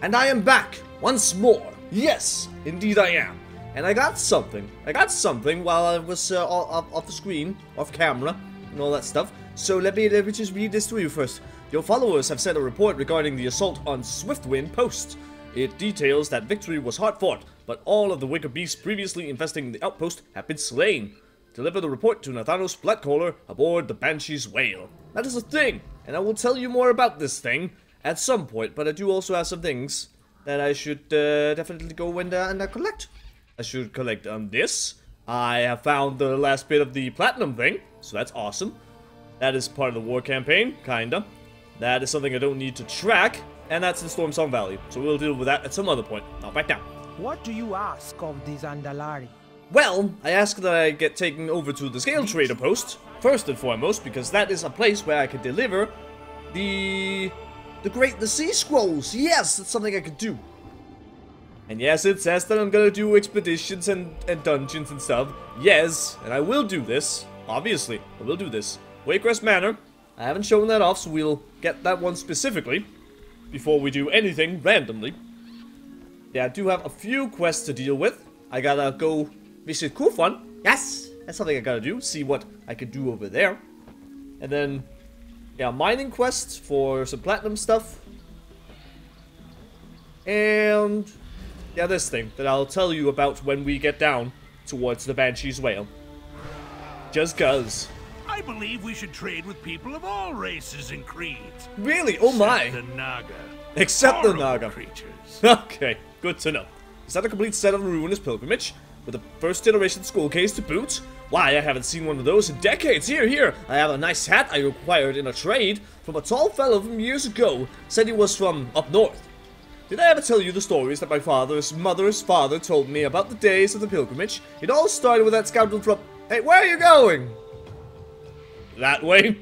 And I am back once more. Yes, indeed I am. And I got something. I got something while I was uh, off, off the screen, off camera, and all that stuff. So let me, let me just read this to you first. Your followers have sent a report regarding the assault on Swiftwind Post. It details that victory was hard fought, but all of the wicked beasts previously infesting the outpost have been slain. Deliver the report to Nathanos Blightcaller aboard the Banshee's Wail. That is a thing, and I will tell you more about this thing at some point, but I do also have some things that I should uh, definitely go and, uh, and uh, collect. I should collect um, this. I have found the last bit of the platinum thing, so that's awesome. That is part of the war campaign, kinda. That is something I don't need to track, and that's the Storm Song Valley. So we'll deal with that at some other point. Not right now. What do you ask of these Zandalari? Well, I ask that I get taken over to the Scale Trader post, first and foremost, because that is a place where I can deliver the... the Great the Sea Scrolls. Yes, that's something I could do. And yes, it says that I'm gonna do expeditions and, and dungeons and stuff. Yes, and I will do this. Obviously, I will do this. Waycrest Manor. I haven't shown that off, so we'll get that one specifically before we do anything randomly. Yeah, I do have a few quests to deal with. I gotta go visit Kua'fon. Yes, that's something I gotta do. See what I can do over there. And then, yeah, mining quests for some platinum stuff. And, yeah, this thing that I'll tell you about when we get down towards the Banshee's Wail. Just cuz. I believe we should trade with people of all races and creeds. Really? Oh my. Except the Naga. Except the Naga. creatures. Okay, good to know. Is that a complete set of ruinous pilgrimage? With a first generation skull case to boot? Why, I haven't seen one of those in decades. Here, here, I have a nice hat I acquired in a trade from a tall fellow from years ago. Said he was from up north. Did I ever tell you the stories that my father's mother's father told me about the days of the pilgrimage? It all started with that scoundrel from... Hey, where are you going? That way.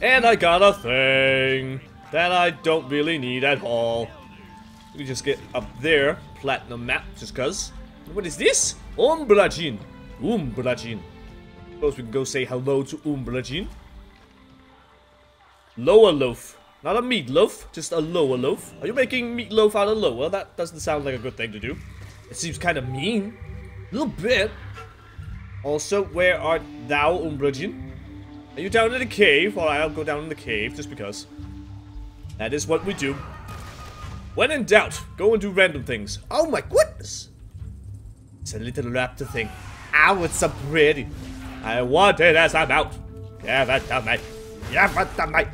And I got a thing that I don't really need at all. We just get up there, platinum map, just cuz. What is this? Umbra'jin. Umbra'jin. Suppose we can go say hello to Umbra'jin. Lower loaf. Not a meatloaf, just a lower loaf. Are you making meatloaf out of lower? That doesn't sound like a good thing to do. It seems kind of mean. A little bit. Also, where art thou, Umbra'jin? Are you down in the cave? Alright, I'll go down in the cave, just because. That is what we do. When in doubt, go and do random things. Oh my goodness! It's a little raptor thing. Ow, it's so pretty. I want it as I'm out. Give it to me. Give it to me.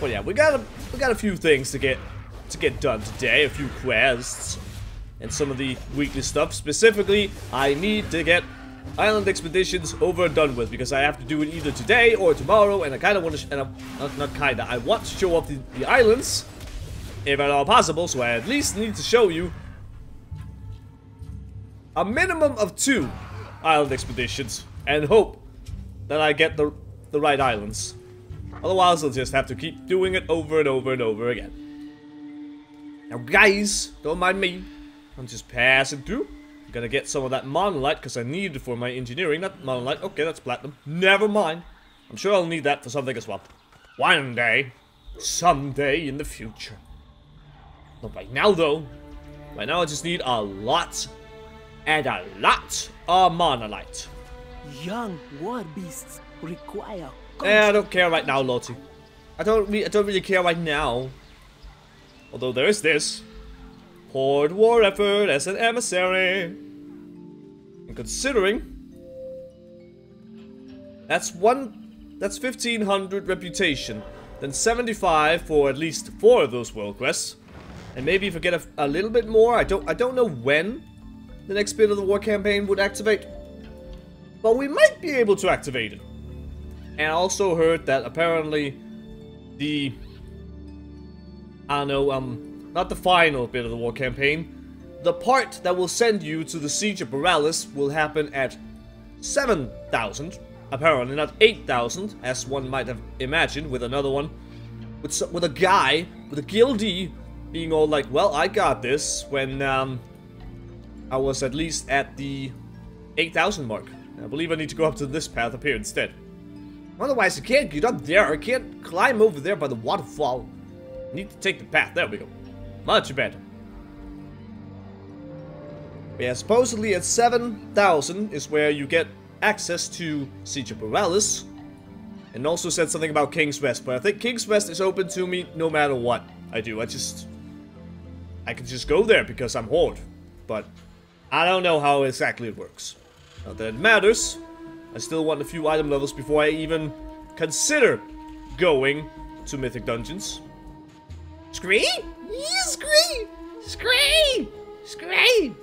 Well, yeah, we got a we got a few things to get to get done today. A few quests and some of the weekly stuff. Specifically, I need to get island expeditions over and done with because I have to do it either today or tomorrow, and I kind of want to, and I'm, not, not kind of, I want to show off the, the islands if at all possible. So I at least need to show you a minimum of two island expeditions and hope that I get the the right islands. Otherwise, I'll just have to keep doing it over and over and over again. Now, guys, don't mind me. I'm just passing through. I'm gonna get some of that Monelite because I need it for my engineering. That Monelite. Okay, that's platinum. Never mind. I'm sure I'll need that for something as well. One day. Someday in the future. Not right now, though. Right now, I just need a lot and a lot of Monelite. Young war beasts require Eh, I don't care right now, Lottie. I don't re I don't really care right now. Although there is this. Horde war effort as an emissary. And considering that's one that's 1500 reputation, then 75 for at least four of those world quests. And maybe if I get a, a little bit more, I don't I don't know when the next bit of the war campaign would activate. But we might be able to activate it. And I also heard that apparently the I don't know, um not the final bit of the war campaign, the part that will send you to the siege of Boralus will happen at 7,000, apparently not 8,000 as one might have imagined with another one with with a guy with a guildie being all like, "Well, I got this" when um I was at least at the 8,000 mark. I believe I need to go up to this path up here instead. Otherwise, I can't get up there. I can't climb over there by the waterfall. I Need to take the path. There we go. Much better. Yeah, supposedly at 7,000 is where you get access to Siege of. And also said something about Kings' Rest, but I think Kings' Rest is open to me no matter what I do. I just... I can just go there because I'm Horde. But I don't know how exactly it works. Not that it matters. I still want a few item levels before I even consider going to Mythic Dungeons. Scream? Yeah, scream! Scream! Scream!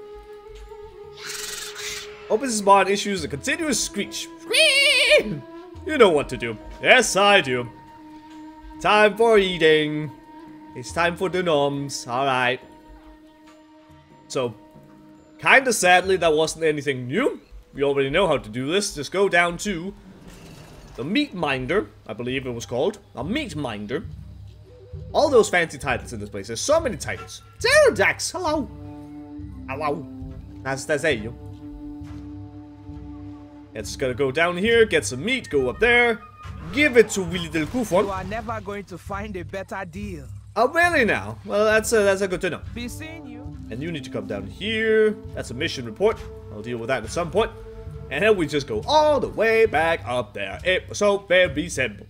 Opens spawn issues a continuous screech. Scream! You know what to do. Yes, I do. Time for eating. It's time for the noms. Alright. So, kinda sadly, that wasn't anything new. We already know how to do this. Just go down to the Meat Minder, I believe it was called. A Meat Minder. All those fancy titles in this place. There's so many titles. Pterrordax, hello. Hello. That's, that's you. It's gonna go down here, get some meat, go up there, give it to Willy Del You are never going to find a better deal. Oh, really now? Well, that's uh, that's a good to know. Be seeing you. And you need to come down here. That's a mission report. I'll deal with that at some point. And then we just go all the way back up there. It was so very simple.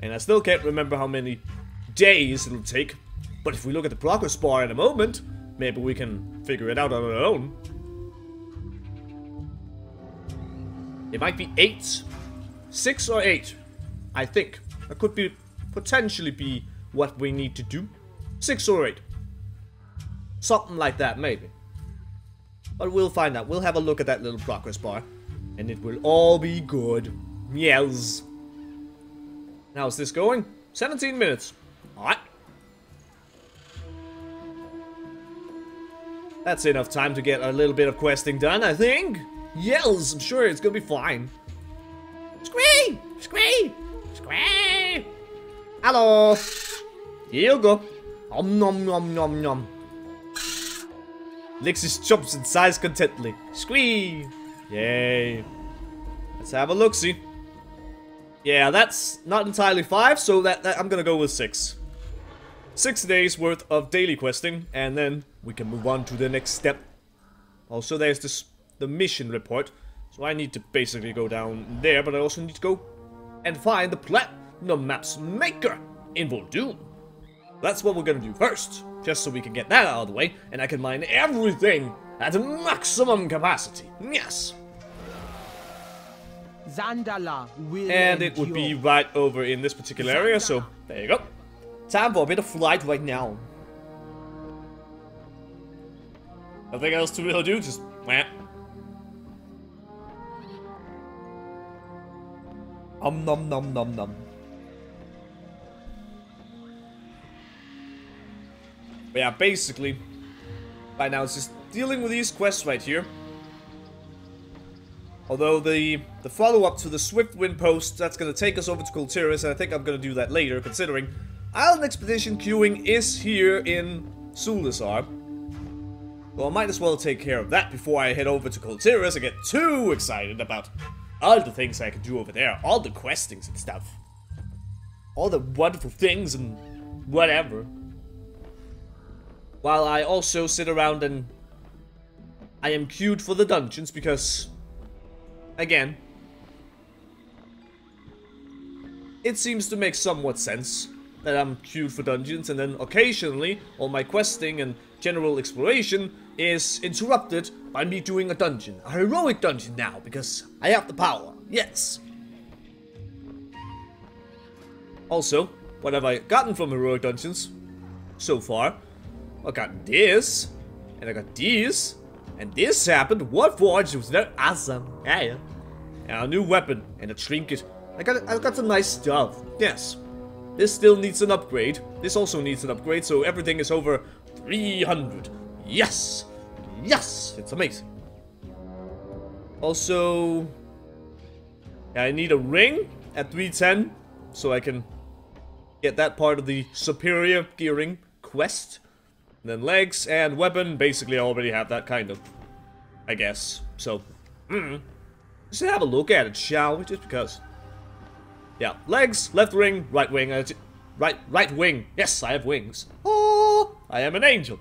And I still can't remember how many days it'll take. But if we look at the progress bar in a moment, maybe we can figure it out on our own. It might be eight. Six or eight. I think. That could be potentially be what we need to do. Six or eight. Something like that, maybe. But we'll find out. We'll have a look at that little progress bar. And it will all be good. Yes. How's this going? 17 minutes. Alright. That's enough time to get a little bit of questing done, I think. Yes, I'm sure it's gonna be fine. Scream! Scream! Scream! Hello! Here you go. Om nom nom nom nom. His chops and sighs contentedly. Squee! Yay. Let's have a look-see. Yeah, that's not entirely five, so that, that I'm gonna go with six. Six days worth of daily questing, and then we can move on to the next step. Also, there's this the mission report, so I need to basically go down there, but I also need to go and find the Platinum Maps Maker in Vol'dun. That's what we're gonna do first, just so we can get that out of the way, and I can mine everything at maximum capacity. Yes! Zandalar will And it would be right over in this particular area, so there you go. Time for a bit of flight right now. Nothing else to really do, just wham. Um nom nom nom nom. But yeah, basically, right now it's just dealing with these quests right here. Although the the follow-up to the Swiftwind post, that's gonna take us over to Kul Tiras, and I think I'm gonna do that later, considering Island Expedition queuing is here in Zuldazar. Well, I might as well take care of that before I head over to Kul Tiras and get too excited about all the things I can do over there, all the questings and stuff. All the wonderful things and whatever. While I also sit around and I am queued for the dungeons because again, it seems to make somewhat sense that I'm queued for dungeons and then occasionally all my questing and general exploration is interrupted by me doing a dungeon. A heroic dungeon now because I have the power. Yes. Also, what have I gotten from heroic dungeons so far? I got this, and I got these, and this happened. What forge was that awesome? Yeah, yeah. And a new weapon and a trinket. I got I got some nice stuff. Yes. This still needs an upgrade. This also needs an upgrade, so everything is over 300. Yes! Yes! It's amazing. Also, I need a ring at 310 so I can get that part of the superior gearing quest. Then legs and weapon, basically I already have that kind of, I guess. So, mm, let's have a look at it, shall we? Just because. Yeah, legs, left wing, right wing. Ju- Right, right wing. Yes, I have wings. Oh, I am an angel.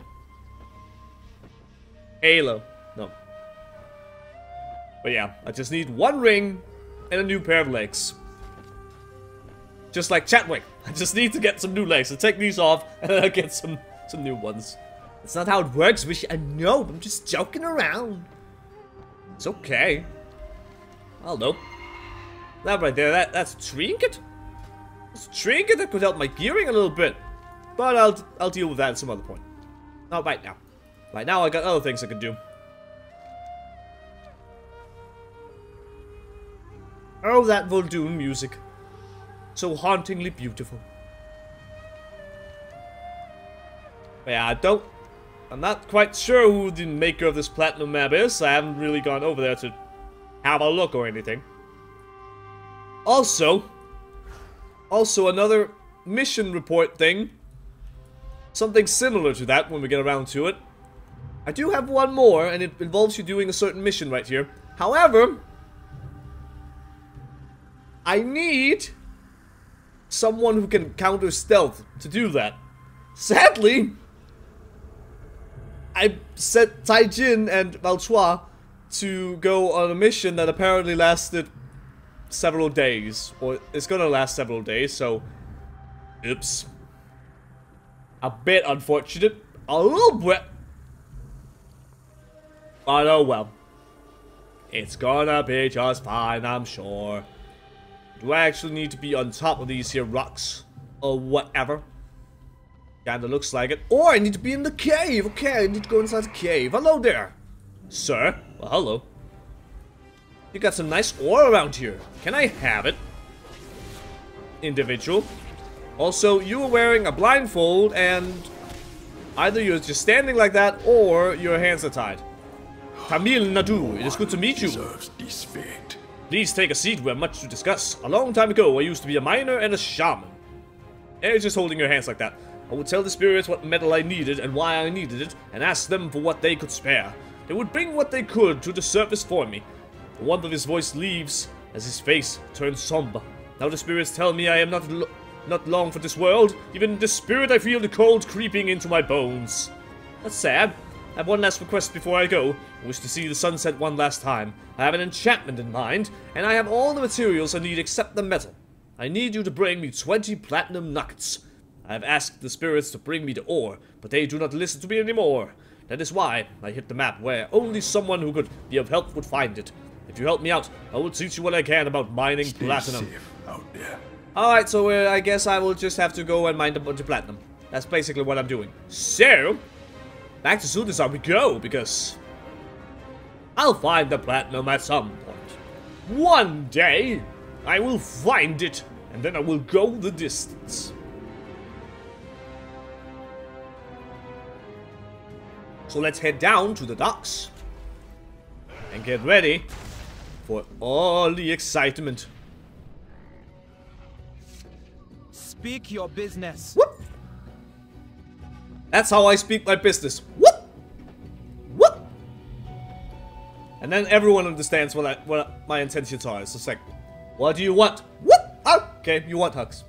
Halo. No. But yeah, I just need one ring and a new pair of legs. Just like Chatwick. I just need to get some new legs. I take these off and then I get some, some new ones. That's not how it works, Wish. I know. I'm just joking around. It's okay. I'll know. That right there, that, that's a trinket? It's a trinket that could help my gearing a little bit. But I'll, I'll deal with that at some other point. Not right now. Right now, I got other things I can do. Oh, that Vol'dun music. So hauntingly beautiful. Yeah, I don't... I'm not quite sure who the maker of this platinum map is. I haven't really gone over there to have a look or anything. Also, also another mission report thing. Something similar to that when we get around to it. I do have one more, and it involves you doing a certain mission right here. However, I need someone who can counter stealth to do that. Sadly, I set Taijin and Valchois to go on a mission that apparently lasted several days. Or it's gonna last several days, so... Oops. A bit unfortunate. A little bit. But oh well. It's gonna be just fine, I'm sure. Do I actually need to be on top of these here rocks? Or whatever? Kinda looks like it. Or I need to be in the cave. Okay, I need to go inside the cave. Hello there. Sir? Well, hello. You got some nice ore around here. Can I have it? Individual. Also, you are wearing a blindfold and either you're just standing like that or your hands are tied. Tamil Nadu, it is good to meet you. This fate. Please take a seat, we have much to discuss. A long time ago, I used to be a miner and a shaman. And it's just holding your hands like that. I would tell the spirits what metal I needed and why I needed it, and ask them for what they could spare. They would bring what they could to the surface for me. The warmth of his voice leaves as his face turns somber. Now the spirits tell me I am not lo not long for this world. Even in the spirit I feel the cold creeping into my bones. That's sad. I have one last request before I go. I wish to see the sunset one last time. I have an enchantment in mind, and I have all the materials I need except the metal. I need you to bring me 20 platinum nuggets. I have asked the spirits to bring me the ore, but they do not listen to me anymore. That is why I hit the map where only someone who could be of help would find it. If you help me out, I will teach you what I can about mining Stay platinum. safe out there. Alright, so uh, I guess I will just have to go and mine a bunch of platinum. That's basically what I'm doing. So, back to Zuldazar we go, because I'll find the platinum at some point. One day, I will find it, and then I will go the distance. So let's head down to the docks and get ready for all the excitement. Speak your business. Whoop. That's how I speak my business. Whoop. Whoop. And then everyone understands what I, what my intentions are. It's just like, what do you want? Whoop. Oh, okay, you want hugs.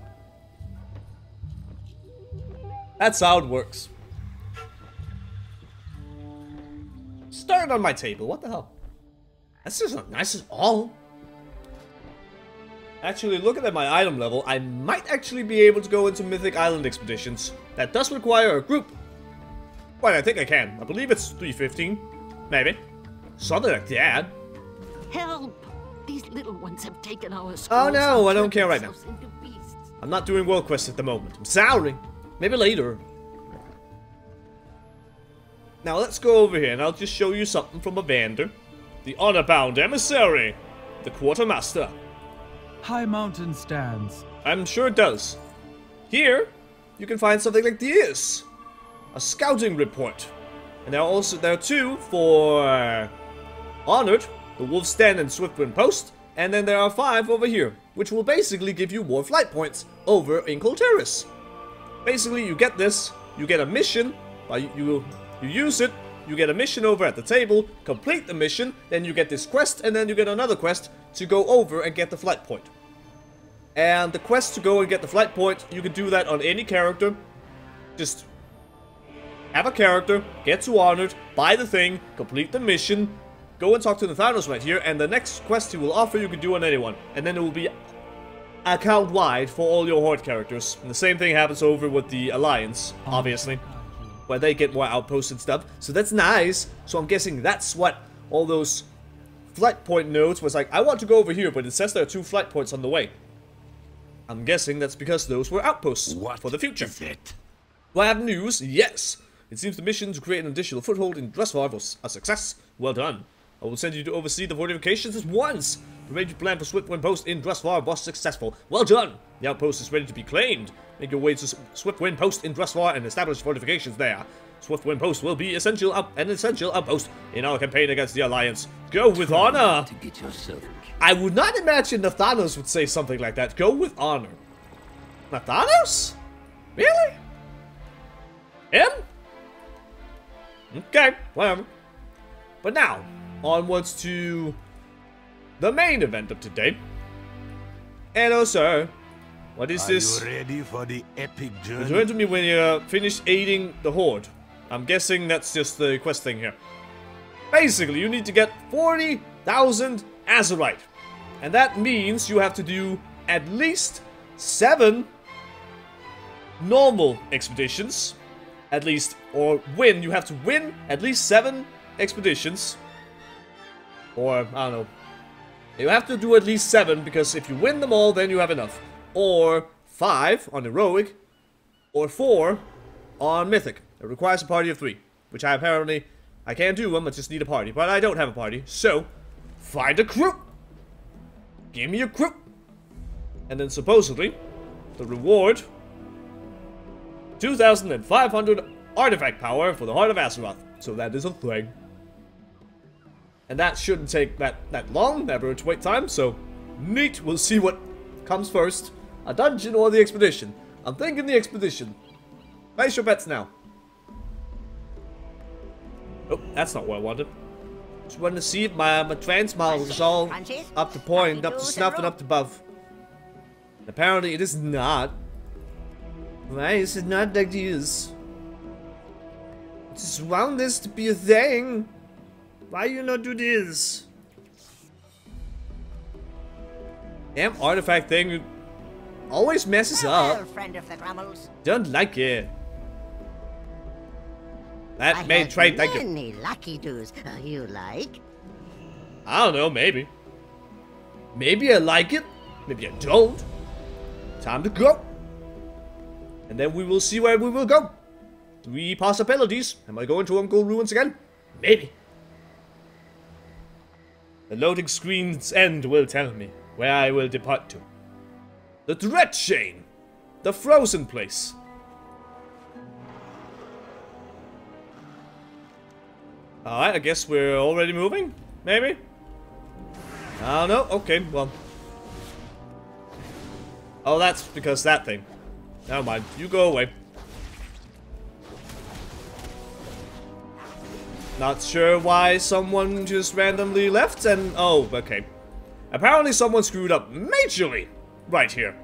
That's how it works. Start on my table. What the hell? That's just not nice at all. Actually, looking at my item level, I might actually be able to go into Mythic Island expeditions. That does require a group. Well, I think I can. I believe it's 315. Maybe. Something like that. Help! These little ones have taken our Oh, no, I don't care right now. themselves into beasts. I'm not doing world quests at the moment. I'm sorry. Maybe later. Now let's go over here and I'll just show you something from Evander. The honor-bound emissary. The quartermaster. High mountain stands. I'm sure it does. Here, you can find something like this. A scouting report. And there are also there are two for Honored, the Wolf's Den and Swiftwind Post, and then there are five over here, which will basically give you more flight points over in Kul Tiras. Basically, you get this, you get a mission, uh, you, you use it, you get a mission over at the table, complete the mission, then you get this quest, and then you get another quest to go over and get the flight point. And the quest to go and get the flight point, you can do that on any character. Just have a character, get to Honored, buy the thing, complete the mission, go and talk to Nathanos right here, and the next quest he will offer you can do on anyone. And then it will be account wide for all your Horde characters. And the same thing happens over with the Alliance, obviously, where they get more outposts and stuff. So that's nice. So I'm guessing that's what all those flight point nodes was like, I want to go over here, but it says there are two flight points on the way. I'm guessing that's because those were outposts What for the future. is it? Do I have news? Yes! It seems the mission to create an additional foothold in Drustvar was a success. Well done. I will send you to oversee the fortifications at once. The major plan for Swiftwind Post in Drustvar was successful. Well done! The outpost is ready to be claimed. Make your way to Swiftwind Post in Drustvar and establish fortifications there. Swiftwind Post will be essential out- an essential outpost in our campaign against the Alliance. Go with honor! To get yourself I would not imagine Nathanos would say something like that. Go with honor. Nathanos? Really? Him? Okay, whatever. But now, onwards to the main event of today. Hello, sir. What is Are this? you ready for the epic journey? Return to me when you uh, finish aiding the Horde. I'm guessing that's just the quest thing here. Basically, you need to get 40,000 Azerite. And that means you have to do at least 7 normal expeditions. At least, or win. You have to win at least 7 expeditions. Or, I don't know. You have to do at least 7, because if you win them all, then you have enough. Or 5 on Heroic, or 4 on Mythic. It requires a party of 3, which I apparently, I can't do them, I just need a party. But I don't have a party, so find a crew! Give me a crew! And then supposedly, the reward 2,500 artifact power for the Heart of Azeroth. So that is a thing. And that shouldn't take that, that long, average wait time, so neat, we'll see what comes first. A dungeon or the expedition? I'm thinking the expedition. Place your bets now. Oh, that's not what I wanted. Just wanted to see if my, um, my trance model was all up to point, up to snuff, and up to buff. Apparently it is not. Why is it not like this? Just want this to be a thing. Why you not do this? Damn artifact thing always messes up. friend of the Grummles. Don't like it. I That main have trait, thank you. many lucky doos uh, you like. I don't know, maybe. Maybe I like it, maybe I don't. Time to go. And then we will see where we will go. Three possibilities. Am I going to Un'gol Ruins again? Maybe. The loading screen's end will tell me where I will depart to. The Dread Chain. The frozen place. Alright, I guess we're already moving? Maybe? Uh, I don't know. Okay, well. Oh, that's because that thing. Never mind. You go away. Not sure why someone just randomly left and... Oh, okay. Apparently someone screwed up majorly right here.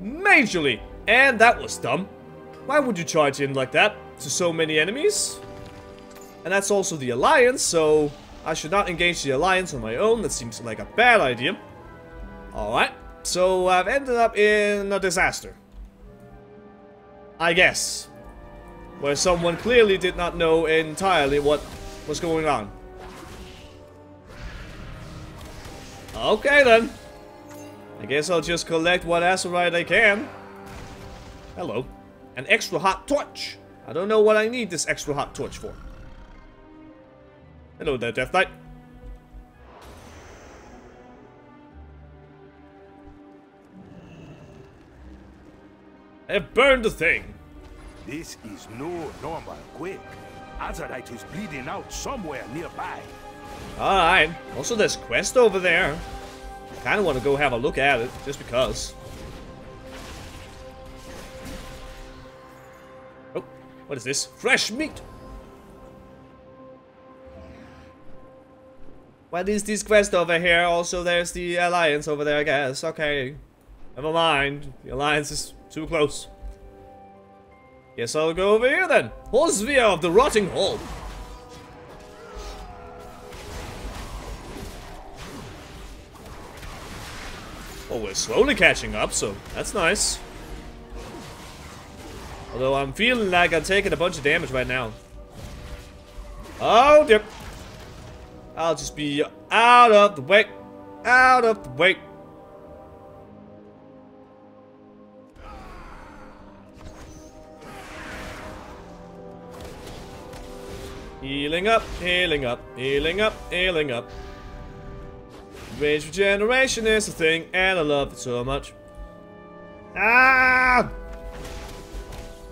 Majorly. And that was dumb. Why would you charge in like that to so many enemies? And that's also the Alliance, so I should not engage the Alliance on my own. That seems like a bad idea. Alright, so I've ended up in a disaster. I guess. Where someone clearly did not know entirely what was going on. Okay then. I guess I'll just collect what Azerite I can. Hello. An extra hot torch. I don't know what I need this extra hot torch for. Hello there, Death Knight. I have burned the thing. This is no normal quake. Azerite is bleeding out somewhere nearby. Alright. Also, there's quest over there. I kind of want to go have a look at it, just because. Oh, what is this? Fresh meat! What is this quest over here? Also, there's the alliance over there, I guess. Okay. Never mind. The alliance is too close. Guess I'll go over here then. Horsevere of the Rotting Hall. Oh, we're slowly catching up, so that's nice. Although I'm feeling like I'm taking a bunch of damage right now. Oh, dear. I'll just be out of the way. Out of the way. Healing up, healing up, healing up, healing up. Rage regeneration is a thing, and I love it so much. Ah!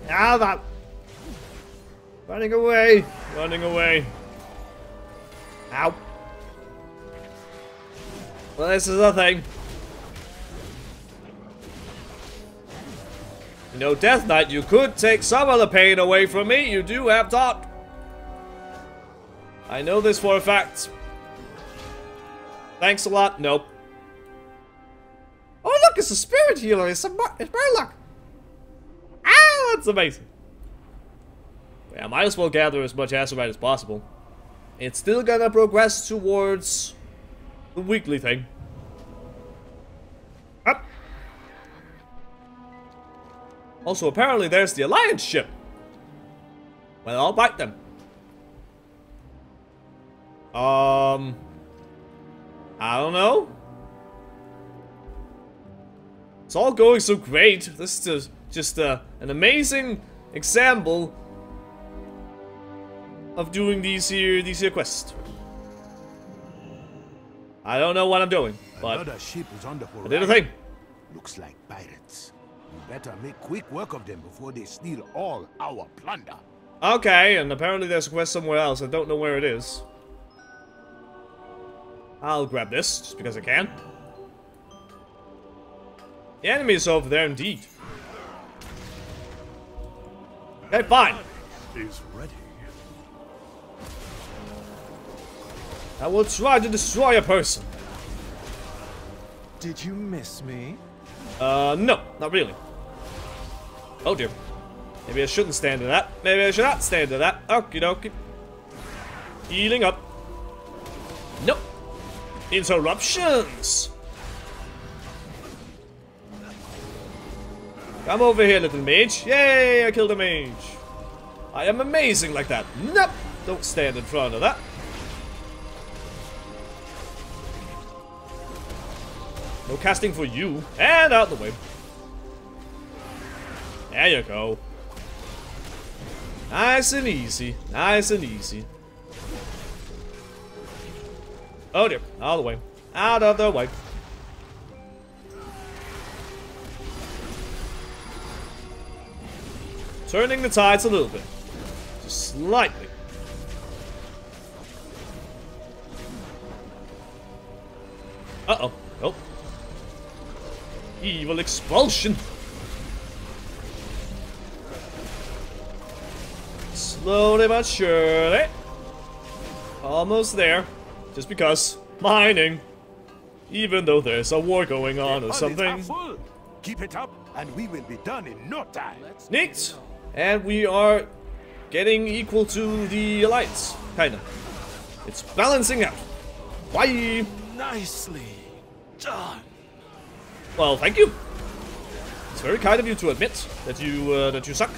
Ah, that! Running away! Running away! Ow! Well, this is the thing. You know, Death Knight, you could take some of the pain away from me. You do have taught. I know this for a fact. Thanks a lot. Nope. Oh, look, it's a spirit healer. It's a it's Murloc. Ah, that's amazing. Yeah, might as well gather as much Azerite as possible. It's still gonna progress towards the weekly thing. Up. Also, apparently there's the Alliance ship. Well, I'll bite them. Um... I don't know. It's all going so great. This is just uh, an amazing example of doing these here these here quests. I don't know what I'm doing, but Another ship is on the I did a horizon. thing. Looks like pirates. We better make quick work of them before they steal all our plunder. Okay, and apparently there's a quest somewhere else. I don't know where it is. I'll grab this, just because I can. The enemy is over there indeed. Okay, fine. Is ready. I will try to destroy a person. Did you miss me? Uh, no, not really. Oh dear. Maybe I shouldn't stand to that. Maybe I should not stand to that. Okie dokie. Healing up. Nope. Interruptions! Come over here, little mage. Yay, I killed a mage. I am amazing like that. Nope. Don't stand in front of that. No casting for you. And out the way. There you go. Nice and easy. Nice and easy. Oh dear. Out of the way. Out of the way. Turning the tides a little bit. Just slightly. Uh-oh. Oh. Evil expulsion. Slowly but surely. Almost there. Just because. Mining. Even though there's a war going on or something. Keep it up, and we will be done in no time. Neat. And we are getting equal to the Alliance. Kinda. It's balancing out. Why? Nicely done. Well, thank you. It's very kind of you to admit that you uh, that you suck.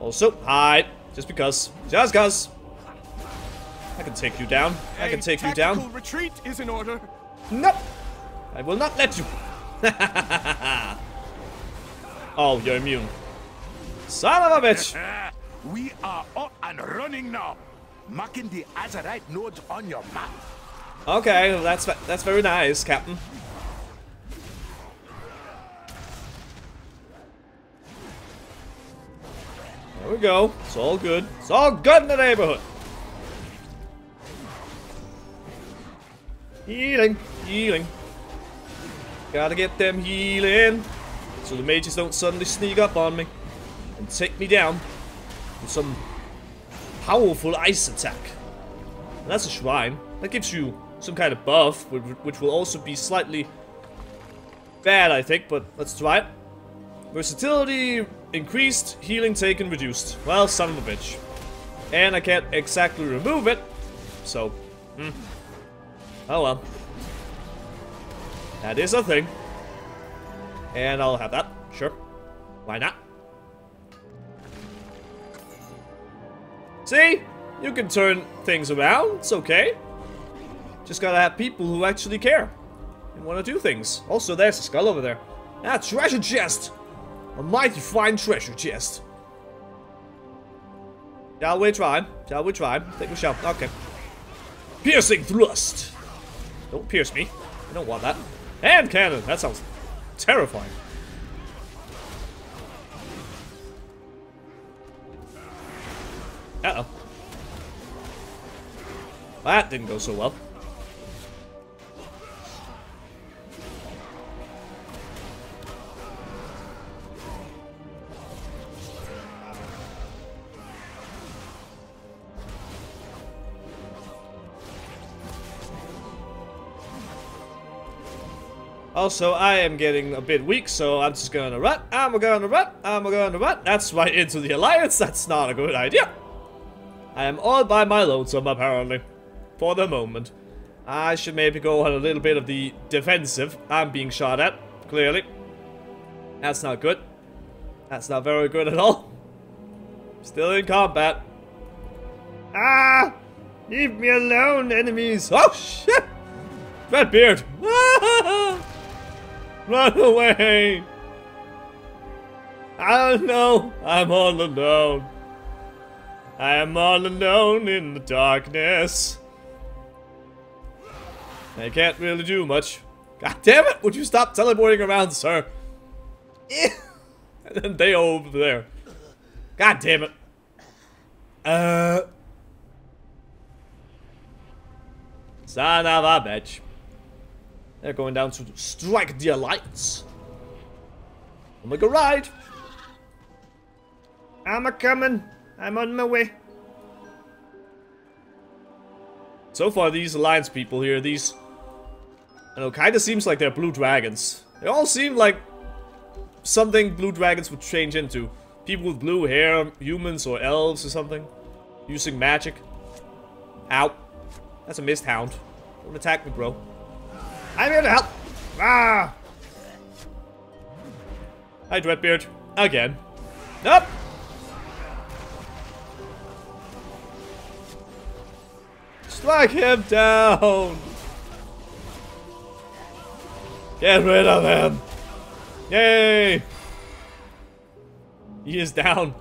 Also, hide. Just because. Just cause. I can take you down. I can take you down. retreat is in order. Nope. I will not let you. oh, you're immune. Son of a bitch. We are up and running now. Marking the Azerite nodes on your map. Okay, well, that's that's very nice, Captain. There we go. It's all good. It's all good in the neighborhood. Healing, healing. Gotta get them healing. So the mages don't suddenly sneak up on me and take me down with some powerful ice attack. And that's a shrine. That gives you some kind of buff, which, will also be slightly bad, I think, but let's try it. Versatility increased, healing taken reduced. Well, son of a bitch. And I can't exactly remove it, so... Hmm. Oh well. That is a thing. And I'll have that, sure. Why not? See? You can turn things around, it's okay. Just gotta have people who actually care. And wanna do things. Also, there's a skull over there. Ah, treasure chest! A mighty fine treasure chest. Shall we try? Shall we try? I think we shall. Okay. Piercing thrust! Don't pierce me. I don't want that. Hand cannon! That sounds terrifying. Uh-oh. That didn't go so well. Also, I am getting a bit weak, so I'm just gonna run, I'm gonna run, I'm gonna run. That's right into the Alliance, that's not a good idea. I am all by my lonesome, apparently. For the moment. I should maybe go on a little bit of the defensive. I'm being shot at, clearly. That's not good. That's not very good at all. Still in combat. Ah! Leave me alone, enemies! Oh, shit! Redbeard! Run away! I don't know. I'm all alone. I am all alone in the darkness. I can't really do much. God damn it! Would you stop teleporting around, sir? and then they over there. God damn it. Uh. Son of a bitch. They're going down to strike the Alliance. I'll make a ride. I'm a coming. I'm on my way. So far, these Alliance people here, these... I know, kinda seems like they're blue dragons. They all seem like something blue dragons would change into. People with blue hair, humans or elves or something. Using magic. Ow. That's a mist hound. Don't attack me, bro. I'm here to help! Ah! Hi, Dreadbeard. Again. Nope! Strike him down! Get rid of him! Yay! He is down.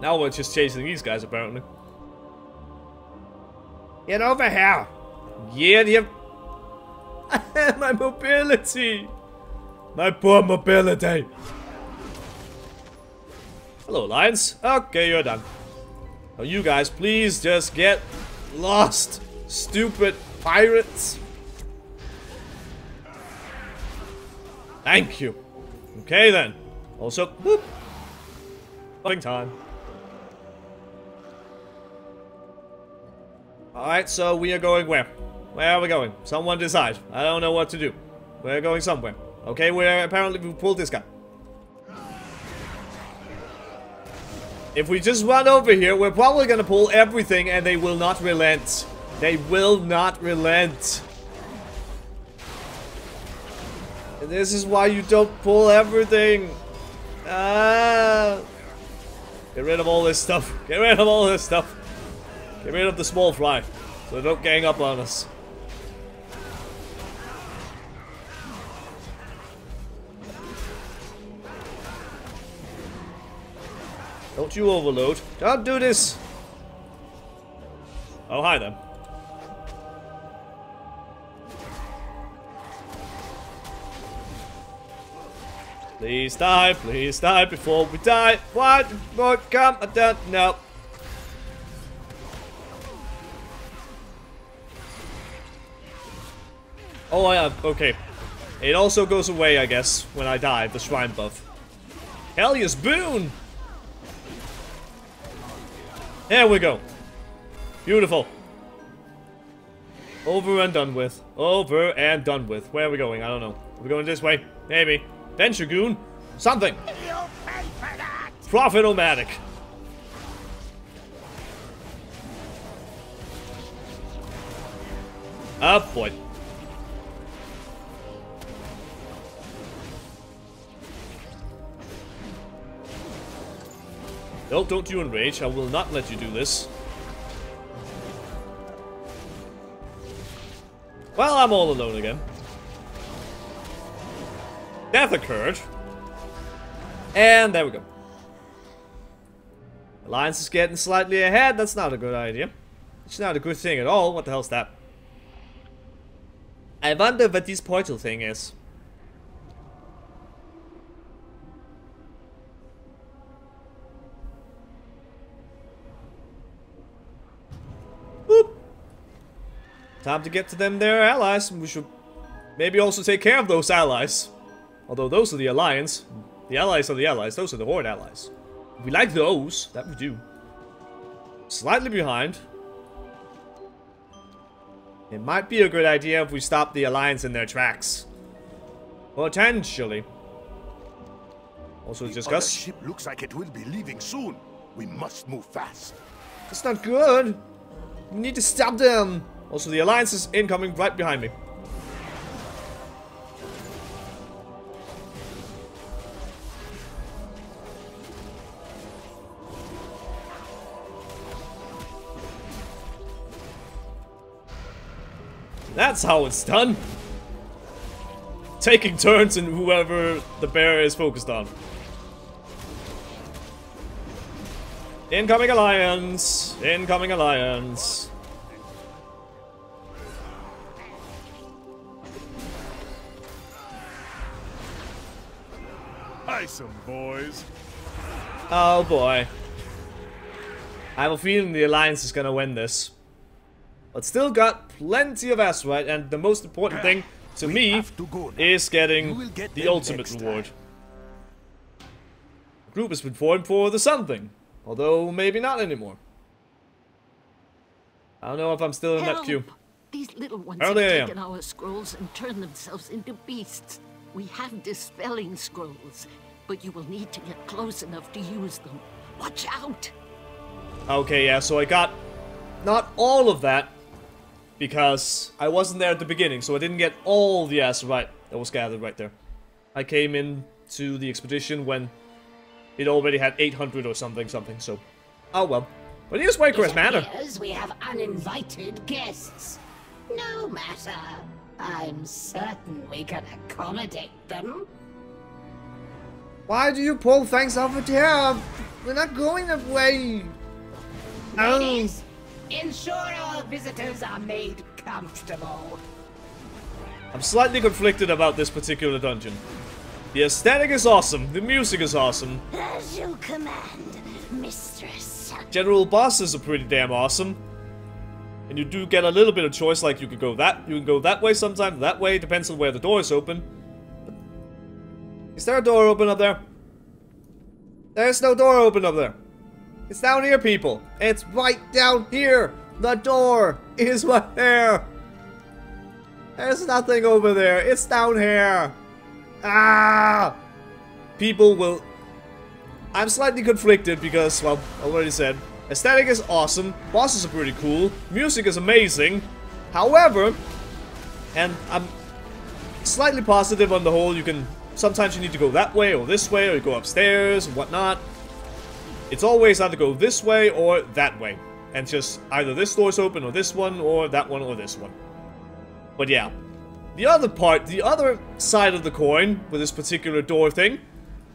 Now we're just chasing these guys, apparently. Get over here! Get him! My mobility! My poor mobility! Hello, Lions. Okay, you're done. Now you guys, please just get lost. Stupid pirates. Thank you. Okay then. Also, whoop. time. Alright, so we are going where? Where are we going? Someone decide. I don't know what to do. We're going somewhere. Okay, we're apparently we pulled this guy. If we just run over here, we're probably gonna pull everything and they will not relent. They will not relent. And this is why you don't pull everything. Ah. Get rid of all this stuff. Get rid of all this stuff. Get rid of the small fry, so they don't gang up on us. Don't you overload. Don't do this! Oh, hi then. Please die, please die before we die. What? What? Come, I don't know. Oh, yeah, uh, okay. It also goes away, I guess, when I die, the shrine buff. Hellious Boon! There we go. Beautiful. Over and done with. Over and done with. Where are we going? I don't know. Are we going this way? Maybe. Venture Goon? Something. You'll pay! Profit-o-matic. Oh boy. No, don't you enrage. I will not let you do this. Well, I'm all alone again. Death occurred. And there we go. Alliance is getting slightly ahead. That's not a good idea. It's not a good thing at all. What the hell's that? I wonder what this portal thing is. Time to get to them their allies. We should maybe also take care of those allies. Although those are the alliance. The allies are the allies. Those are the horde allies. We like those. That we do. Slightly behind. It might be a good idea if we stop the Alliance in their tracks. Potentially. Also The discuss. ship looks like it will be leaving soon. We must move fast. That's not good. We need to stop them. Also, the Alliance is incoming right behind me. That's how it's done. Taking turns in whoever the bear is focused on. Incoming alliance! Incoming alliance! Some boys. Oh boy. I have a feeling the alliance is gonna win this. But still got plenty of Azerite, and the most important thing to We me to is getting get the ultimate reward. The group has been formed for the something, although maybe not anymore. I don't know if I'm still in that Help! queue. These little ones have there I am. taken our scrolls and turned themselves into beasts. We have dispelling scrolls, but you will need to get close enough to use them. Watch out! Okay, yeah, so I got not all of that because I wasn't there at the beginning, so I didn't get all the Azerite that was gathered right there. I came in to the expedition when it already had 800 or something, something, so. Oh well. But here's It Manor. appears we have uninvited guests. No matter. I'm certain we can accommodate them. Why do you pull things off over there? We're not going that way. Ladies, ensure our visitors are made comfortable. I'm slightly conflicted about this particular dungeon. The aesthetic is awesome, the music is awesome, As you command, mistress. General bosses are pretty damn awesome. And you do get a little bit of choice, like you can go that, you can go that way sometimes, that way, depends on where the door is open. Is there a door open up there? There's no door open up there. It's down here, people. It's right down here. The door is right there. There's nothing over there. It's down here. Ah! People will I'm slightly conflicted because, well, I already said, aesthetic is awesome, bosses are pretty cool, music is amazing. However, and I'm slightly positive on the whole, you can, sometimes you need to go that way or this way, or you go upstairs and whatnot. It's always either go this way or that way. And just either this door's open or this one, or that one or this one. But yeah. The other part, the other side of the coin with this particular door thing,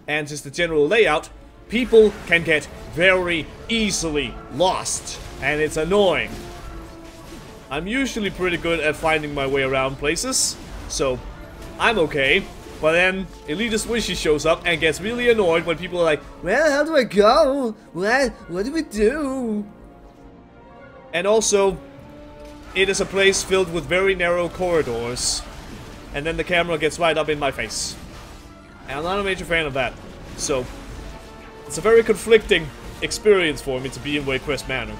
and just the general layout, people can get very easily lost, and it's annoying. I'm usually pretty good at finding my way around places, so I'm okay. But then Elitist Wishy shows up and gets really annoyed when people are like, Well, how do I go? What? What do we do? And also, it is a place filled with very narrow corridors, and then the camera gets right up in my face. And I'm not a major fan of that. So, it's a very conflicting experience for me to be in Waycrest Manor.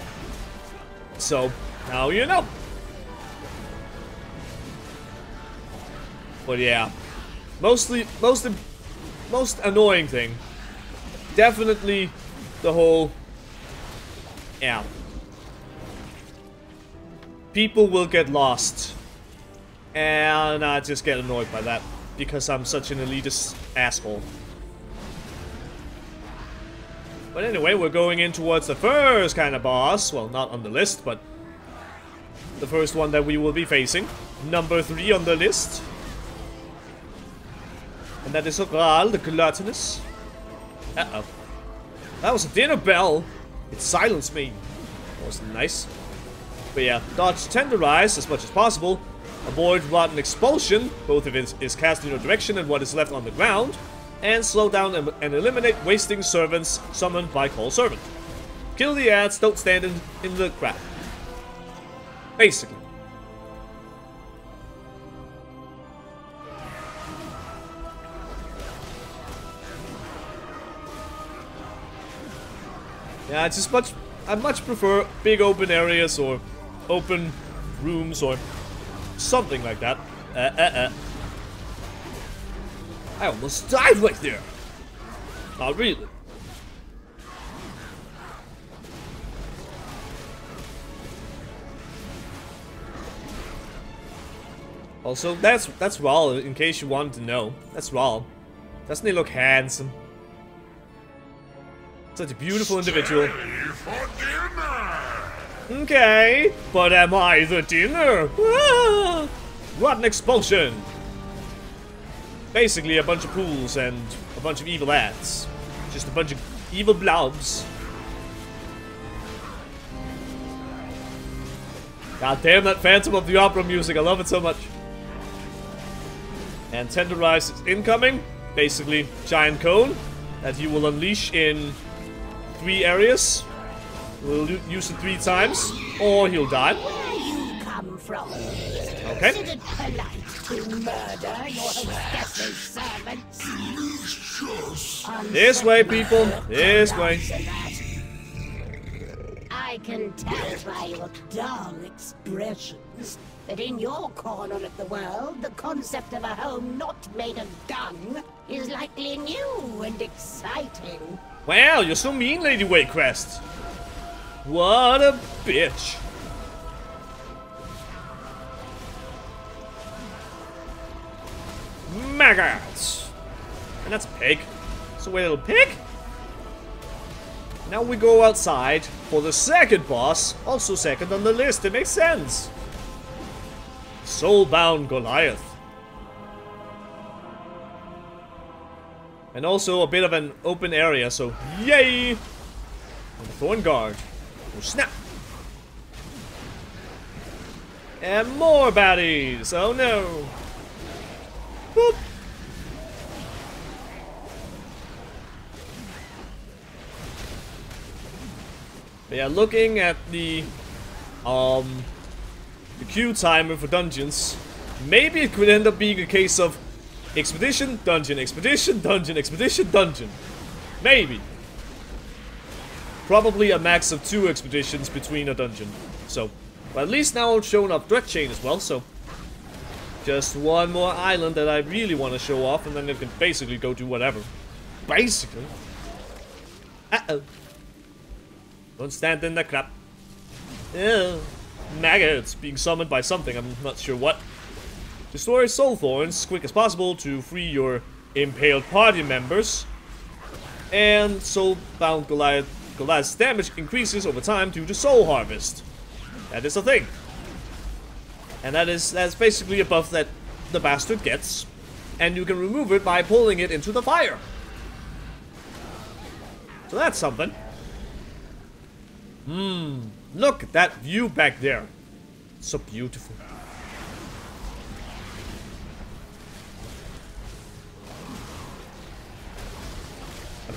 So, now you know. But yeah, mostly, most, most annoying thing, definitely the whole, yeah. People will get lost, and I just get annoyed by that because I'm such an elitist asshole. But anyway, we're going in towards the first kind of boss. Well, not on the list, but the first one that we will be facing. Number three on the list. And that is Ogral, the Gluttonous. Uh-oh. That was a dinner bell. It silenced me. That was nice. But yeah, dodge tenderize as much as possible. Avoid rotten expulsion, both if it is cast in your direction and what is left on the ground. And slow down and, and eliminate wasting servants summoned by Call Servant. Kill the ads, don't stand in, in the crap. Basically. Yeah, I just much I much prefer big open areas or open rooms or something like that. Uh, uh, uh. I almost died right there. Not really. Also, that's that's Raal, in case you wanted to know. That's Raal. Doesn't he look handsome? Such a beautiful individual. Okay, but am I the dinner? Ah! Rotten expulsion! Basically a bunch of pools and a bunch of evil ants. Just a bunch of evil blobs. God damn that Phantom of the Opera music, I love it so much. And Tenderize is incoming. Basically, giant cone that you will unleash in three areas. We'll use it three times, or he'll die. Okay. This way, people. This way. I can tell by your dull expressions that in your corner of the world, the concept of a home not made of dung is likely new and exciting. Wow, you're so mean, Lady Waycrest. What a bitch. Maggots. And that's a pig. So wait, little pig? Now we go outside for the second boss, also second on the list, it makes sense. Soulbound Goliath. And also a bit of an open area, so yay! And the Thorn Guard. Oh snap! And more baddies! Oh no! Boop! But yeah, looking at the um the queue timer for dungeons, maybe it could end up being a case of expedition, dungeon, expedition, dungeon, expedition, dungeon. Maybe. Probably a max of two expeditions between a dungeon. So, but at least now I've shown up Dread Chain as well, so just one more island that I really want to show off, and then I can basically go do whatever. Basically. Uh-oh. Don't stand in the crap. Ew. Maggots being summoned by something, I'm not sure what. Destroy soul thorns as quick as possible to free your impaled party members. And soulbound Goliath Goliath's damage increases over time due to soul harvest. That is a thing. And that is that's basically a buff that the bastard gets. And you can remove it by pulling it into the fire. So that's something. Hmm. Look at that view back there. so beautiful.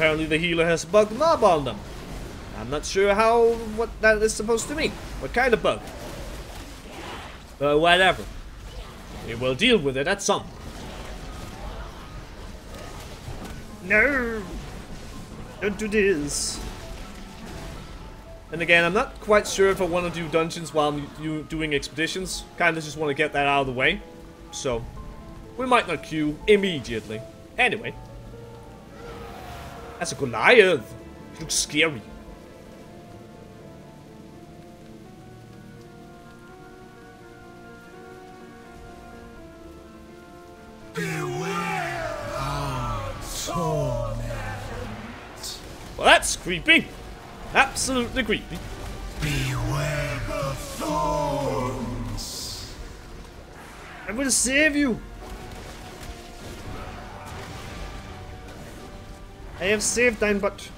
Apparently the healer has a bug mob on them. I'm not sure how, what that is supposed to mean. What kind of bug? But whatever. We will deal with it at some. No! Don't do this. And again, I'm not quite sure if I want to do dungeons while I'm do- doing expeditions. Kinda just want to get that out of the way. So, we might not queue immediately. Anyway. That's a Goliath. It looks scary. Well, that's creepy. Absolutely creepy. Beware the thorns. I'm gonna save you. I have saved thine but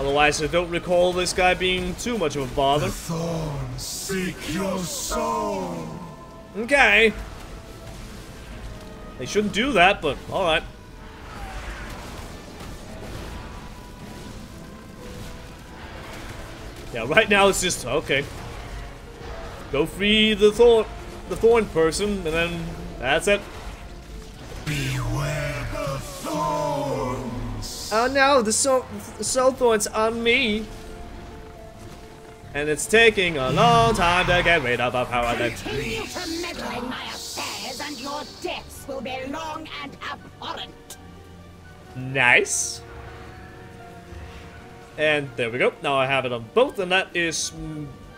Otherwise, I don't recall this guy being too much of a bother. The thorns seek your soul. Okay. They shouldn't do that, but alright. Yeah, right now it's just, okay. Go free the thorn, the thorn person, and then that's it. Beware the thorns. Oh no, the soul, the soul thorn's on me. And it's taking a long time to get rid of a power that... Continue to meddle in my affairs, and your deaths will be long and abhorrent. Nice. And there we go. Now I have it on both, and that is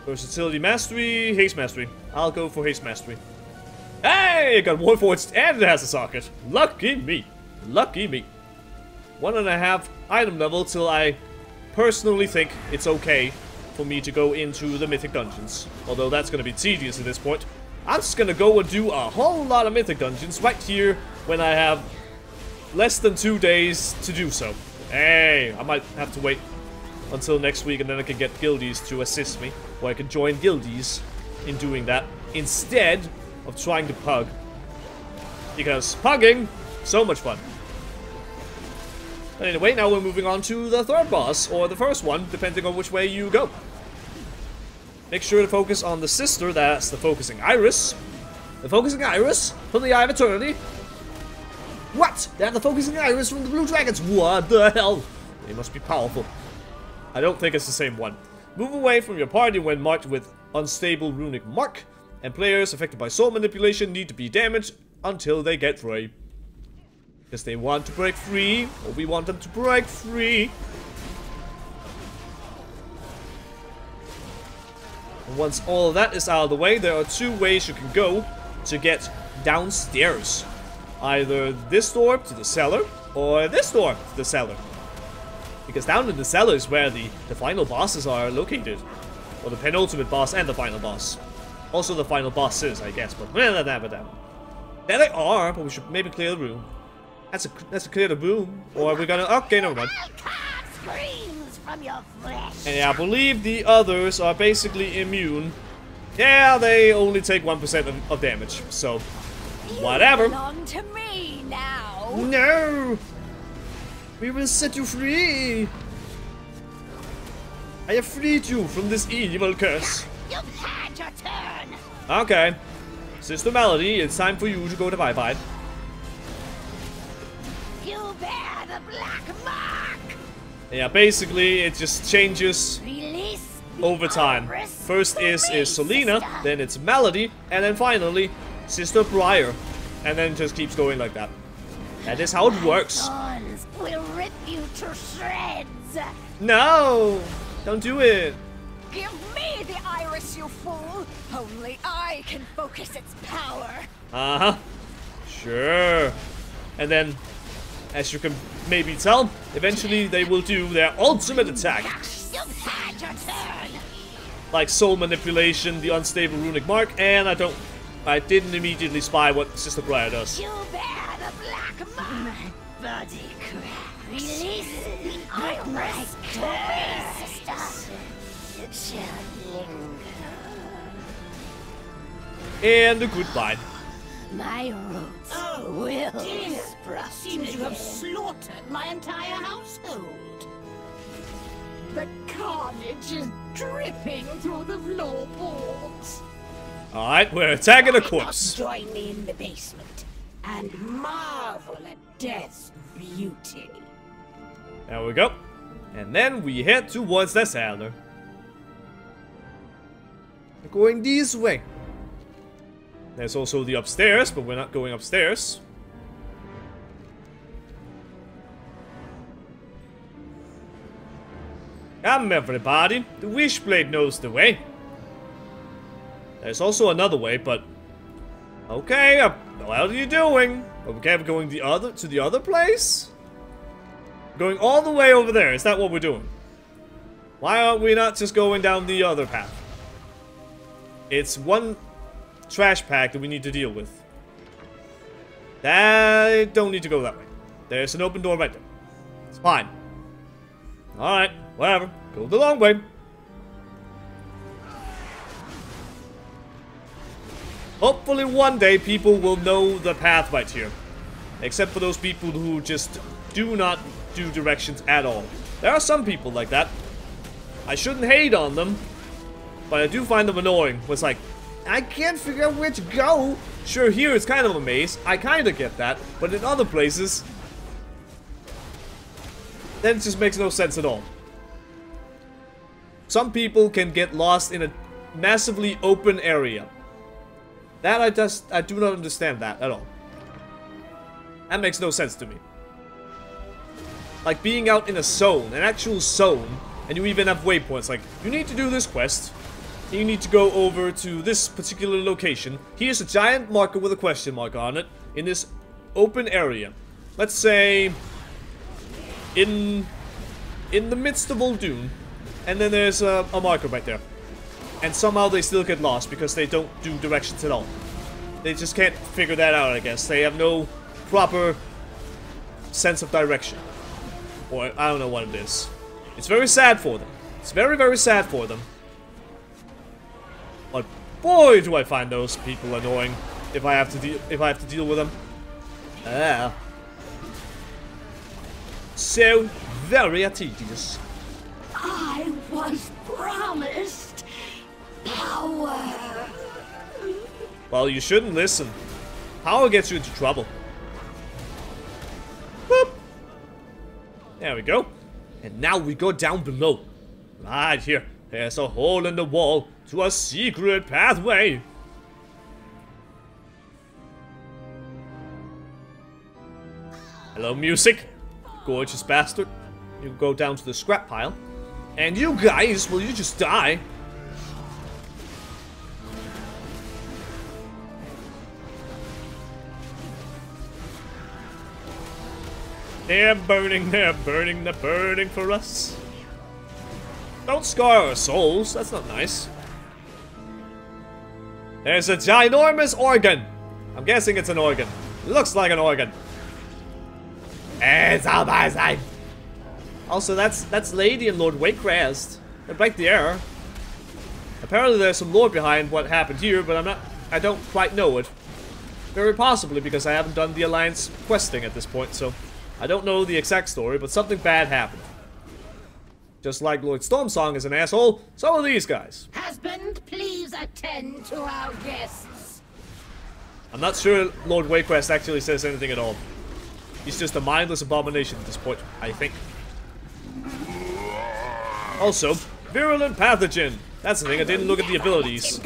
versatility mastery, haste mastery. I'll go for haste mastery. Hey, it got one forged and it has a socket. Lucky me. Lucky me. One and a half item level till I personally think it's okay for me to go into the mythic dungeons. Although that's gonna be tedious at this point. I'm just gonna go and do a whole lot of mythic dungeons right here when I have less than two days to do so. Hey, I might have to wait until next week and then I can get guildies to assist me. Or I can join guildies in doing that instead of trying to pug. Because pugging, so much fun. But anyway, now we're moving on to the third boss, or the first one, depending on which way you go. Make sure to focus on the sister, that's the focusing iris. The focusing iris from the Eye of Eternity. What? They have the focusing iris from the Blue Dragons. What the hell? They must be powerful. I don't think it's the same one. Move away from your party when marked with unstable runic mark, and players affected by soul manipulation need to be damaged until they get free. Because they want to break free, or we want them to break free. And once all that is out of the way, there are two ways you can go to get downstairs. Either this door to the cellar, or this door to the cellar. Because down in the cellar is where the, the final bosses are located. Or the penultimate boss and the final boss. Also the final bosses, I guess, but there they are, but we should maybe clear the room. That's a that's a clear the room. Or we're gonna okay, never mind. Screams from your flesh. And I believe the others are basically immune. Yeah, they only take 1% of, of damage, so whatever. belong to me now. No! We will set you free! I have freed you from this evil curse. You've had your turn. Okay. Sister Malady, it's time for you to go to bye-bye. You bear the black mark. Yeah, basically, it just changes Release over time. First is, for is me, Solena, sister. then it's Malady, and then finally, Sister Briar. And then just keeps going like that. That is how it works. Will rip you to shreds. No! Don't do it! Give me the iris, you fool. Only I can focus its power. Uh-huh. Sure. And then, as you can maybe tell, eventually they will do their ultimate attack. You've had your turn. Like soul manipulation, the unstable runic mark, and I don't... I didn't immediately spy what Sister Briar does. You bear the black mark. My body crack. Release the iris for me, sister. It shall linger. And a goodbye. My roots oh, will sprout. Seems you have slaughtered my entire household. The carnage is dripping through the floorboards. Alright, we're attacking a corpse. Join me in the basement and marvel at death's beauty. There we go. And then we head towards the cellar. We're going this way. There's also the upstairs, but we're not going upstairs. Come everybody, the Wishblade knows the way. There's also another way, but... Okay, uh, what are you doing? Okay, we're going the other to the other place? Going all the way over there, is that what we're doing? Why aren't we not just going down the other path? It's one trash pack that we need to deal with. I don't need to go that way. There's an open door right there. It's fine. Alright, whatever. Go the long way. Hopefully one day people will know the path right here. Except for those people who just do not do directions at all. There are some people like that. I shouldn't hate on them, but I do find them annoying. It's like, I can't figure out where to go. Sure, here it's kind of a maze. I kind of get that. But in other places, then it just makes no sense at all. Some people can get lost in a massively open area. That I just, I do not understand that at all. That makes no sense to me. Like being out in a zone, an actual zone, and you even have waypoints. Like, you need to do this quest. You need to go over to this particular location. Here's a giant marker with a question mark on it in this open area. Let's say in in the midst of Uldum, and then there's a, a marker right there. And somehow they still get lost because they don't do directions at all. They just can't figure that out, I guess. They have no proper sense of direction. Or I don't know what it is. It's very sad for them. It's very, very sad for them. But boy, do I find those people annoying if I have to deal if I have to deal with them. Ah. So very tedious. I was promised power. Well, you shouldn't listen. Power gets you into trouble. Boop. There we go. And now we go down below. Right here. There's a hole in the wall to a secret pathway. Hello, music. Gorgeous bastard. You go down to the scrap pile. And you guys, will you just die? They're burning, they're burning, they're burning for us. Don't scar our souls, that's not nice. There's a ginormous organ. I'm guessing it's an organ. It looks like an organ. It's amazing. Also, that's that's Lady and Lord Waycrest. They're right there. Apparently there's some lore behind what happened here, but I'm not I don't quite know it. Very possibly because I haven't done the Alliance questing at this point, so I don't know the exact story, but something bad happened. Just like Lord Stormsong is an asshole, so are these guys. Husband, please attend to our guests. I'm not sure Lord Waycrest actually says anything at all. He's just a mindless abomination at this point, I think. Also, virulent pathogen. That's the thing, I didn't look at the abilities.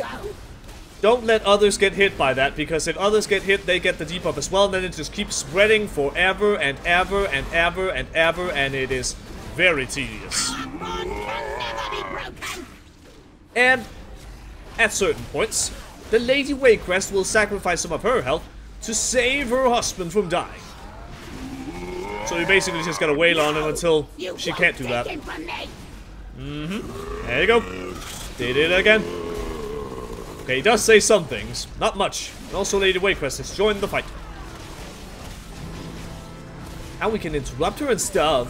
Don't let others get hit by that, because if others get hit, they get the debuff as well, and then it just keeps spreading forever and ever and ever and ever, and it is very tedious. And at certain points, the Lady Waycrest will sacrifice some of her health to save her husband from dying. So you basically just gotta wait on him until she can't do that. Mm-hmm. There you go. Did it again. Okay, he does say some things. Not much. And also Lady Waycrest has joined the fight. Now we can interrupt her and stuff.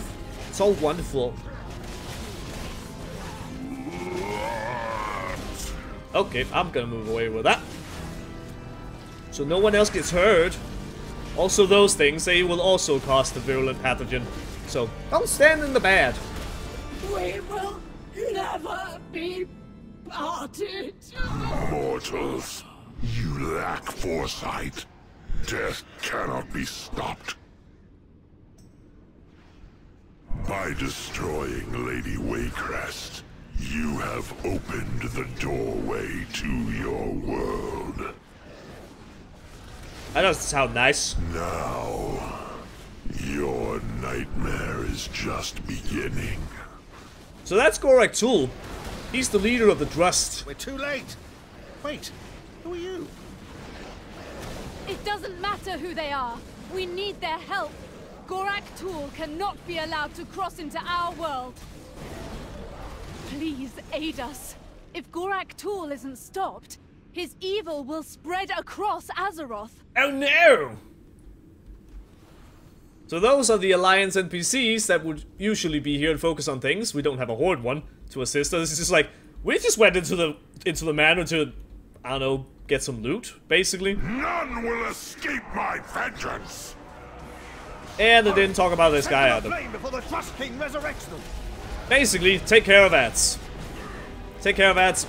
It's all wonderful. Okay, I'm gonna move away with that. So no one else gets hurt. Also those things, they will also cause the virulent pathogen. So don't stand in the bad. We will never be parted. Mortals, you lack foresight. Death cannot be stopped. By destroying Lady Waycrest, You have opened the doorway to your world. That doesn't sound nice. Now, your nightmare is just beginning. So that's Gorak Tul. He's the leader of the Drust. We're too late. Wait, who are you? It doesn't matter who they are. We need their help. Gorak Tul cannot be allowed to cross into our world. Please aid us. If Gorak Tul isn't stopped, his evil will spread across Azeroth. Oh no! So those are the Alliance NPCs that would usually be here and focus on things. We don't have a Horde one to assist us. It's just like, we just went into the into the manor to, I don't know, get some loot, basically. None will escape my vengeance. And they didn't talk about this guy either. Flame before the Drust King resurrects them. Basically, take care of ads. Take care of ads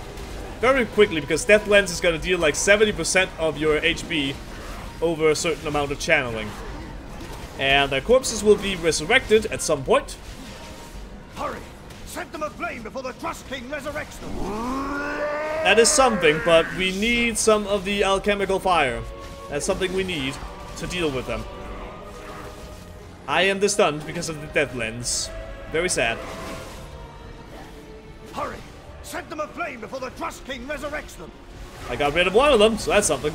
very quickly because Death Lens is gonna deal like 70% of your HP over a certain amount of channeling. And their corpses will be resurrected at some point. Hurry! Set them aflame before the Drust King resurrects them. That is something, but we need some of the alchemical fire. That's something we need to deal with them. I am stunned because of the death lens. Very sad. Hurry! Set them aflame before the Drust King resurrects them. I got rid of one of them, so that's something.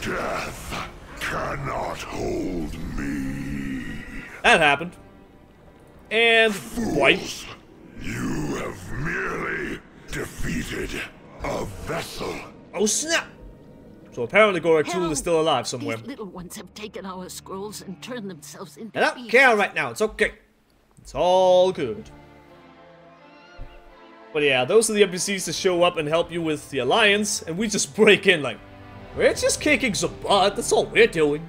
Death cannot hold me. That happened. And white. You have merely defeated a vessel. Oh snap! So apparently Gorak Tul is still alive somewhere. These little ones have taken our scrolls and turned themselves into I don't beasts. care right now, it's okay. It's all good. But yeah, those are the NPCs that show up and help you with the Alliance, and we just break in like, we're just kicking some butt, that's all we're doing.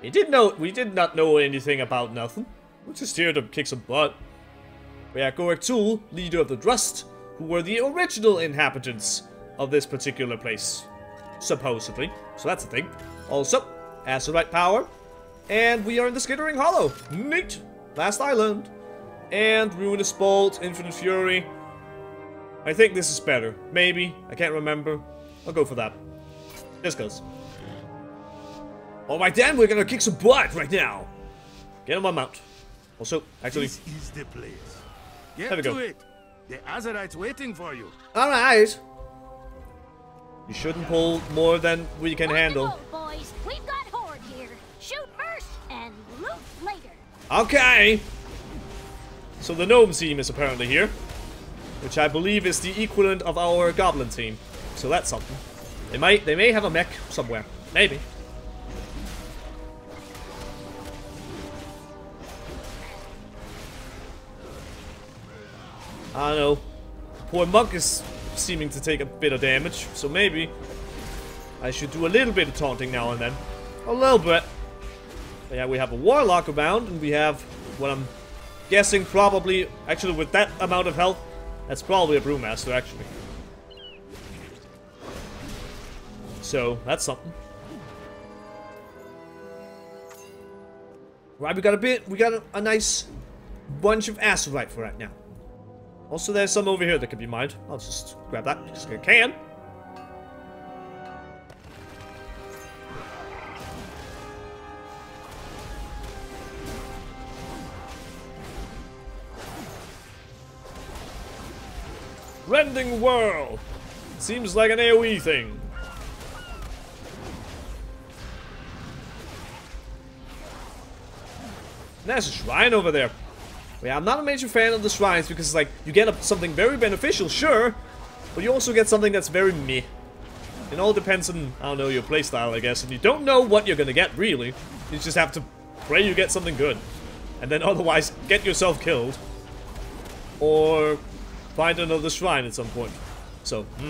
We did know we did not know anything about nothing. Just here to kick some butt. We are Gorak Tul, leader of the Drust, who were the original inhabitants of this particular place. Supposedly. So that's a thing. Also, Azerite power. And we are in the Skittering Hollow. Neat. Last island. And Ruinous Bolt, Infinite Fury. I think this is better. Maybe. I can't remember. I'll go for that. Just cause. Alright then, we're gonna kick some butt right now. Get on my mount. Also, actually, This is the place. Get There we to go. it. The Azerites waiting for you. alright. You shouldn't pull more than we can handle. Wonderful, boys. We've got Horde here. Shoot first and loot later. Okay. So the gnome team is apparently here, which I believe is the equivalent of our goblin team. So that's something. They might, they may have a mech somewhere, maybe. I don't know. Poor monk is seeming to take a bit of damage, so maybe I should do a little bit of taunting now and then. A little bit. But yeah, we have a Warlock around, and we have what I'm guessing probably, actually with that amount of health, that's probably a Brewmaster, actually. So, that's something. Right, we got a bit, we got a, a nice bunch of Azerite for right now. Also, there's some over here that could be mined. I'll just grab that, because I can. Rending Whirl! Seems like an AoE thing. There's a shrine over there. Yeah, I'm not a major fan of the shrines because it's like, you get something very beneficial, sure, but you also get something that's very meh. It all depends on, I don't know, your playstyle, I guess, and you don't know what you're gonna get, really. You just have to pray you get something good. And then otherwise, get yourself killed. Or find another shrine at some point. So,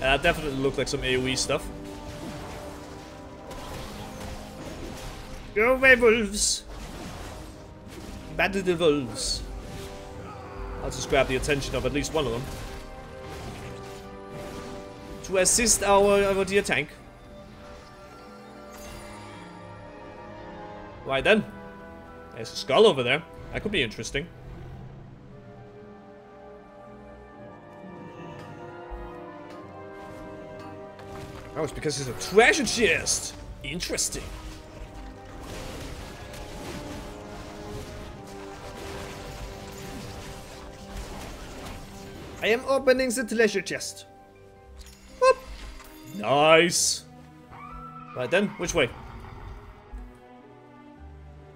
that definitely looked like some AoE stuff. Go Battle the wolves. I'll just grab the attention of at least one of them. To assist our, our dear tank. Right then. There's a skull over there. That could be interesting. Oh, it's because it's a treasure chest! Interesting. I am opening the treasure chest. Whoop. Nice. Right then, which way?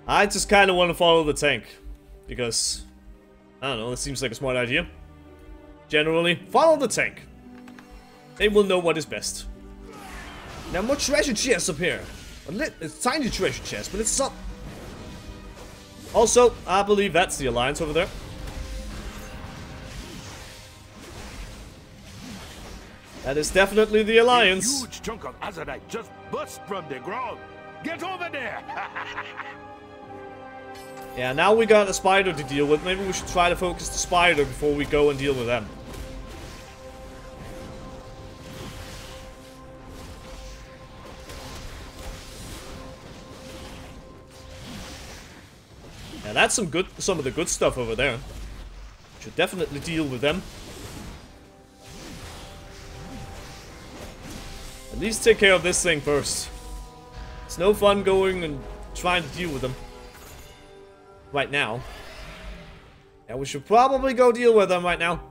I just kind of want to follow the tank. Because, I don't know, it seems like a smart idea. Generally, follow the tank. They will know what is best. Now more treasure chests up here. A tiny treasure chest, but it's up. Also, I believe that's the alliance over there. That is definitely the A alliance. huge chunk of azerite just burst from the ground. Get over there! Yeah, now we got a spider to deal with. Maybe we should try to focus the spider before we go and deal with them. Yeah, that's some good, some of the good stuff over there. Should definitely deal with them. At least take care of this thing first. It's no fun going and trying to deal with them right now. And we should probably go deal with them right now.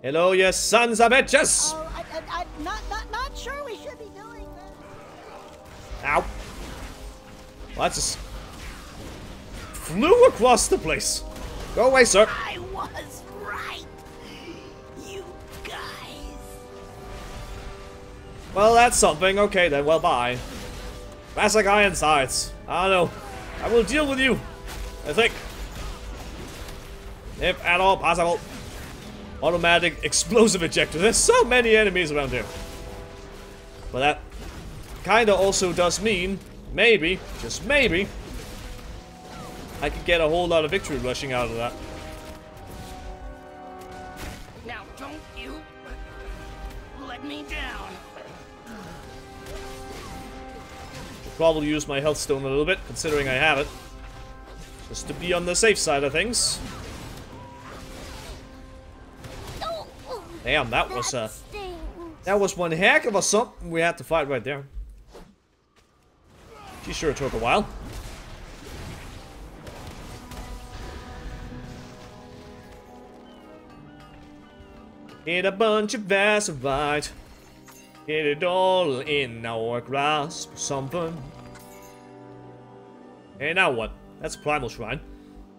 Hello, you sons of bitches! Oh, I, I'm not, not, not sure we should be doing that. Ow. Well, that just flew across the place. Go away, sir. I was right. You guys. Well, that's something. Okay, then. Well, bye. Classic iron sights. I don't know. I will deal with you. I think. If at all possible. Automatic explosive ejector. There's so many enemies around here. But that kinda also does mean, maybe, just maybe, I could get a whole lot of victory rushing out of that. Now don't you let me down. Should probably use my health stone a little bit, considering I have it. Just to be on the safe side of things. Damn, that was uh, that was one heck of a something we had to fight right there. She sure took a while. Get a bunch of Vassarite. Get it all in our grasp. Something. Hey, now what? That's a primal shrine.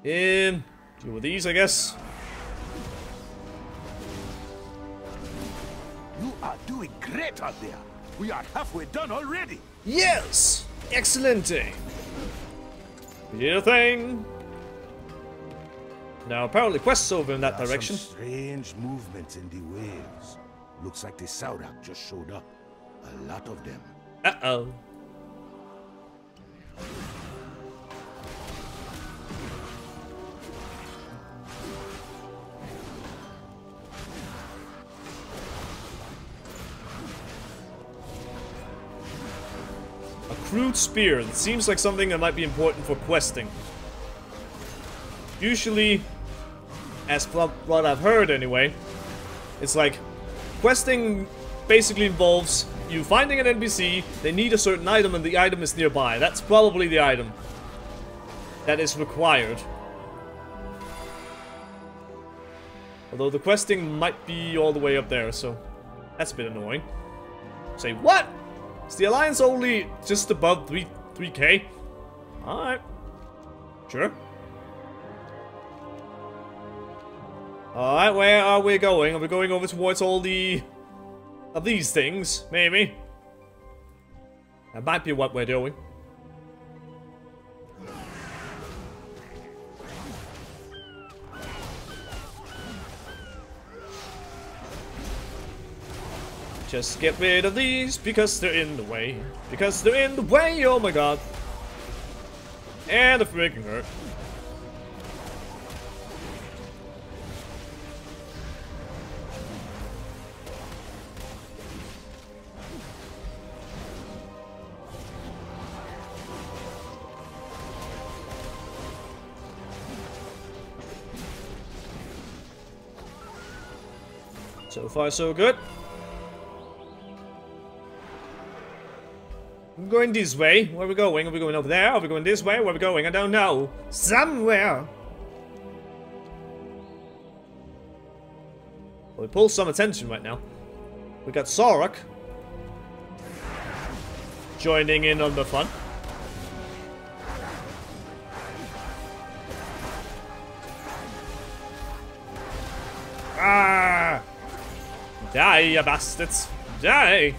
Um, deal with these, I guess. you are doing great out there. We are halfway done already. Yes! Excellent! Did thing! Now, apparently quests over in that There direction. Strange movements in the waves. Looks like the Saurak just showed up. A lot of them. Uh-oh. A crude spear. That seems like something that might be important for questing. Usually, as what I've heard anyway, it's like questing basically involves you finding an NPC, they need a certain item and the item is nearby. That's probably the item that is required. Although the questing might be all the way up there, so that's a bit annoying. Say, what? Is the Alliance only just above 3, 3k? Alright. Sure. Alright, where are we going? Are we going over towards all the... of these things? Maybe. That might be what we're doing. Just get rid of these because they're in the way. Because they're in the way, oh my god. And they're freaking hurt. So far, so good. I'm going this way. Where are we going? Are we going over there? Are we going this way? Where are we going? I don't know. Somewhere. Well, we pull some attention right now. We got Saurok joining in on the fun. Ah! Die, you bastards! Die!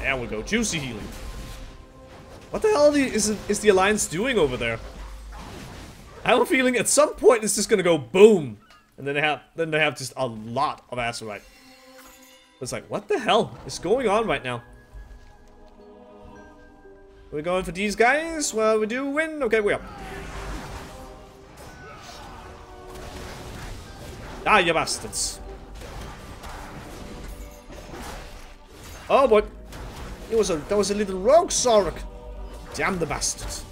There we go, juicy healing. What the hell is, is the Alliance doing over there? I have a feeling at some point it's just gonna go boom, and then they have then they have just a lot of Azerite. It's like, what the hell is going on right now? We're going for these guys? Well, we do win. Okay, we are. Ah, you bastards. Oh boy. It was a that was a little rogue Saurok. Damn the bastards.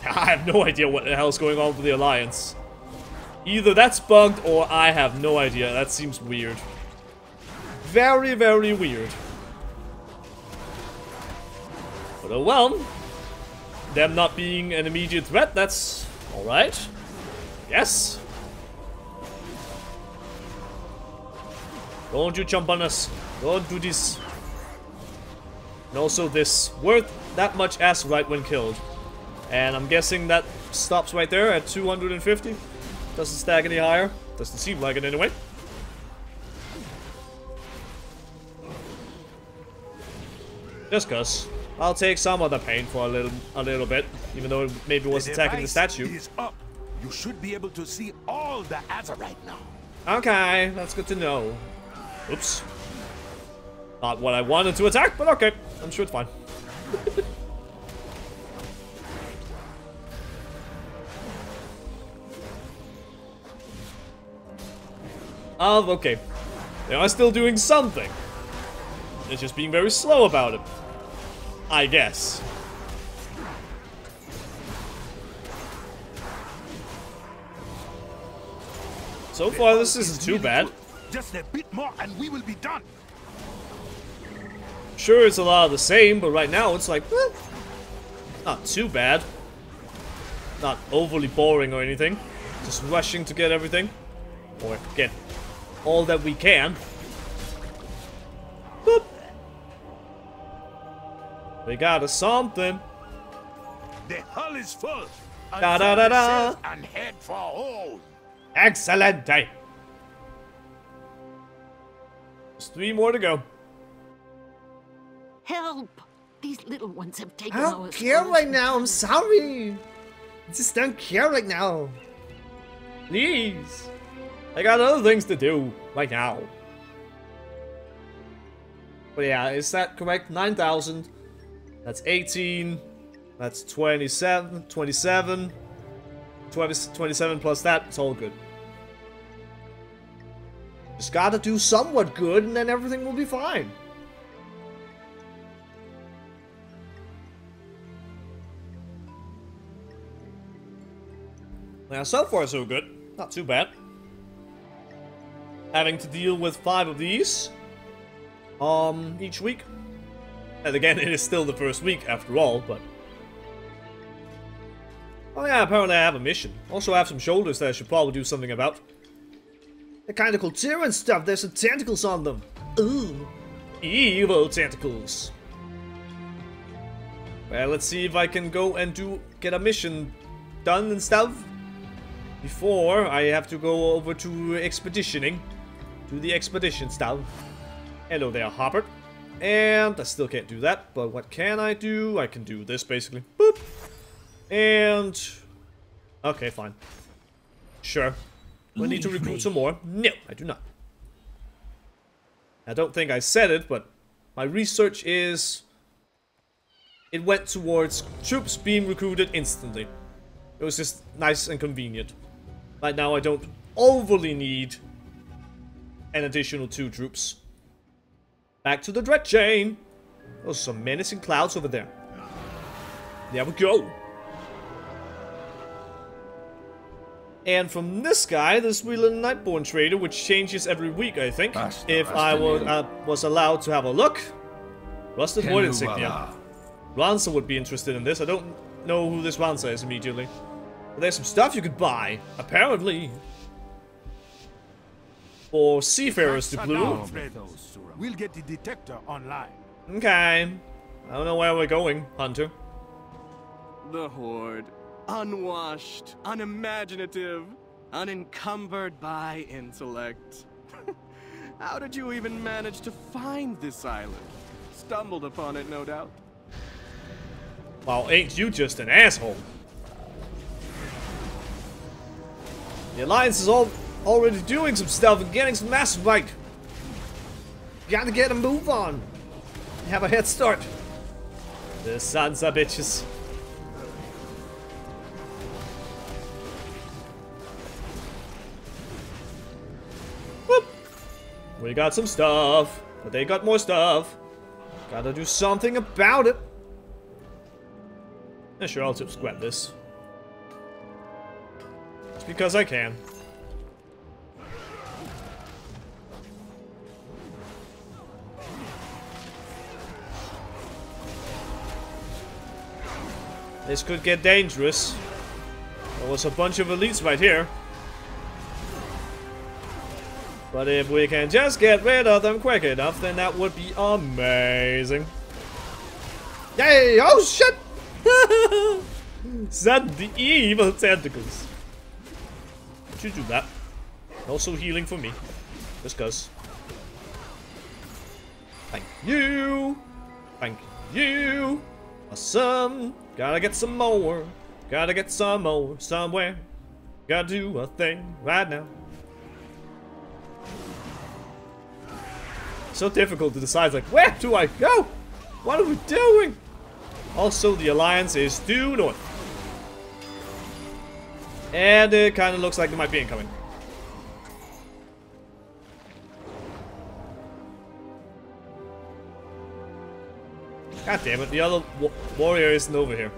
I have no idea what the hell's going on with the Alliance. Either that's bugged or I have no idea. That seems weird. Very, very weird. But oh well. Them not being an immediate threat, that's alright. Yes. Don't you jump on us. Don't do this. And also this. Worth that much Azerite when killed. And I'm guessing that stops right there at 250. Doesn't stack any higher. Doesn't seem like it anyway. Just cuz. I'll take some of the pain for a little a little bit, even though it maybe was The attacking the statue. Is up. You should be able to see all the Azerite now. Okay, that's good to know. Oops. Not what I wanted to attack, but okay. I'm sure it's fine. Oh, okay. They are still doing something. They're just being very slow about it. I guess. So far, this isn't too bad. Just a bit more and we will be done. Sure, it's a lot of the same, but right now it's like, eh, not too bad. Not overly boring or anything. Just rushing to get everything. Or get all that we can. Boop. We got a something. The hull is full. Da da da da. And head for home. Excellent day. Just three more to go. Help! These little ones have taken I don't care scrolls right now. I'm sorry. I just don't care right now. Please. I got other things to do right now. But yeah, is that correct? 9,000. That's 18. That's 27. 27. 20, 27 plus that. It's all good. Just gotta do somewhat good and then everything will be fine. Now, so far so good. Not too bad. Having to deal with five of these um, each week. And again, it is still the first week after all, but... Oh yeah, apparently I have a mission. Also I have some shoulders that I should probably do something about. They're kinda cool and stuff, there's some tentacles on them. Ooh. Evil tentacles. Well, let's see if I can go and do get a mission done and stuff. Before I have to go over to expeditioning. Do the expedition stuff. Hello there, Hopper. And I still can't do that, but what can I do? I can do this basically. Boop. And... Okay, fine. Sure. Do I need to recruit some more? No, I do not. I don't think I said it, but my research is... It went towards troops being recruited instantly. It was just nice and convenient. Right now I don't overly need an additional two troops. Back to the dread chain. Those are some menacing clouds over there. There we go. And from this guy, this Wheeler Nightborne Trader, which changes every week, I think. If I was, uh, was allowed to have a look. Rusted Void Insignia. Ransa would be interested in this. I don't know who this Ransa is immediately. But there's some stuff you could buy, apparently. For seafarers to blue. We'll get the detector online. Okay. I don't know where we're going, Hunter. The Horde. Unwashed, unimaginative, unencumbered by intellect. How did you even manage to find this island? Stumbled upon it, no doubt. Well, ain't you just an asshole? The Alliance is all already doing some stuff and getting some massive right. Gotta get a move on. Have a head start. The sons of bitches. Whoop. We got some stuff, but they got more stuff. Gotta do something about it. Yeah, sure, I'll just grab this. Just because I can. This could get dangerous. There was a bunch of elites right here. But if we can just get rid of them quick enough, then that would be amazing. Yay! Oh shit! Is that the evil tentacles. Should do that. Also healing for me. Just cuz. Thank you! Thank you! Awesome! Gotta get some more. Gotta get some more somewhere. Gotta do a thing right now. So difficult to decide, like, where do I go? What are we doing? Also, the Alliance is due north. And it kind of looks like they might be incoming. God damn it, the other wa warrior isn't over here.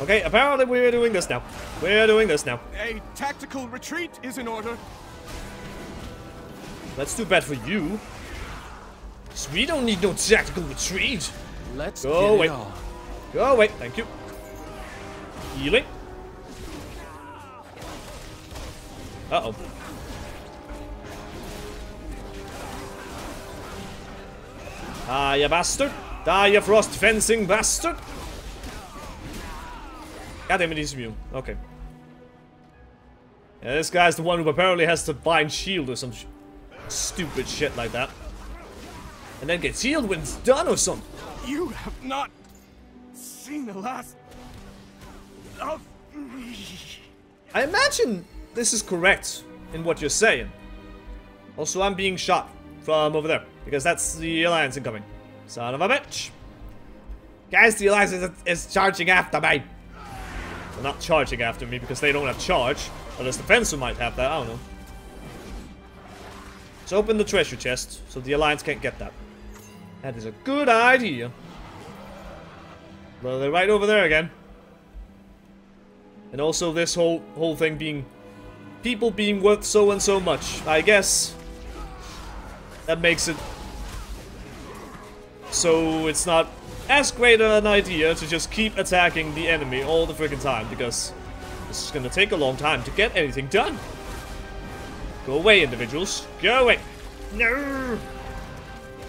Okay, apparently we're doing this now. We're doing this now. A tactical retreat is in order. That's too bad for you. So we don't need no tactical retreat. Let's Go get away. Go away, thank you. Healing. Uh-oh. Ah, you bastard. Die, you frost fencing bastard. God damn it, he's immune. Okay. Yeah, this guy's the one who apparently has to bind shield or some sh stupid shit like that. And then gets healed when it's done or something. You have not seen the last of me. I imagine this is correct in what you're saying. Also, I'm being shot from over there because that's the Alliance incoming. Son of a bitch. Guys, the Alliance is, is charging after me. They're not charging after me because they don't have charge. Unless the fencer might have that, I don't know. Let's open the treasure chest so the Alliance can't get that. That is a good idea. Well, they're right over there again. And also this whole whole thing being people being worth so and so much. I guess that makes it so it's not as great an idea to just keep attacking the enemy all the freaking time because this is gonna take a long time to get anything done. Go away, individuals. Go away. No.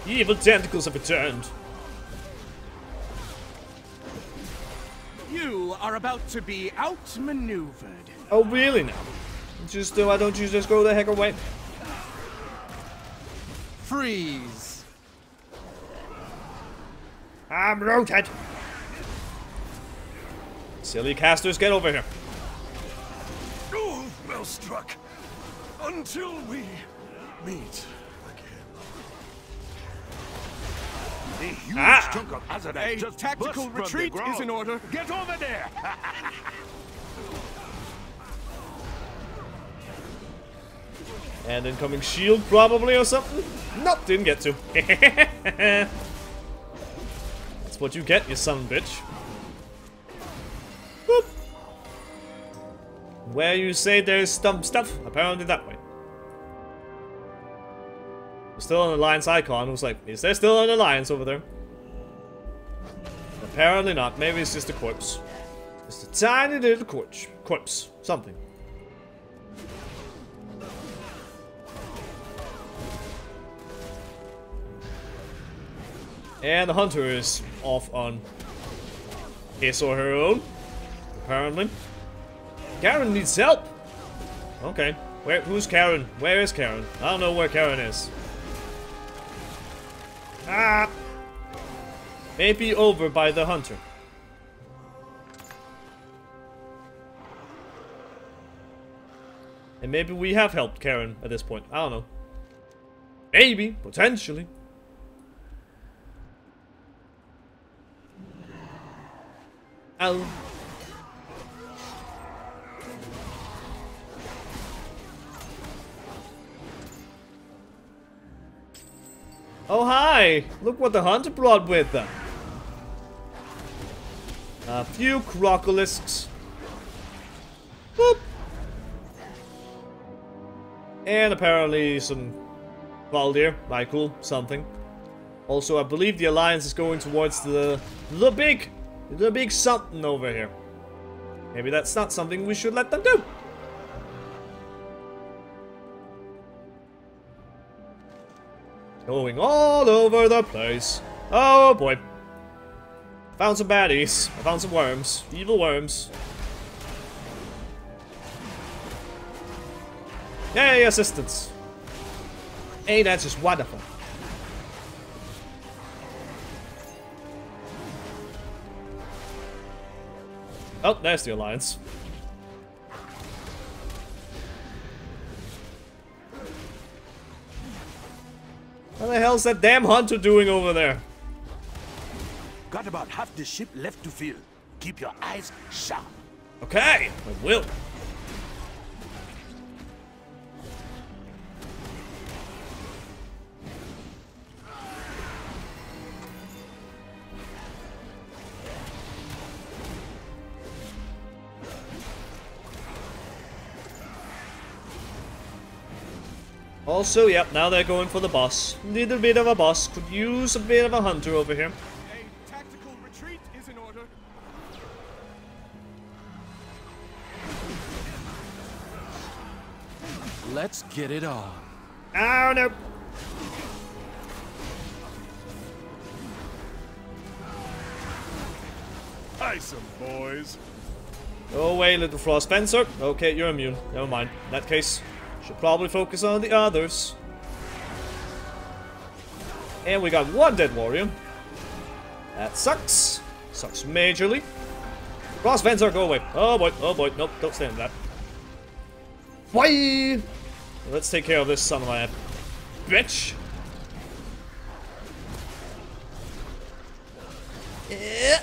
The evil tentacles have returned. You are about to be outmaneuvered. Oh, really now? Just, uh, why don't you just go the heck away? Freeze. I'm rooted. Silly casters, get over here. Oh, well struck. Until we meet again. A huge Ah. chunk of azerite A just tactical burst from the retreat is in order. Get over there! And incoming shield, probably, or something? Nope, didn't get to. That's what you get, you son bitch. Boop. Where you say there's stump stuff, apparently that way. Still an alliance icon. Was like, is there still an alliance over there? Apparently not. Maybe it's just a corpse. Just a tiny little corpse. Corpse. Something. And the hunter is off on his or her own. Apparently. Karen needs help! Okay. Where who's Karen? Where is Karen? I don't know where Karen is. Ah! Maybe over by the hunter. And maybe we have helped Karen at this point. I don't know. Maybe, potentially. Oh. Oh, hi! Look what the hunter brought with them. A few crocolisks. Boop. And apparently some Valdir, Michael, something. Also, I believe the Alliance is going towards the the big, the big something over here. Maybe that's not something we should let them do. Going all over the place. Oh boy. Found some baddies. I found some worms. Evil worms. Yay, assistance. Hey, that's just wonderful. Oh, there's the alliance. What the hell's that damn hunter doing over there? Got about half the ship left to fill. Keep your eyes sharp. Okay, I will. Also, yep, now they're going for the boss. Little bit of a boss. Could use a bit of a hunter over here. A tactical retreat is in order. Let's get it on. Oh no! Hi, some boys. Go away, little Frost Fencer. Okay, you're immune. Never mind. In that case, should probably focus on the others. And we got one dead warrior. That sucks. Sucks majorly. Frost Fencer, go away. Oh boy, oh boy. Nope, don't stand that. Why? Let's take care of this son of a bitch. Yeah.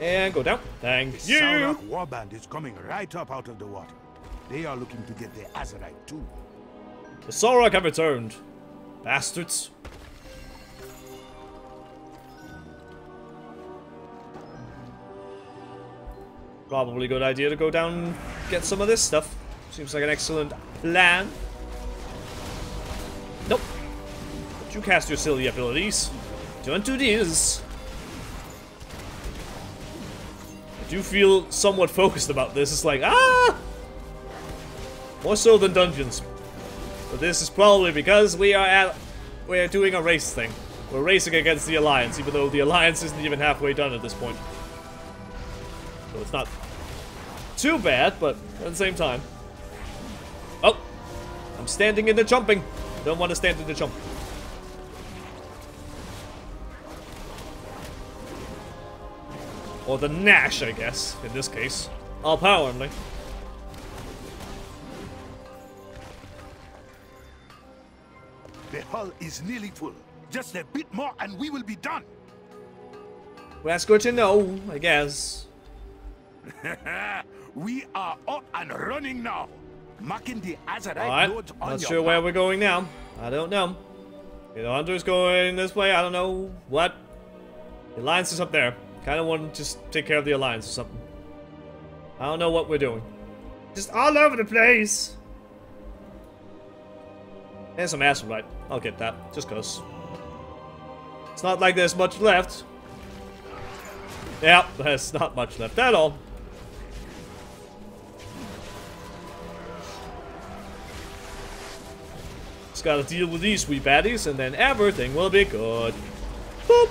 And go down. Thank The you. Saurok warband is coming right up out of the water. They are looking to get their Azerite too. The Saurok have returned. Bastards. Probably a good idea to go down and get some of this stuff. Seems like an excellent plan. Nope. But you cast your silly abilities. Don't do this. Do feel somewhat focused about this. It's like, ah! More so than dungeons. But this is probably because we are at we're doing a race thing. We're racing against the Alliance, even though the Alliance isn't even halfway done at this point. So it's not too bad, but at the same time. Oh! I'm standing in the jumping. Don't want to stand in the jump. Or the Nash, I guess, in this case. Apparently. The hull is nearly full. Just a bit more and we will be done. Well, that's good to know, I guess. we are up and running now. Marking the Azerite Alright, lords on not sure where we're going now. I don't know. The hunter's going this way, I don't know what. The alliance is up there. Kinda want to just take care of the alliance or something. I don't know what we're doing. Just all over the place. And some Azerite? I'll get that, just cause. It's not like there's much left. Yeah, there's not much left at all. Just gotta deal with these wee baddies, and then everything will be good. Boop.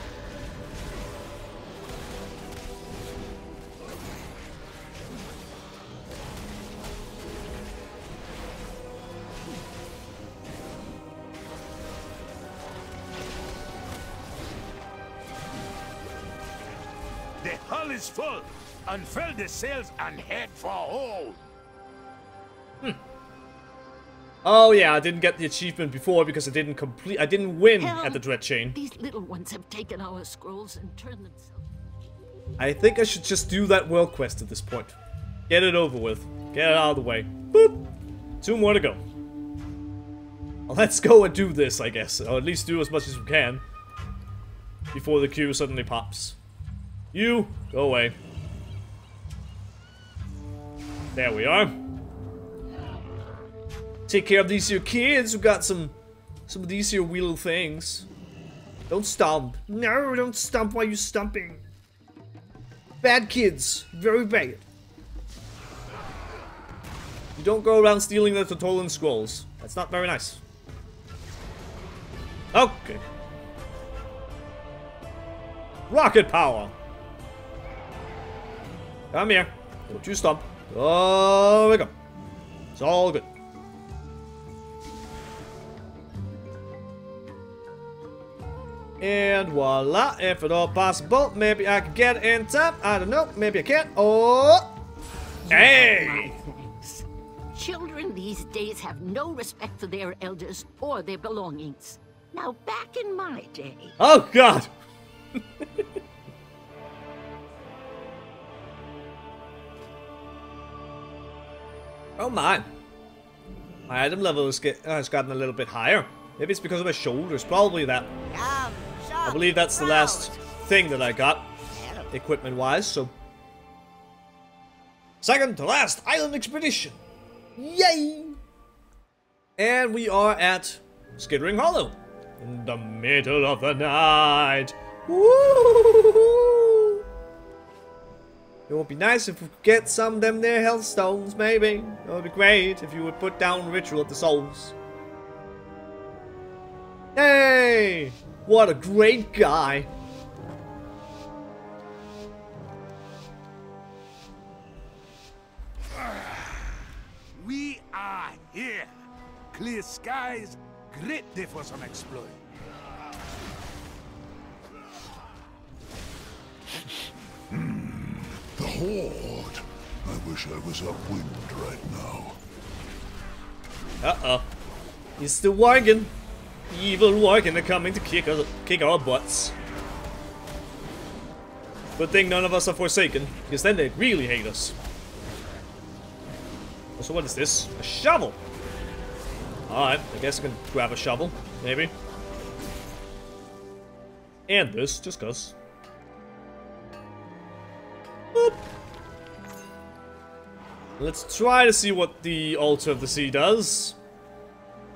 Is full. Unfurl the sails and head for home. Hmm. Oh yeah, I didn't get the achievement before because I didn't complete. I didn't win Help! at the Dread Chain. These little ones have taken our scrolls and turned themselves. I think I should just do that world quest at this point. Get it over with. Get it out of the way. Boop. Two more to go. Let's go and do this, I guess. Or at least do as much as we can. Before the queue suddenly pops. You, go away. There we are. Take care of these here kids who got some some of these here wheel things. Don't stomp. No, don't stomp while you're stomping. Bad kids. Very bad. You don't go around stealing the Tortollan scrolls. That's not very nice. Okay. Rocket power. Come here. Don't you stop. Oh, we go. It's all good. And voila, if at all possible, maybe I can get in time. I don't know, maybe I can't. Oh! Hey! Thanks. Children these days have no respect for their elders or their belongings. Now, back in my day, Oh god! oh my. My item level has, get, uh, has gotten a little bit higher. Maybe it's because of my shoulders. Probably that. I believe that's the last thing that I got, equipment-wise, so... Second to last island expedition! Yay! And we are at Skittering Hollow. In the middle of the night. Woo! It would be nice if we could get some of them there health stones, maybe. It would be great if you would put down Ritual of the Souls. Hey! What a great guy! We are here. Clear skies, great day for some exploring. Hmm. Horde. I wish I was upwind right now. Uh-oh. It's the Worgen. Evil Worgen are coming to kick, us, kick our butts. Good thing none of us are Forsaken, because then they'd really hate us. So what is this? A shovel! Alright, I guess I can grab a shovel, maybe. And this, just cuz. Let's try to see what the Altar of the Sea does.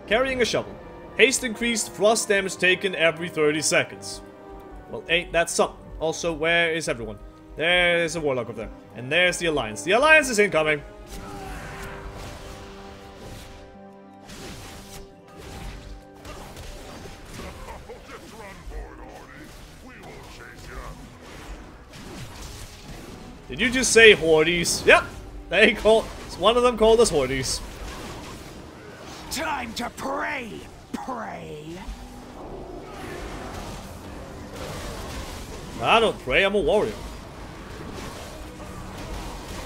Carrying a shovel. Haste increased, frost damage taken every 30 seconds. Well, ain't that something? Also, where is everyone? There's a warlock over there. And there's the Alliance. The Alliance is incoming! Did you just say Hordes? Yep! They call one of them called us Hordes. Time to pray! Pray! I don't pray, I'm a warrior.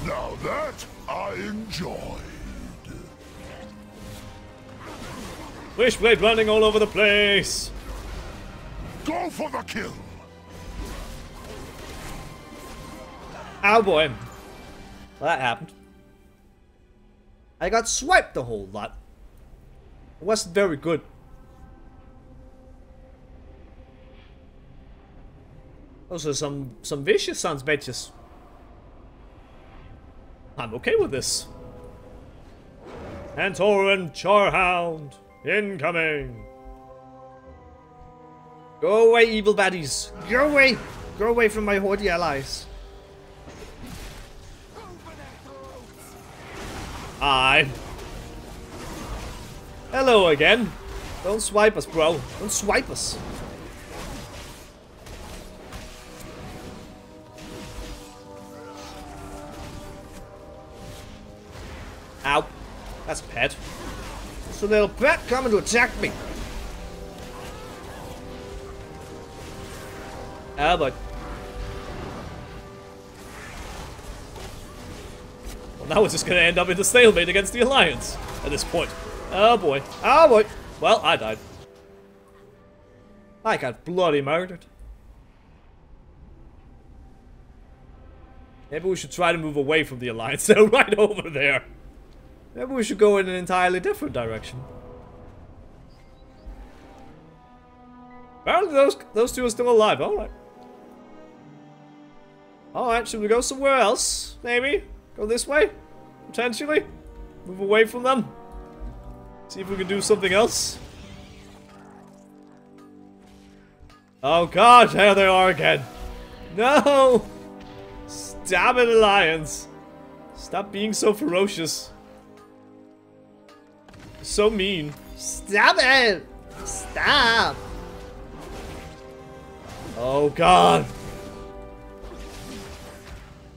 Now that I enjoyed. Wishblade running all over the place! Go for the kill. Ow boy. that happened. I got swiped a whole lot. It wasn't very good. Also, some some vicious sons bitches. I'm okay with this. Antoran Charhound incoming. Go away, evil baddies. Go away. Go away from my Horde allies. Hi. Hello again. Don't swipe us, bro. Don't swipe us. Ow. That's a pet. It's a little pet coming to attack me. Ah, but now we're just gonna end up in a stalemate against the Alliance at this point. Oh boy. Oh boy. Well, I died. I got bloody murdered. Maybe we should try to move away from the Alliance. They're right over there. Maybe we should go in an entirely different direction. Apparently those, those two are still alive. Alright. Alright, should we go somewhere else? Maybe? Go this way? Potentially? Move away from them? See if we can do something else? Oh god, there they are again. No! Stop it, Alliance. Stop being so ferocious. So mean. Stop it! Stop! Oh god.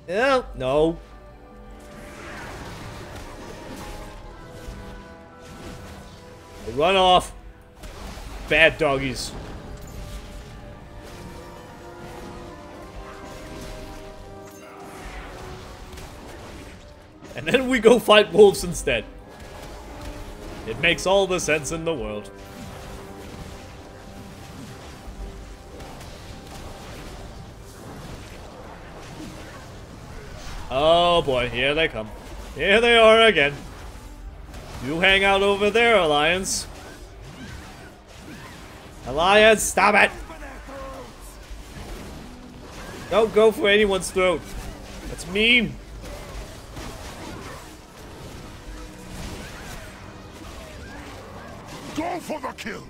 Yeah, no. Run off. Bad doggies. And then we go fight wolves instead. It makes all the sense in the world. Oh boy, here they come. Here they are again. You hang out over there, Alliance. Alliance, stop it! Don't go for anyone's throat. That's mean. Go for the kill!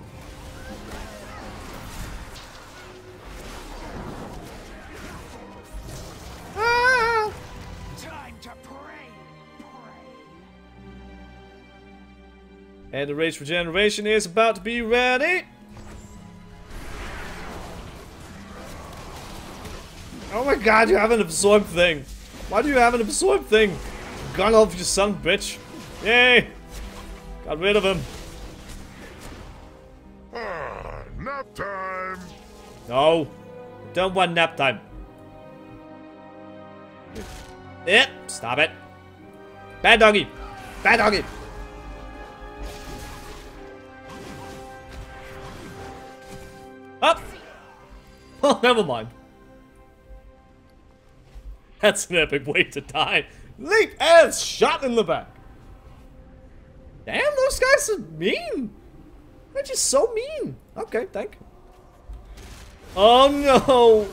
Ah! And the Rage Regeneration is about to be ready. Oh my god, you have an absorb thing. Why do you have an absorb thing? Gun off you son bitch. Yay! Got rid of him. Ah, nap time! No. Don't want nap time. Eh, stop it. Bad doggy. Bad doggy. Up. Oh, never mind. That's an epic way to die. Leap and shot in the back. Damn, those guys are mean. They're just so mean. Okay, thank you. Oh no!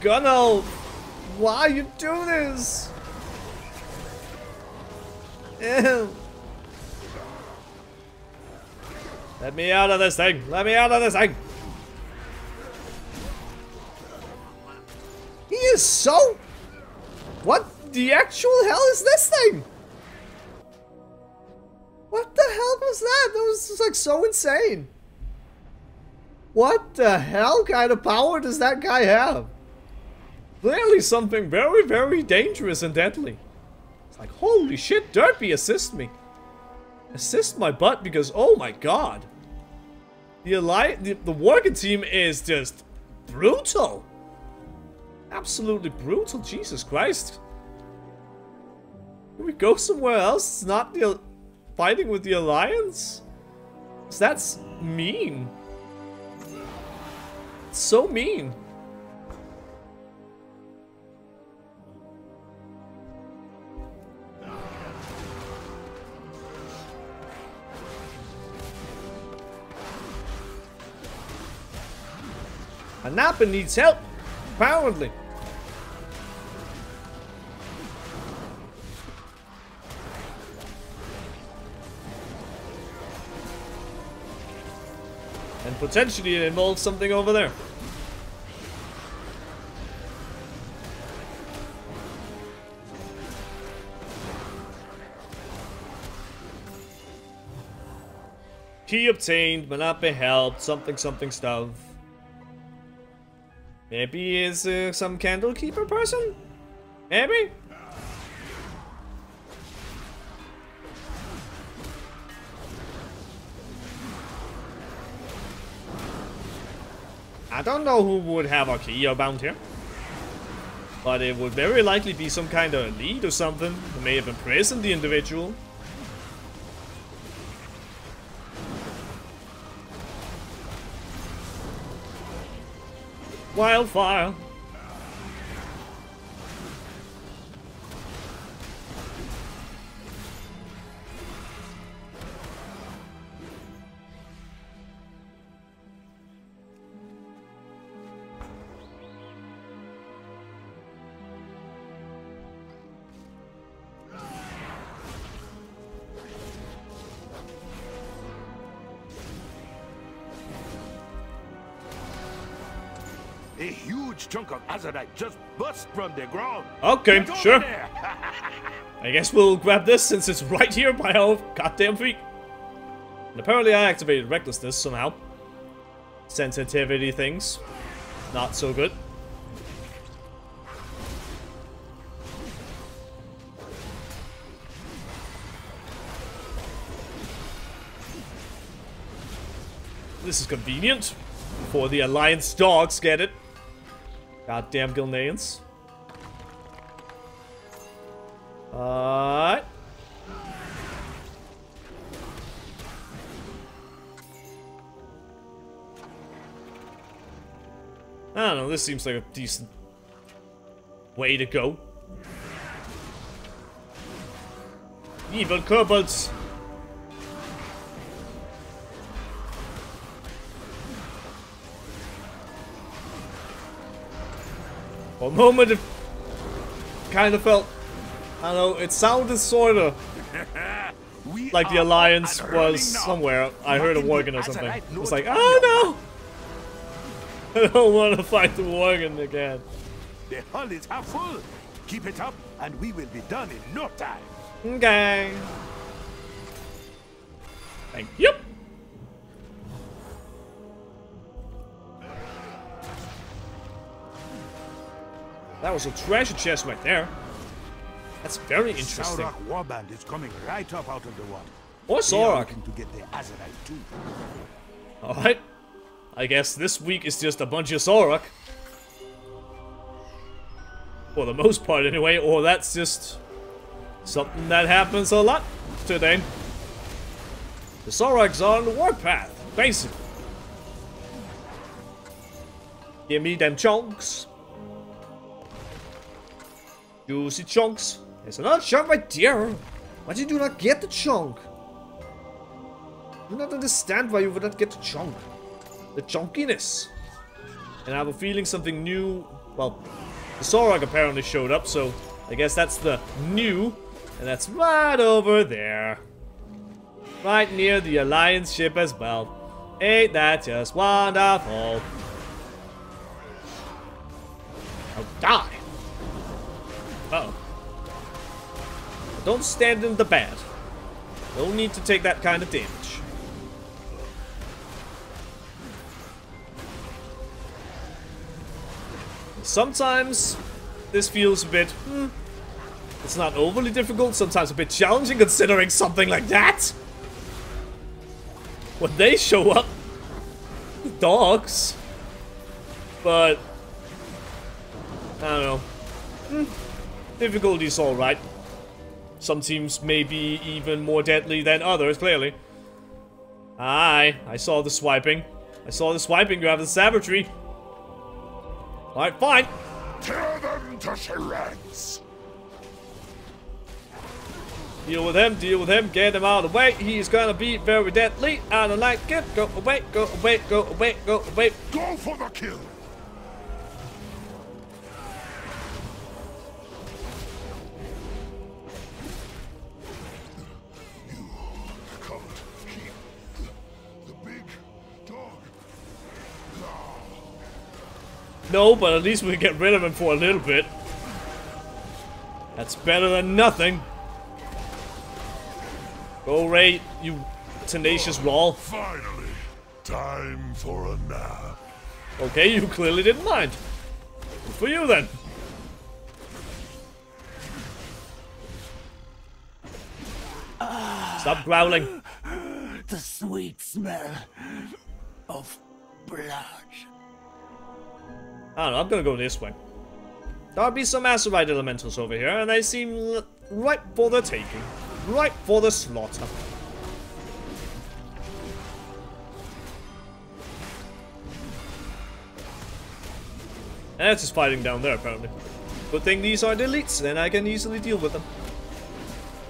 Gunno! Why you do this? Ew. Let me out of this thing! Let me out of this thing! Is so... What the actual hell is this thing? What the hell was that? That was just like so insane. What the hell kind of power does that guy have? Clearly something very, very dangerous and deadly. It's like, holy shit, Derpy, assist me. Assist my butt because, oh my god. The, the, the working team is just brutal. Absolutely brutal, Jesus Christ. Can we go somewhere else? It's not the fighting with the Alliance? That's mean. It's so mean. Anapa needs help, apparently. Potentially it involves something over there. Key obtained, but Manape helped, something something stuff. Maybe is uh, some candle keeper person? Maybe? I don't know who would have a key bound here. But it would very likely be some kind of elite or something who may have imprisoned the individual. Wildfire. Chunk just bust from the ground. Okay, sure. I guess we'll grab this since it's right here by our goddamn feet. And apparently I activated recklessness somehow. Sensitivity things. Not so good. This is convenient. Before the Alliance dogs get it. Goddamn Gilneans. Alright. I don't know, this seems like a decent way to go. Evil kobolds! For a moment it kind of felt I don't know, it sounded sorta like the Alliance up and running was somewhere. I heard a Worgen or something. Azerite It's like, oh no! I don't want to fight the Worgen again. The hull is half full. Keep it up, and we will be done in no time. Okay. Thank you. That was a treasure chest right there. That's very interesting. Saurok Warband is coming right up out of the water. Or Saurok. to get the azerite too. Alright. I guess this week is just a bunch of Saurok. For the most part, anyway, or that's just something that happens a lot today. The Sauroks on the warpath, basically. Give me them chunks. Juicy chunks. There's another chunk right there. Why did you do not get the chunk? I do not understand why you would not get the chunk. The chunkiness. And I have a feeling something new... Well, the Saurok apparently showed up, so I guess that's the new. And that's right over there. Right near the Alliance ship as well. Ain't that just wonderful? Die! Oh. Don't stand in the bad. No need to take that kind of damage. Sometimes this feels a bit, hmm, it's not overly difficult, sometimes a bit challenging considering something like that. When they show up, the dogs, but I don't know. Hmm, difficulty's alright. Some teams may be even more deadly than others, clearly. Aye, I saw the swiping. I saw the swiping grab the savagery. Alright, fine. Tear them to shreds. Deal with him, deal with him, get him out of the way. He's gonna be very deadly. I don't like it. Go away, go away, go away, go away. Go for the kill. No, but at least we get rid of him for a little bit. That's better than nothing. Go, Ray, you tenacious oh, roll. Finally, time for a nap. Okay, you clearly didn't mind. Good for you then. Stop growling. The sweet smell of blood. I don't know, I'm gonna go this way. There'll be some Azerite elementals over here, and they seem ripe for the taking. Ripe for the slaughter. That's just fighting down there, apparently. Good thing these are deletes, then I can easily deal with them.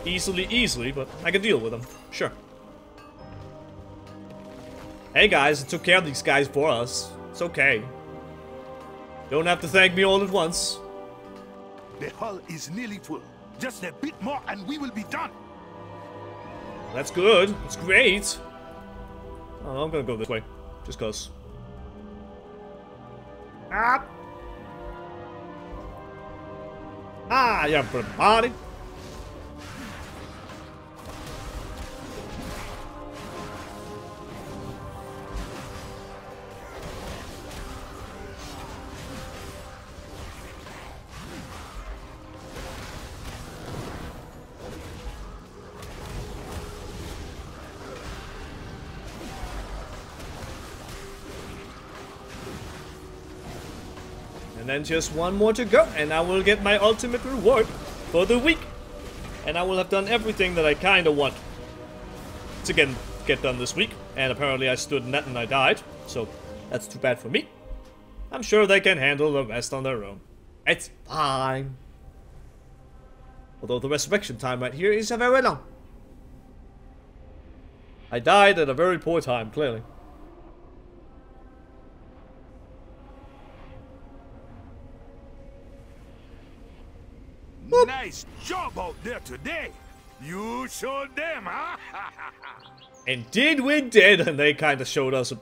Easily, easily, but I can deal with them. Sure. Hey guys, took care of these guys for us. It's okay. Don't have to thank me all at once. The hull is nearly full. Just a bit more and we will be done. That's good. That's great. Oh, I'm gonna go this way. Just cause. Ah! Ah, yeah, everybody. And just one more to go, and I will get my ultimate reward for the week. And I will have done everything that I kind of want to get, get done this week. And apparently I stood in that and I died, so that's too bad for me. I'm sure they can handle the rest on their own. It's fine. Although the resurrection time right here is a very long. I died at a very poor time, clearly. Nice job out there today. You showed them, huh? Indeed we did, and they kind of showed us a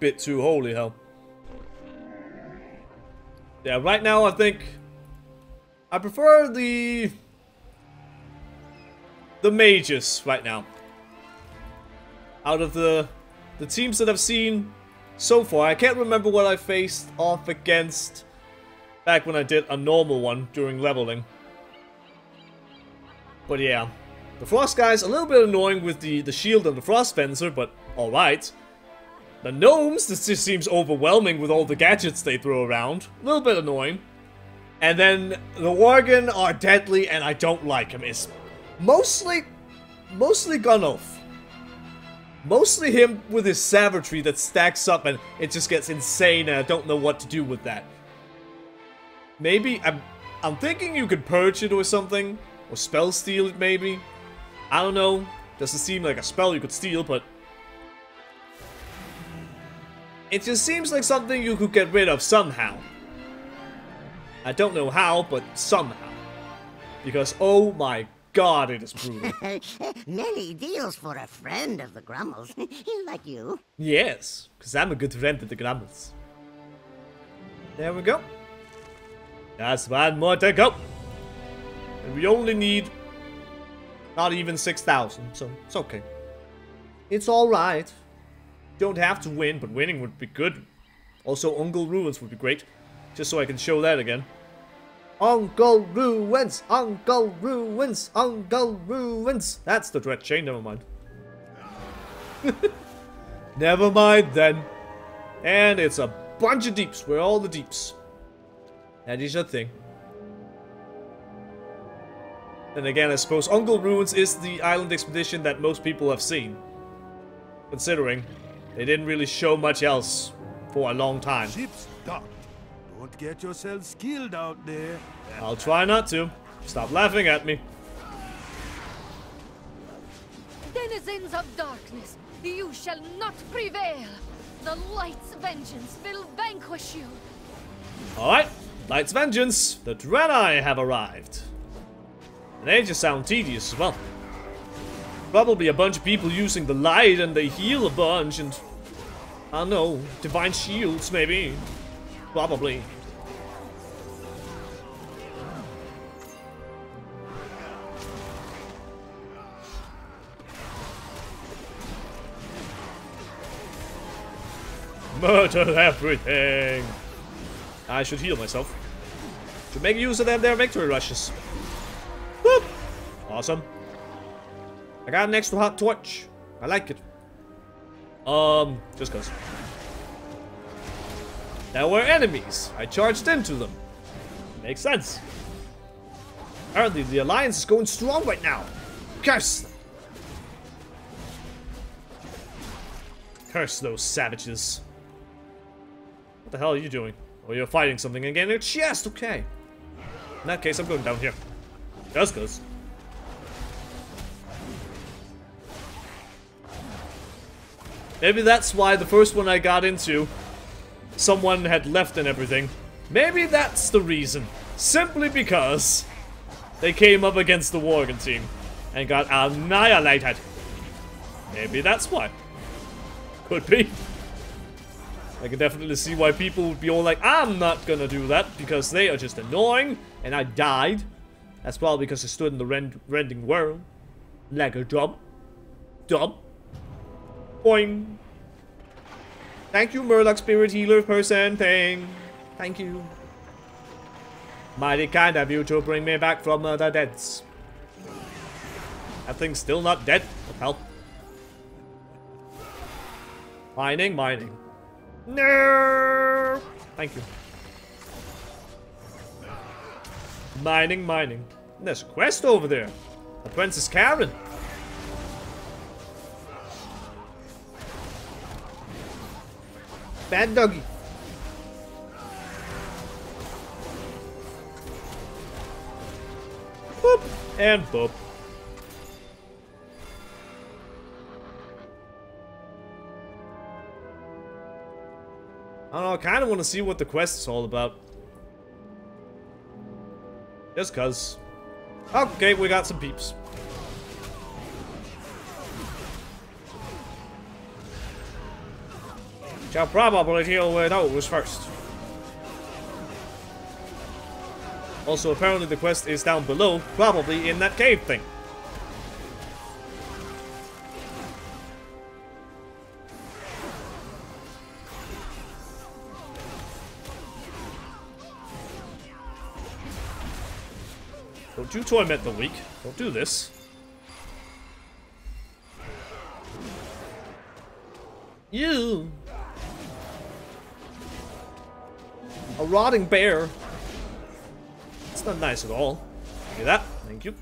bit too holy hell. Yeah, right now I think I prefer the the mages right now. Out of the the teams that I've seen so far, I can't remember what I faced off against back when I did a normal one during leveling. But yeah, the Frost guy's a little bit annoying with the, the shield and the Frost Fencer, but alright. The gnomes, this just seems overwhelming with all the gadgets they throw around. A little bit annoying. And then the Worgen are deadly and I don't like him. It's mostly, mostly Gunnulf. Mostly him with his savagery that stacks up and it just gets insane and I don't know what to do with that. Maybe, I'm, I'm thinking you could purge it or something. Or spell steal it, maybe? I don't know. Doesn't seem like a spell you could steal, but... It just seems like something you could get rid of somehow. I don't know how, but somehow. Because, oh my god, it is brutal. Many deals for a friend of the Grummles. like you. yes, because I'm a good friend of the Grummles. There we go. That's one more to go. And we only need not even 6,000, so it's okay. It's alright. Don't have to win, but winning would be good. Also, Un'gol Ruins would be great, just so I can show that again. Un'gol Ruins! Un'gol Ruins! Un'gol Ruins! That's the Dread Chain, never mind. never mind then. And it's a bunch of deeps. We're all the deeps? That is a thing. Then again, I suppose Un'gol Ruins is the island expedition that most people have seen. Considering they didn't really show much else for a long time. Ship's docked. Don't get yourself skilled out there. I'll try not to. Stop laughing at me. Denizens of darkness, you shall not prevail. The light's vengeance will vanquish you. Alright, Light's Vengeance, the Draenei have arrived. And they just sound tedious as well. Probably a bunch of people using the light and they heal a bunch and... I don't know, divine shields maybe. Probably. Murder everything! I should heal myself. To make use of them their victory rushes. Awesome. I got an extra hot torch. I like it. Um, just cause. There were enemies. I charged into them. Makes sense. Apparently the alliance is going strong right now. Curse. Curse those savages. What the hell are you doing? Oh, you're fighting something again in your chest, okay. In that case, I'm going down here. Just goes. Maybe that's why the first one I got into, someone had left and everything. Maybe that's the reason. Simply because they came up against the Worgen team and got annihilated. Maybe that's why. Could be. I can definitely see why people would be all like, I'm not gonna do that because they are just annoying and I died. That's probably because I stood in the rend rending world. Like a dumb. Dub. Boing. Thank you, Murloc Spirit Healer person thing. Thank you. Mighty kind of you to bring me back from uh, the deads. That thing's still not dead. What hell? Mining, mining. No! Thank you. Mining, mining. There's a quest over there. The Princess Karen. Bad doggy. Boop. And boop. I don't know, I kind of want to see what the quest is all about. Just cuz. Okay, we got some peeps. Shall probably deal with those first. Also, apparently the quest is down below, probably in that cave thing. Don't you torment the weak. Don't do this. You. A rotting bear. It's not nice at all. Give me that. Thank you.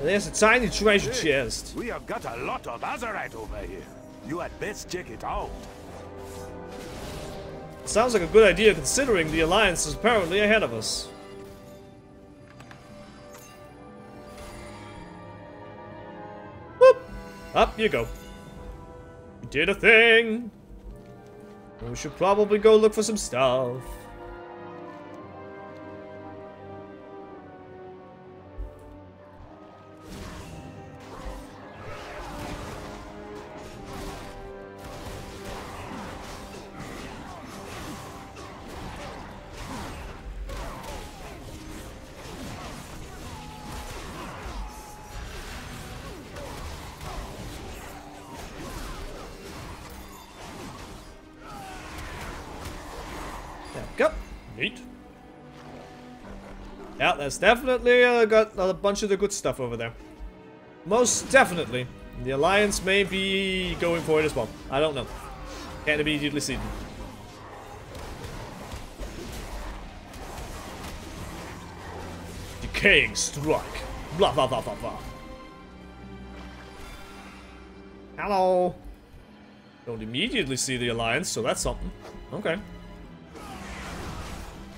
There's a tiny treasure chest. We have got a lot of Azerite over here. You had best check it out. Sounds like a good idea considering the Alliance is apparently ahead of us. Whoop! Up you go. Did a thing! We should probably go look for some stuff. That's definitely uh, got a bunch of the good stuff over there. Most definitely. The Alliance may be going for it as well. I don't know. Can't immediately see them. Decaying strike. Blah blah blah blah blah. Hello. Don't immediately see the Alliance, so that's something. Okay.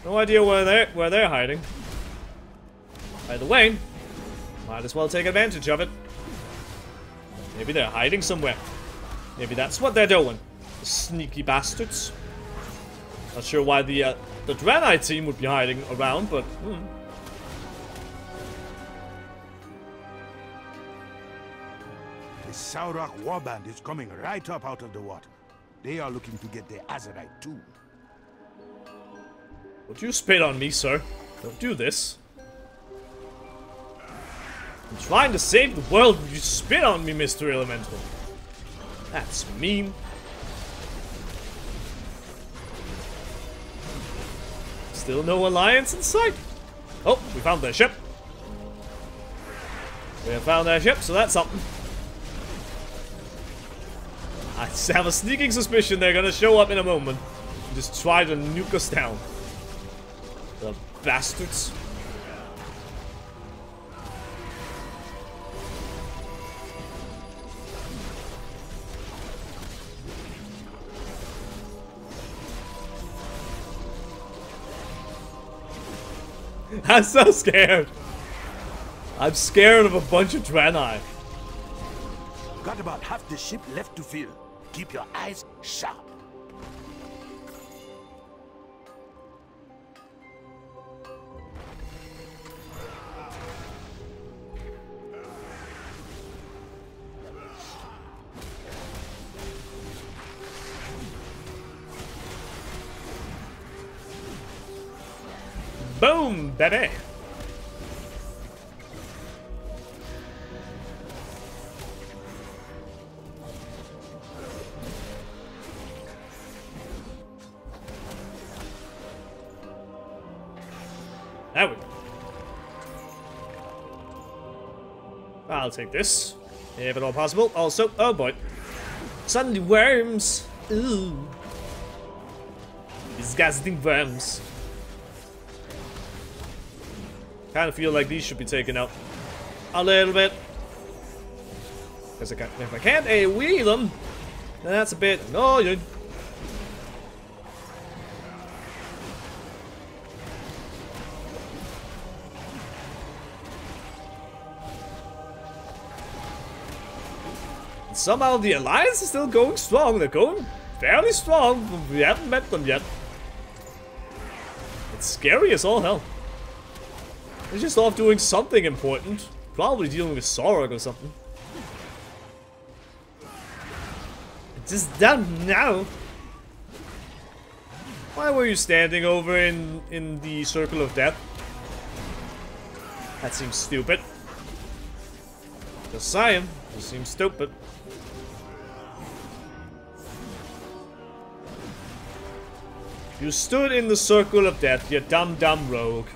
No idea where they're where they're hiding. By the way, might as well take advantage of it. Maybe they're hiding somewhere. Maybe that's what they're doing. The sneaky bastards. Not sure why the uh, the Draenei team would be hiding around, but hmm. The Saurok warband is coming right up out of the water. They are looking to get their Azerite too. Would you spit on me, sir? Don't do this. I'm trying to save the world, you spit on me, Mr. Elemental. That's mean. Still no alliance in sight. Oh, we found their ship. We have found their ship, so that's something. I have a sneaking suspicion they're gonna show up in a moment just try to nuke us down. The bastards. I'm so scared. I'm scared of a bunch of Draenei. Got about half the ship left to fill. Keep your eyes sharp. Boom, baby. There we go. I'll take this, if at all possible. Also, oh boy, suddenly worms. Ooh, disgusting worms. Kind of feel like these should be taken out a little bit. Because I can if I can't AoE them, then that's a bit annoying. And somehow the alliance is still going strong. They're going fairly strong. but We haven't met them yet. It's scary as all hell. They're just off doing something important. Probably dealing with Saurok or something. Just done now. Why were you standing over in in the circle of death? That seems stupid. Just saying. Just seems stupid. You stood in the circle of death, you dumb dumb rogue.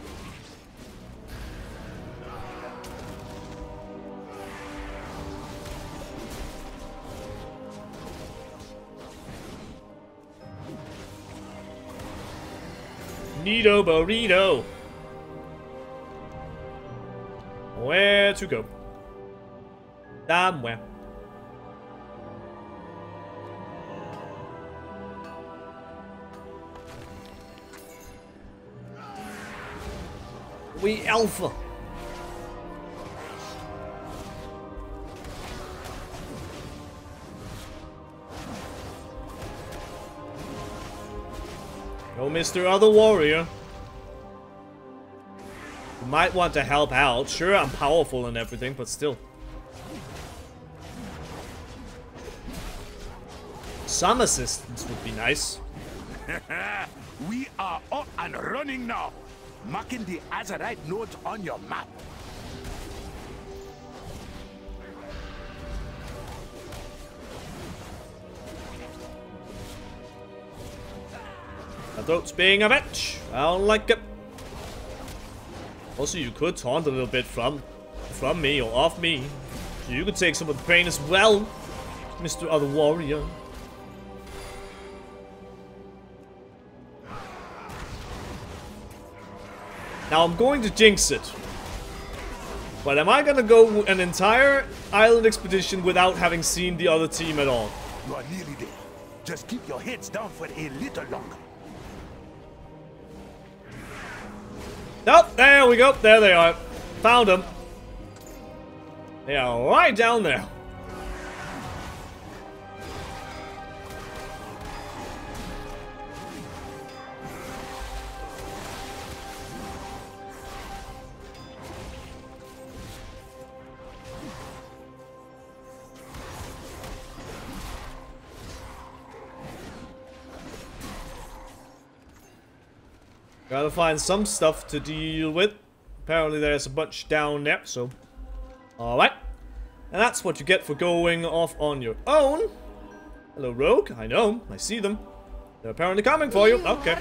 Neato burrito. Where to go? Damn where. We alpha. No, Mr. Other Warrior. You might want to help out. Sure, I'm powerful and everything, but still. Some assistance would be nice. we are up and running now. Marking the Azerite nodes on your map. My throat's being a bitch. I don't like it. Also, you could taunt a little bit from from me or off me. You could take some of the pain as well, Mr. Other Warrior. Now I'm going to jinx it. But am I gonna go an entire island expedition without having seen the other team at all? You are nearly there. Just keep your heads down for a little longer. Nope, there we go. There they are. Found them. They are right down there. Gotta find some stuff to deal with. Apparently there's a bunch down there, so... Alright. And that's what you get for going off on your own. Hello, Rogue. I know. I see them. They're apparently coming for you. Okay.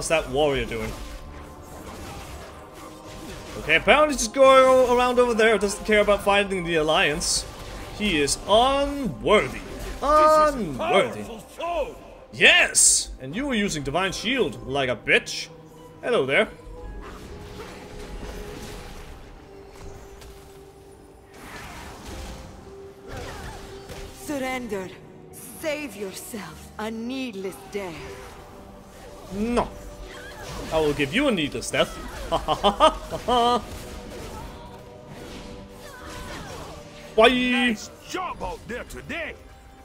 What hell is that warrior doing? Okay, apparently just going around over there. Doesn't care about finding the alliance. He is unworthy. Unworthy. Yes! And you were using Divine Shield like a bitch. Hello there. Surrender. Save yourself a needless death. No. I will give you a needless death. Bye. Nice job out there today.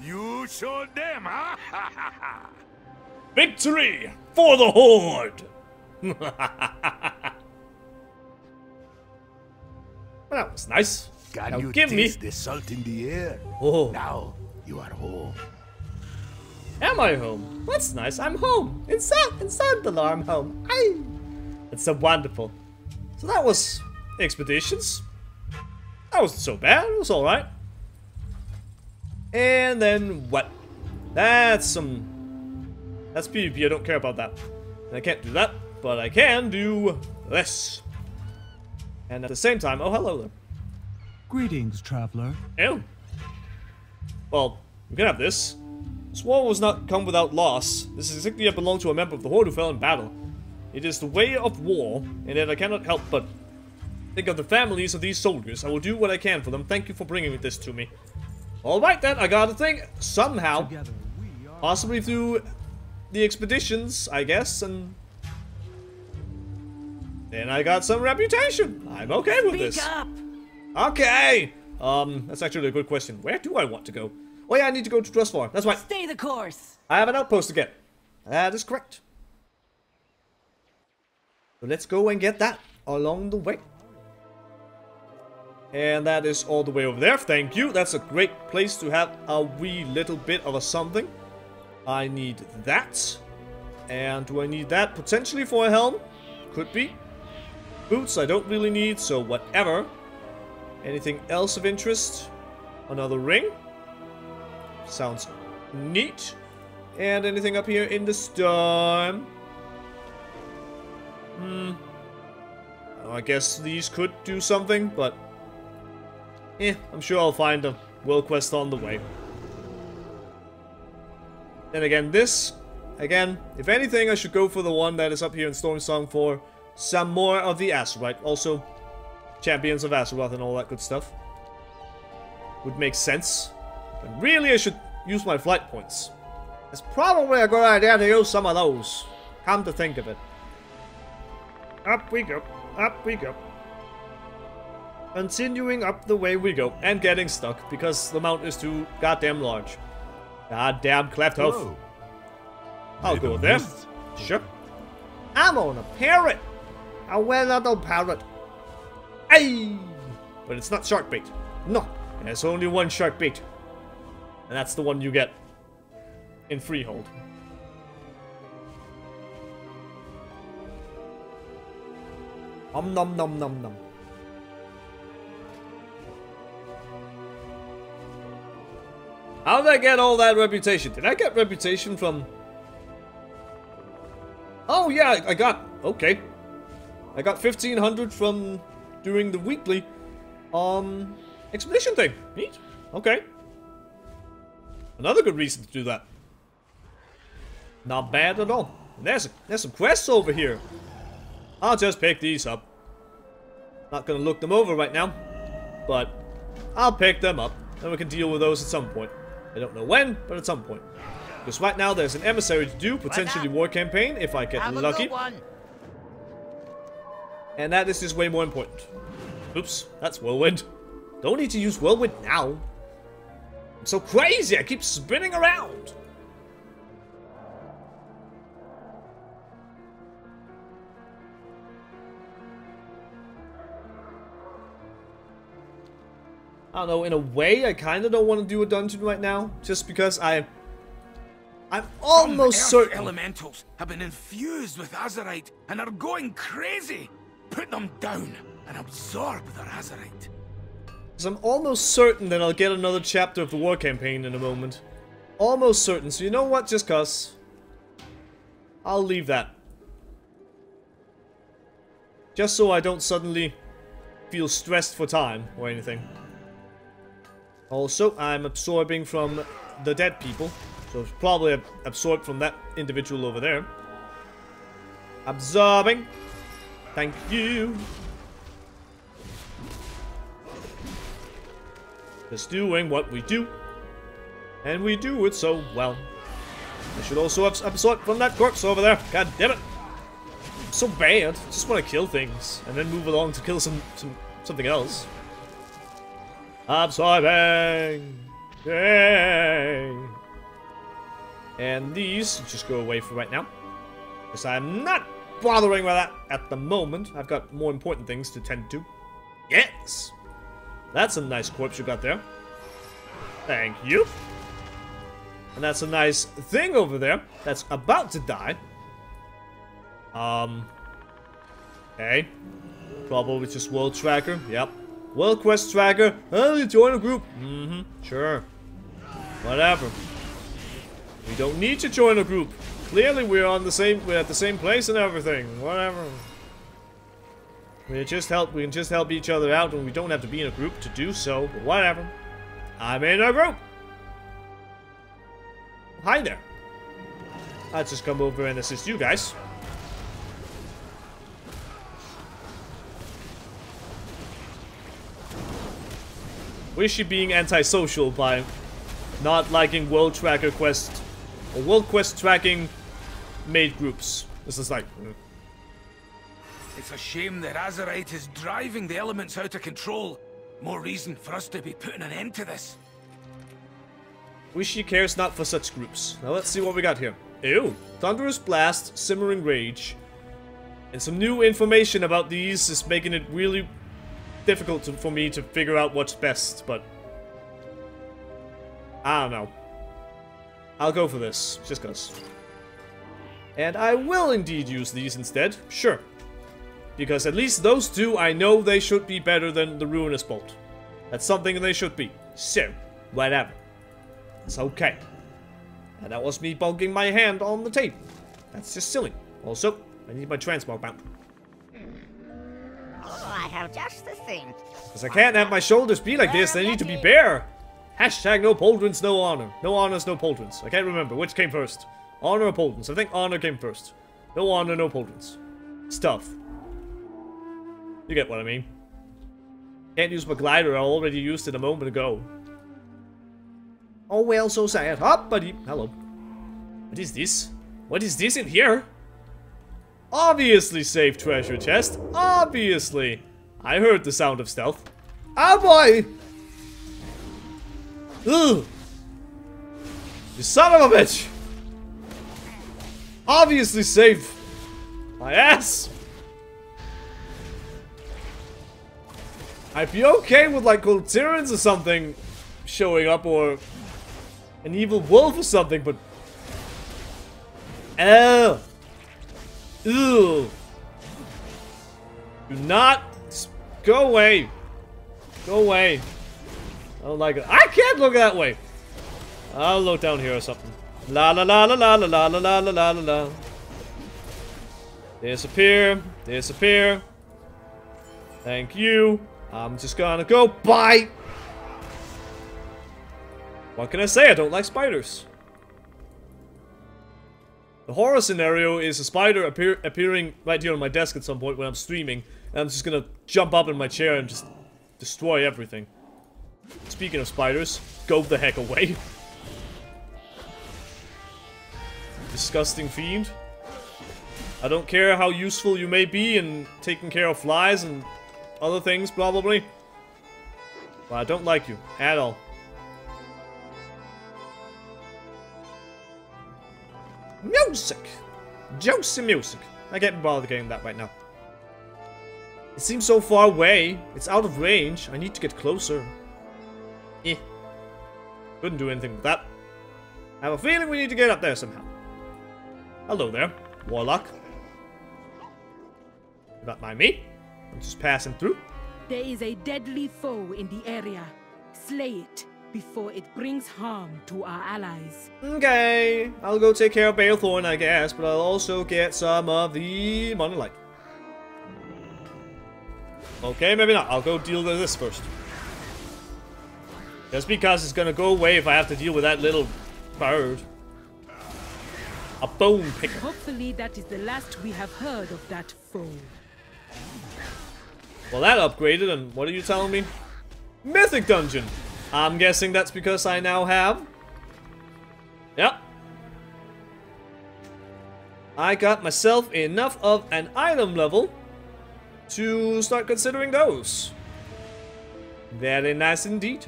You showed them, huh? Victory for the Horde! well, that was nice. Can now you give me. the salt in the air? Oh, Now you are home. Am I home? That's nice. I'm home. In San in Zandalar, I'm home. Aye. It's so wonderful. So that was expeditions. That wasn't so bad. It was all right. And then what? That's some. That's PvP. I don't care about that. And I can't do that, but I can do this. And at the same time, oh hello there. Greetings, traveler. Oh. Well, you can have this. This war was not come without loss. This insignia belonged to a member of the Horde who fell in battle. It is the way of war, and yet I cannot help but think of the families of these soldiers. I will do what I can for them. Thank you for bringing this to me. Alright then, I got a thing. Somehow. Together we are. Possibly through the expeditions, I guess, and... Then I got some reputation. I'm okay with this. Up. Okay! Um, that's actually a good question. Where do I want to go? Oh yeah, I need to go to Drustvar. That's right. Stay the course. I have an outpost to get. That is correct. So let's go and get that along the way. And that is all the way over there. Thank you. That's a great place to have a wee little bit of a something. I need that. And do I need that potentially for a helm? Could be. Boots I don't really need, so whatever. Anything else of interest? Another ring. Sounds neat. And anything up here in the storm? Hmm. I guess these could do something, but... Eh, I'm sure I'll find a world quest on the way. Then again, this... Again, if anything, I should go for the one that is up here in Stormsong for some more of the Azerite. Also, Champions of Azeroth and all that good stuff. Would make sense. But really, I should use my flight points. It's probably a good idea to use some of those. Come to think of it. Up we go. Up we go. Continuing up the way we go. And getting stuck because the mount is too goddamn large. Goddamn cleft hoof. I'll go them. mess. Sure. I'm on a parrot. A well-known parrot. Ay! But it's not Sharkbait. No. And there's only one Sharkbait. And that's the one you get in Freehold. Om nom nom nom nom. How did I get all that reputation? Did I get reputation from... Oh yeah, I got... Okay. I got 1500 from doing the weekly um expedition thing. Neat. Okay. Another good reason to do that. Not bad at all. There's there's some quests over here. I'll just pick these up. Not gonna look them over right now, but I'll pick them up, and we can deal with those at some point. I don't know when, but at some point. Because right now there's an emissary to do, potentially war campaign, if I get Have lucky. And that is just way more important. Oops, that's whirlwind. Don't need to use whirlwind now. I'm so crazy, I keep spinning around. I don't know, in a way, I kind of don't want to do a dungeon right now, just because I... I'm almost certain... elementals have been infused with Azerite and are going crazy. Put them down and absorb their Azerite. Because I'm almost certain that I'll get another chapter of the war campaign in a moment. Almost certain, so you know what, just cuz. I'll leave that. Just so I don't suddenly feel stressed for time or anything. Also, I'm absorbing from the dead people. So it's probably ab- absorbed from that individual over there. Absorbing. Thank you. Just doing what we do. And we do it so well. I should also have absorbed from that corpse over there. God damn it. I'm so bad. Just want to kill things. And then move along to kill some, some something else. Absorbing! Yay! And these just go away for right now. Because I'm not bothering with that at the moment. I've got more important things to tend to. Yes! That's a nice corpse you got there. Thank you. And that's a nice thing over there that's about to die. Um. Okay. Probably just World Tracker. Yep. World Quest Tracker. Oh, you join a group. Mm-hmm. Sure. Whatever. We don't need to join a group. Clearly we're on the same we're at the same place and everything. Whatever. We just help we can just help each other out and we don't have to be in a group to do so, but whatever. I'm in a group. Hi there. I'll just come over and assist you guys. Was she being antisocial by not liking World Tracker Quest or World Quest tracking made groups? This is like. It's a shame that Azerite is driving the elements out of control. More reason for us to be putting an end to this. Wish she cares not for such groups. Now let's see what we got here. Ew. Thunderous Blast, Simmering Rage. And some new information about these is making it really difficult to, for me to figure out what's best, but... I don't know. I'll go for this, just cause. And I will indeed use these instead, sure. Because at least those two, I know they should be better than the Ruinous Bolt. That's something they should be. So, whatever. It's okay. And that was me bugging my hand on the table. That's just silly. Also, I need my transmog mount. Oh, I have just the thing. Because I can't have my shoulders be like this, they need to be bare. Hashtag no pauldrons, no honor. No honors, no pauldrons. I can't remember which came first. Honor or pauldrons? I think honor came first. No honor, no pauldrons. Stuff. You get what I mean. Can't use my glider, I already used it a moment ago. Oh well, so sad. Up, buddy. Hello. What is this? What is this in here? Obviously safe treasure chest. Obviously. I heard the sound of stealth. Oh boy! Ugh! You son of a bitch! Obviously safe. My ass! I'd be okay with like gold tyrants or something showing up or an evil wolf or something, but Oh! Ew! Do not go away. Go away. I don't like it. I can't look that way. I'll look down here or something. La la la la la la la la la la la la. Disappear. Disappear. Thank you. I'm just gonna go. Bye. What can I say? I don't like spiders. The horror scenario is a spider appear appearing right here on my desk at some point when I'm streaming, and I'm just gonna jump up in my chair and just destroy everything. Speaking of spiders, go the heck away. Disgusting fiend. I don't care how useful you may be in taking care of flies and other things, probably. But I don't like you, at all. Music! Josie music. I can't be bothered getting that right now. It seems so far away. It's out of range. I need to get closer. Eh. Couldn't do anything with that. I have a feeling we need to get up there somehow. Hello there, Warlock. Not mind me? I'm just passing through. There is a deadly foe in the area. Slay it before it brings harm to our allies. Okay, I'll go take care of Balethorn, I guess, but I'll also get some of the money light. Okay, maybe not. I'll go deal with this first. Just because it's gonna go away if I have to deal with that little bird. A bone picker. Hopefully that is the last we have heard of that foe. Well, that upgraded, and what are you telling me? Mythic Dungeon! I'm guessing that's because I now have... Yep. I got myself enough of an item level to start considering those. Very nice indeed.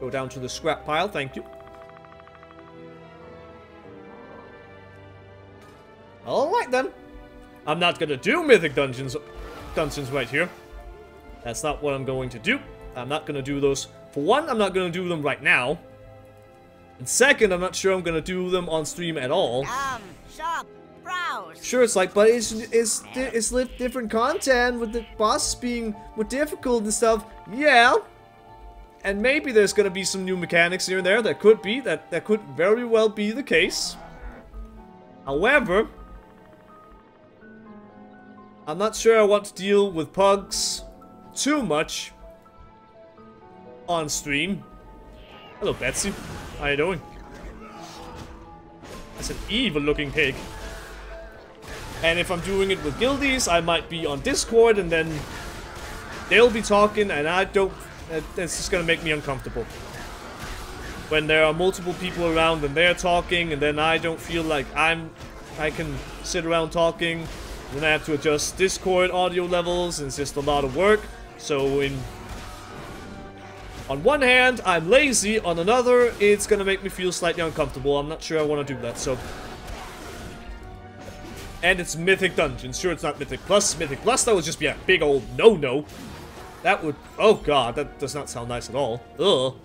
Go down to the scrap pile, thank you. Alright then. I'm not gonna do Mythic Dungeons dungeons right here. That's not what I'm going to do. I'm not gonna do those. For one, I'm not gonna do them right now. And second, I'm not sure I'm gonna do them on stream at all. Um, shop, browse. Sure, it's like, but it's it's it's different content with the bosses being more difficult and stuff. Yeah. And maybe there's gonna be some new mechanics here and there. That could be. That that could very well be the case. However, I'm not sure I want to deal with pugs too much on stream. Hello, Betsy. How you doing? That's an evil looking pig. And if I'm doing it with guildies, I might be on Discord and then they'll be talking and I don't... That's just gonna make me uncomfortable. When there are multiple people around and they're talking and then I don't feel like I'm... I can sit around talking. Then I have to adjust Discord audio levels and it's just a lot of work. So in on one hand, I'm lazy. On another, it's gonna make me feel slightly uncomfortable. I'm not sure I want to do that, so... And it's Mythic Dungeon. Sure, it's not Mythic Plus. Mythic Plus, that would just be a big old no-no. That would... Oh god, that does not sound nice at all. Ugh.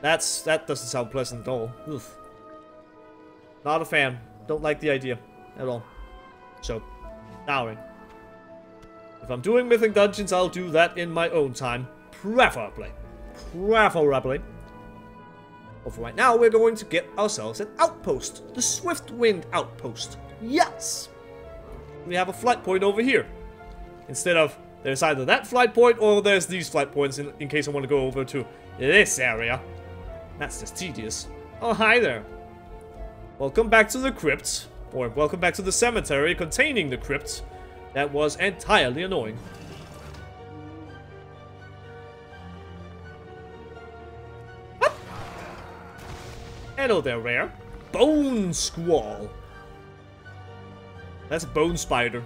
That's... That doesn't sound pleasant at all. Ugh. Not a fan. Don't like the idea. At all. So, sorry. If I'm doing Mythic Dungeons, I'll do that in my own time. Preferably. Preferably. But for right now, we're going to get ourselves an outpost. The Swiftwind Outpost. Yes! We have a flight point over here. Instead of, there's either that flight point or there's these flight points in, in case I want to go over to this area. That's just tedious. Oh, hi there. Welcome back to the crypt. Or welcome back to the cemetery containing the crypt. That was entirely annoying. What? Hello there, Rare. Bonesquall. That's a bone spider.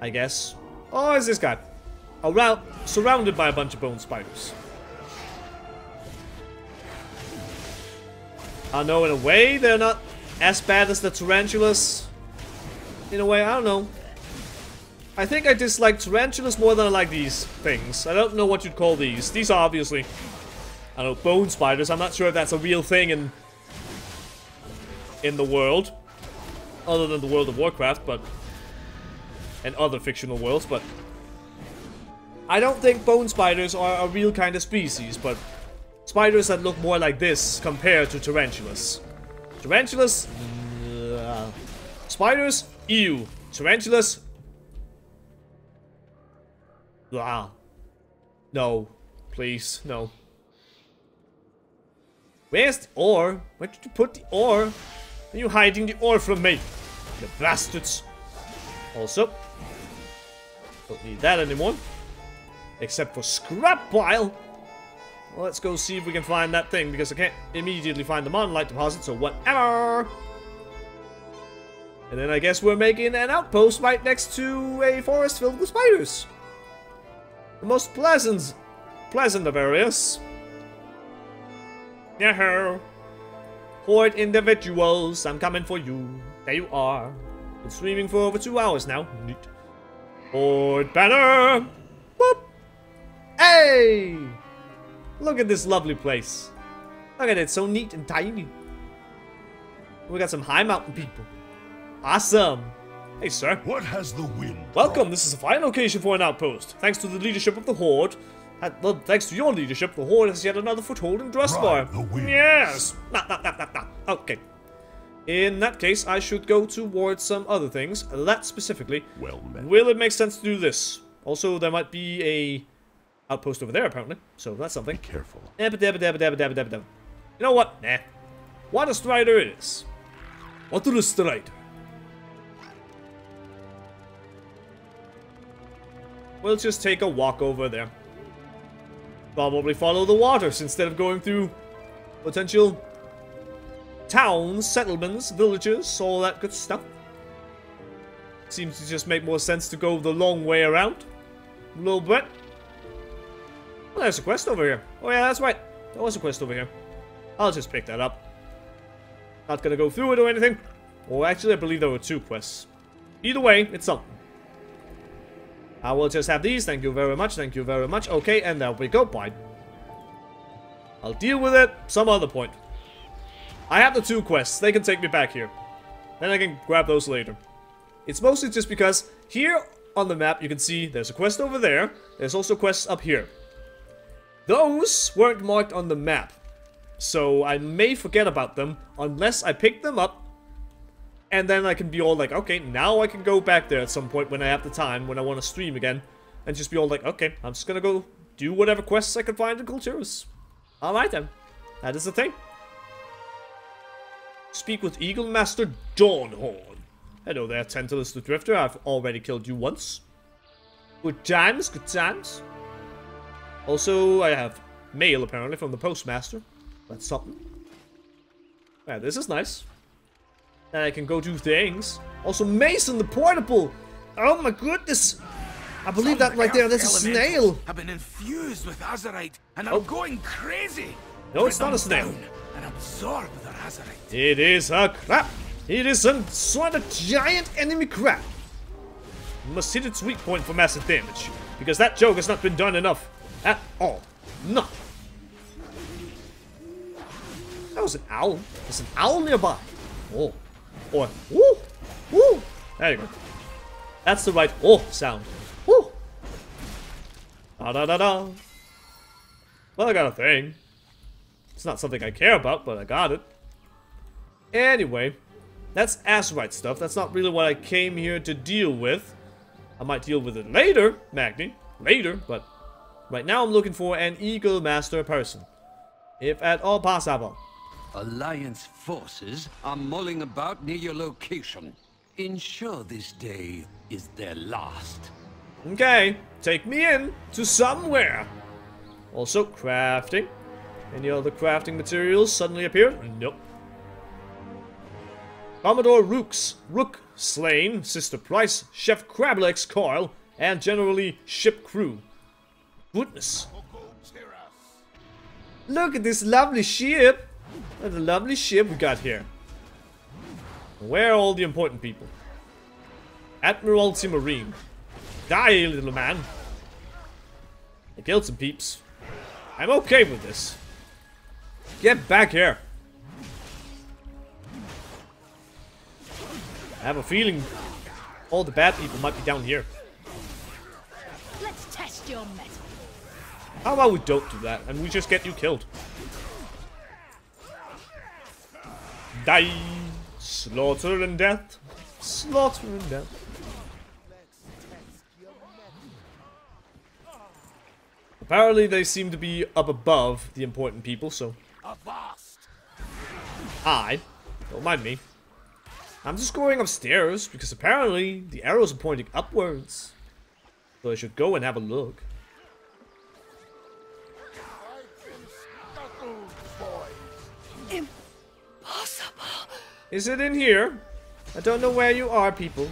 I guess. Oh, is this guy? Around, surrounded by a bunch of bone spiders. Ah, I know in a way they're not as bad as the tarantulas. In a way, I don't know. I think I dislike tarantulas more than I like these things. I don't know what you'd call these. These are obviously I don't know, bone spiders. I'm not sure if that's a real thing in in the world. Other than the world of Warcraft, but and other fictional worlds, but I don't think bone spiders are a real kind of species, but spiders that look more like this compared to tarantulas. Tarantulas? Uh, spiders? Ew. Tarantulas? Ah. No. Please, no. Where's the ore? Where did you put the ore? Are you hiding the ore from me? The bastards. Also, don't need that anymore. Except for scrap pile. Let's go see if we can find that thing, because I can't immediately find the Monelite deposit, so whatever. And then I guess we're making an outpost right next to a forest filled with spiders. The most pleasant, pleasant of areas. Yeah, Horde individuals, I'm coming for you. There you are. Been streaming for over two hours now. Neat. Horde banner! Boop! Hey! Look at this lovely place. Look at it, so neat and tiny. We got some high mountain people. Awesome. Hey, sir. What has the wind? Welcome. This is a fine location for an outpost. Thanks to the leadership of the Horde. Uh, well, thanks to your leadership, the Horde has yet another foothold in wind. Yes. Nah, nah, nah, nah, nah. Okay. In that case, I should go towards some other things. That specifically. Well met. Will it make sense to do this? Also, there might be a outpost over there, apparently. So that's something. Be careful. Dabba dabba dabba dabba dabba dabba dabba. You know what? Nah. Water Strider it is. Water Strider. We'll just take a walk over there. Probably follow the waters instead of going through potential towns, settlements, villages, all that good stuff. Seems to just make more sense to go the long way around. A little bit. Well, there's a quest over here. Oh yeah, that's right. There was a quest over here. I'll just pick that up. Not gonna go through it or anything. Well, actually, I believe there were two quests. Either way, it's something. I will just have these. Thank you very much. Thank you very much. Okay, and there we go. Bye. I'll deal with it some other point. I have the two quests. They can take me back here. Then I can grab those later. It's mostly just because here on the map you can see there's a quest over there. There's also quests up here. Those weren't marked on the map. So I may forget about them unless I pick them up and then I can be all like, okay, now I can go back there at some point when I have the time, when I want to stream again. And just be all like, okay, I'm just gonna go do whatever quests I can find in Kul Tiras. Alright then. That is the thing. Speak with Eagle Master Dawnhorn. Hello there, Tantalus the Drifter. I've already killed you once. Good times, good times. Also, I have mail apparently from the Postmaster. That's something. Yeah, this is nice. And I can go do things. Also, Mason the Portable! Oh my goodness! I believe that right there, that's a snail! I've been infused with Azerite, and I'm Oh. going crazy! No, it's not a snail. And absorb the Azerite. It is a crap! It is some sort of giant enemy crap! Must hit its weak point for massive damage, because that joke has not been done enough. At all. No. That was an owl. There's an owl nearby. Oh. Or, woo! Woo! There you go. That's the right oh sound. Woo! Da da da da. Well, I got a thing. It's not something I care about, but I got it. Anyway, that's Azerite stuff. That's not really what I came here to deal with. I might deal with it later, Magni. Later, but right now I'm looking for an Eagle Master person. If at all possible. Alliance forces are mulling about near your location. Ensure this day is their last. Okay, take me in to somewhere. Also, crafting. Any other crafting materials suddenly appear? Nope. Commodore Rook's Rook slain, Sister Price, Chef Crablegs Coil, and generally ship crew. Goodness. Look at this lovely ship. What a lovely ship we got here. Where are all the important people? Admiralty Marine. Die, little man. I killed some peeps. I'm okay with this. Get back here. I have a feeling all the bad people might be down here. Let's test your mettle. How about we don't do that and we just get you killed? Die! Slaughter and death. Slaughter and death. Apparently they seem to be up above the important people, so... I. Don't mind me. I'm just going upstairs because apparently the arrows are pointing upwards. So I should go and have a look. Is it in here? I don't know where you are, people.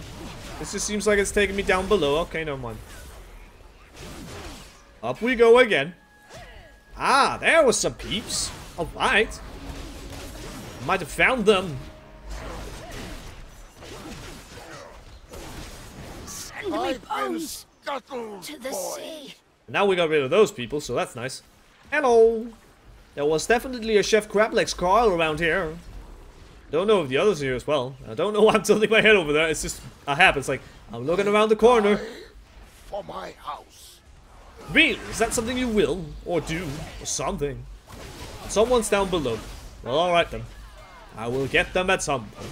This just seems like it's taking me down below. Okay, no mind. Up we go again. Ah, there was some peeps. Alright. Might have found them. Send me bones to the sea. Now we got rid of those people, so that's nice. Hello. There was definitely a Chef Crablegs Carl around here. Don't know if the others are here as well. I don't know why I'm tilting my head over there. It's just a habit. It's like, I'm looking around the corner. For my house. Really? Is that something you will? Or do? Or something? Someone's down below. Well, alright then. I will get them at some point.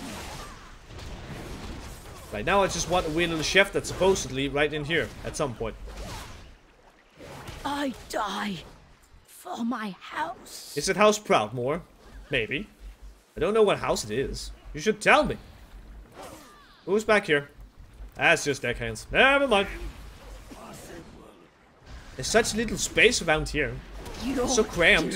Right now I just want to win on the chef that's supposedly right in here at some point. I die for my house. Is it House Proudmoore? Maybe. I don't know what house it is. You should tell me. Who's back here? That's just deckhands. Never mind. There's such little space around here. So cramped.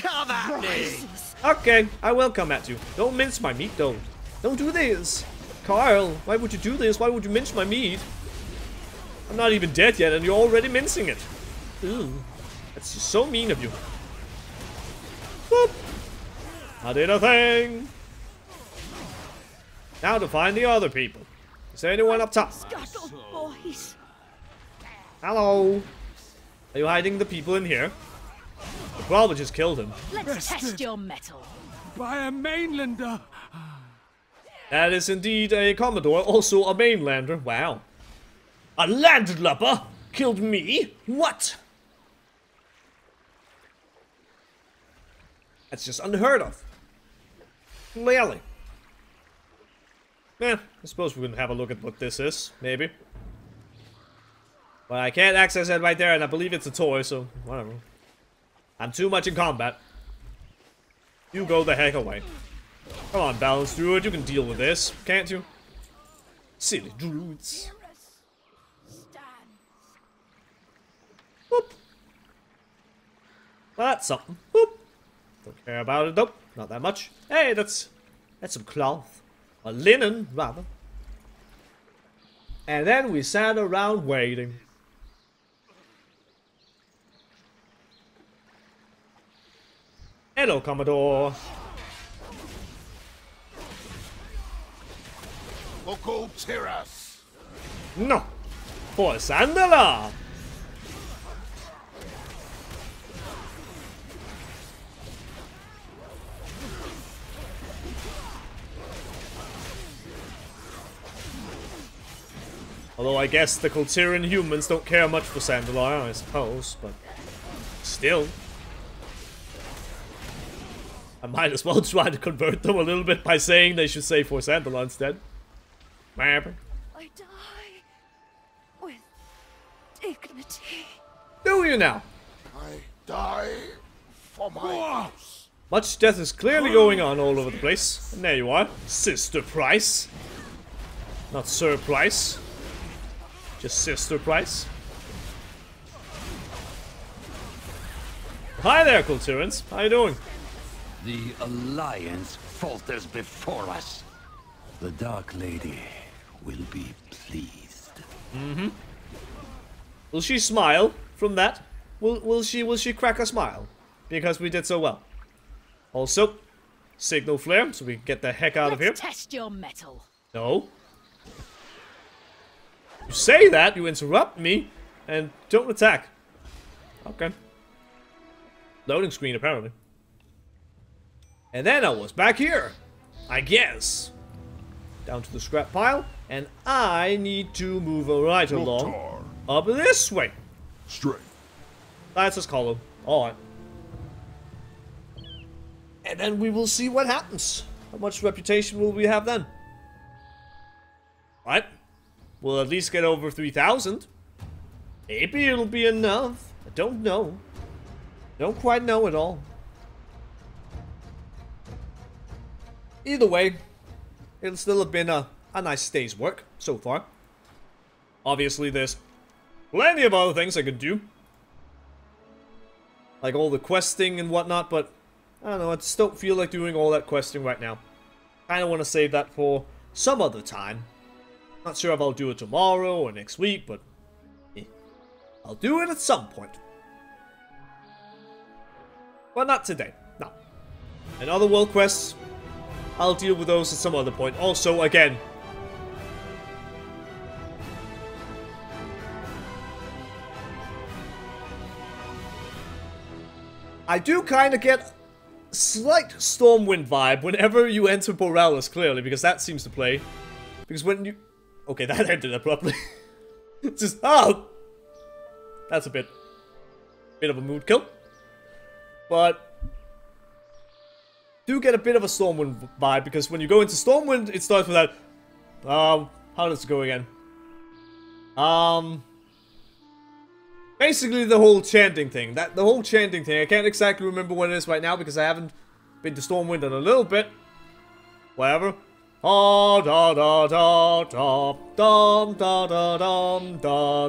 Come at me! Okay, I will come at you. Don't mince my meat, though. Don't do this. Carl, why would you do this? Why would you mince my meat? I'm not even dead yet, and you're already mincing it. Ooh, that's just so mean of you. Whoop. I did a thing. Now to find the other people. Is there anyone up top? Boys. Hello. Are you hiding the people in here? The probably just killed him. Let's test your mettle. By a mainlander. That is indeed a Commodore, also a mainlander. Wow. A landlubber killed me? What? That's just unheard of. Clearly. Eh, I suppose we can have a look at what this is, maybe. But I can't access it right there, and I believe it's a toy, so whatever. I'm too much in combat. You go the heck away. Come on, Balance Druid, you can deal with this, can't you? Silly druids. Whoop. That's something. Whoop. Don't care about it, nope. Not that much. Hey, that's that's some cloth. A linen, rather. And then we sat around waiting. Hello, Commodore. Kul Tiras. No. For Zandalar. Although I guess the Kul Tiran humans don't care much for Zandalar, I suppose, but still. I might as well try to convert them a little bit by saying they should say for Zandalar instead. Maybe. I die with dignity. Do you now? I die for my house. Much death is clearly going on all over the place. And there you are, Sister Price. Not Sir Price. Just Sister Price. Hi there, Kul Tirans. How you doing? The Alliance falters before us. The Dark Lady will be pleased. Mm-hmm. Will she smile from that? Will will she will she crack a smile? Because we did so well. Also, signal flare so we can get the heck out Let's of here. test your mettle. No. You say that, you interrupt me, and don't attack. Okay. Loading screen, apparently. And then I was back here. I guess. Down to the scrap pile. And I need to move right along. Up this way. Straight. That's his column. Alright. And then we will see what happens. How much reputation will we have then? Right? We'll at least get over 3,000. Maybe it'll be enough. I don't know. Don't quite know at all. Either way, it'll still have been a, a nice day's work so far. Obviously, there's plenty of other things I could do. Like all the questing and whatnot, but I don't know, I just don't feel like doing all that questing right now. I Kinda wanna save that for some other time. Not sure if I'll do it tomorrow or next week, but eh, I'll do it at some point. But not today, no. And other world quests, I'll deal with those at some other point. Also, again, I do kind of get slight Stormwind vibe whenever you enter Boralus, clearly, because that seems to play. Because when you... Okay, that ended abruptly. Just, oh! That's a bit... Bit of a mood kill. But... Do get a bit of a Stormwind vibe, because when you go into Stormwind, it starts with that... Um, how does it go again? Um... Basically the whole chanting thing. That The whole chanting thing. I can't exactly remember what it is right now because I haven't been to Stormwind in a little bit. Whatever. Da da da da da